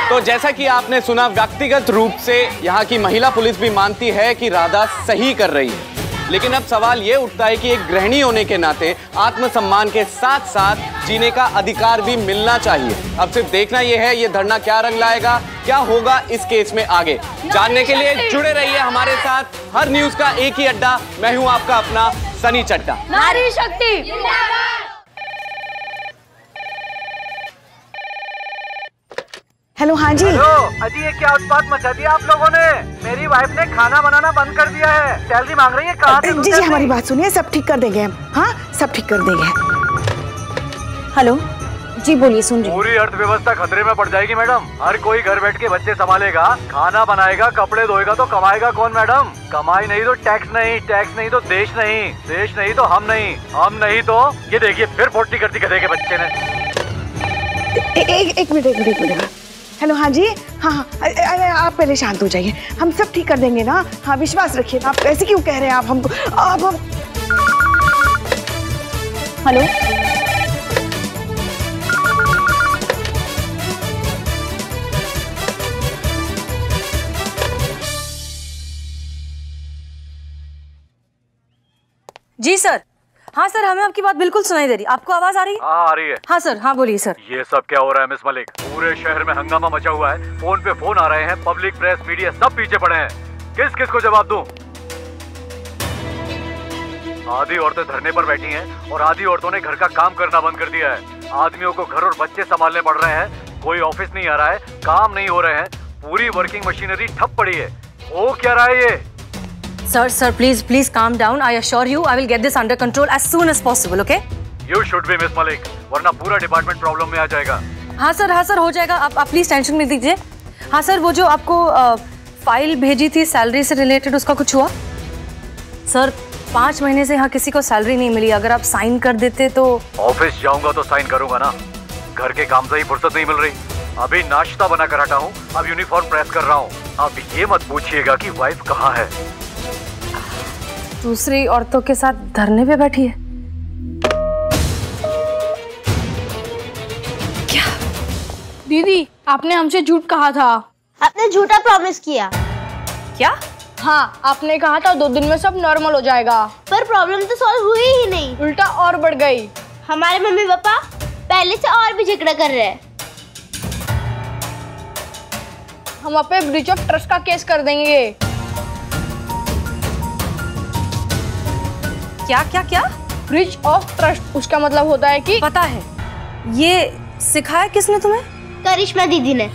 [SPEAKER 7] तो जैसा कि आपने सुना व्यक्तिगत रूप से यहाँ की महिला पुलिस भी मानती है कि राधा सही कर रही है। लेकिन अब सवाल ये उठता है कि एक गृहिणी होने के नाते आत्मसम्मान के साथ साथ जीने का अधिकार भी मिलना चाहिए। अब सिर्फ़ देखना यह है ये धरना क्या रंग लाएगा क्या होगा इस केस में आगे। जानने के लिए जुड़े रहिए हमारे साथ। हर न्यूज़ का एक ही अड्डा मैं हूँ आपका अपना सनी चड्डा।
[SPEAKER 28] नारी शक्ति।
[SPEAKER 1] हेलो हाँ जी।
[SPEAKER 31] हेलो अजी ये क्या उत्पात मचा दिया आप लोगों ने? मेरी वाइफ ने खाना बनाना बंद कर दिया है। सैलरी मांग रही है कहाँ से
[SPEAKER 1] जी जी हमारी बात सुनिए सब ठीक कर देंगे हम। हाँ सब ठीक कर देंगे।
[SPEAKER 2] हेलो जी बोलिए सुन रही
[SPEAKER 31] पूरी अर्थव्यवस्था खतरे में पड़ जाएगी मैडम। हर कोई घर बैठ के बच्चे संभालेगा खाना बनाएगा कपड़े धोएगा तो कमाएगा कौन मैडम? कमाई नहीं तो टैक्स नहीं टैक्स नहीं तो देश नहीं देश नहीं तो हम नहीं हम नहीं तो ये देखिए फिर फोर्टी कर दी गधे के बच्चे ने।
[SPEAKER 1] ए, एक मिनट एक मिनट एक मिनट। हेलो हाँ जी। हाँ हाँ आप पहले शांत हो जाइए। हम सब ठीक कर देंगे ना? हाँ विश्वास रखिए आप ऐसे क्यों कह रहे हैं? आप हमको आप हम
[SPEAKER 2] हेलो
[SPEAKER 3] जी, सर। हाँ सर हमें आपकी बात बिल्कुल सुनाई दे रही आपको आवाज़ आ रही है?
[SPEAKER 31] हाँ आ रही है।
[SPEAKER 3] हाँ सर हाँ बोलिए सर।
[SPEAKER 31] ये सब क्या हो रहा है मिस मलिक? पूरे शहर में हंगामा मचा हुआ है। फ़ोन पे फ़ोन आ रहे हैं पब्लिक प्रेस मीडिया सब पीछे पड़े हैं। किस किस को जवाब दूँ? आधी औरतें धरने पर बैठी हैं और आधी औरतों ने घर का काम करना बंद कर दिया है। आदमियों को घर और बच्चे संभालने पड़ रहे हैं। कोई ऑफ़िस नहीं आ रहा है काम नहीं हो रहे हैं। पूरी वर्किंग मशीनरी ठप पड़ी है। वो क्या रहा है ये?
[SPEAKER 3] Sir sir please please calm down I assure you I will get this under control as soon as possible okay
[SPEAKER 31] you should be miss Malik वरना पूरा डिपार्टमेंट प्रॉब्लम में आ जाएगा।
[SPEAKER 3] हाँ सर हाँ सर हो जाएगा। आप आप प्लीज़ टेंशन मत दीजिए। हाँ सर वो जो आपको अ, फ़ाइल भेजी थी सैलरी से रिलेटेड उसका कुछ हुआ? सर पाँच महीने से यहाँ किसी को सैलरी नहीं मिली। अगर आप साइन कर देते तो
[SPEAKER 31] ऑफ़िस जाऊँगा तो साइन करूँगा ना। घर के काम से ही फुर्सत नहीं मिल रही। अभी नाश्ता बना कर हटा हूँ अब यूनिफॉर्म प्रेस कर रहा हूँ। अब ये मत पूछिएगा कि वाइफ कहाँ है।
[SPEAKER 3] दूसरी औरतों के साथ धरने पे बैठी है। क्या?
[SPEAKER 28] दीदी आपने हमसे झूठ कहा था।
[SPEAKER 24] आपने झूठा प्रॉमिस किया।
[SPEAKER 28] क्या? हाँ। आपने कहा था दो दिन में सब नॉर्मल हो जाएगा।
[SPEAKER 24] पर प्रॉब्लम तो सॉल्व हुई ही नहीं।
[SPEAKER 28] उल्टा और बढ़ गई।
[SPEAKER 24] हमारे मम्मी पापा पहले से और भी झगड़ा कर रहे हैं।
[SPEAKER 28] हम आप पे ब्रिज ऑफ़ ट्रस्ट का केस कर देंगे।
[SPEAKER 3] क्या क्या क्या?
[SPEAKER 28] ब्रिज ऑफ़ ट्रस्ट उसका मतलब होता है कि
[SPEAKER 3] पता है ये सिखाया किसने तुम्हें?
[SPEAKER 24] करिश्मा दीदी ने।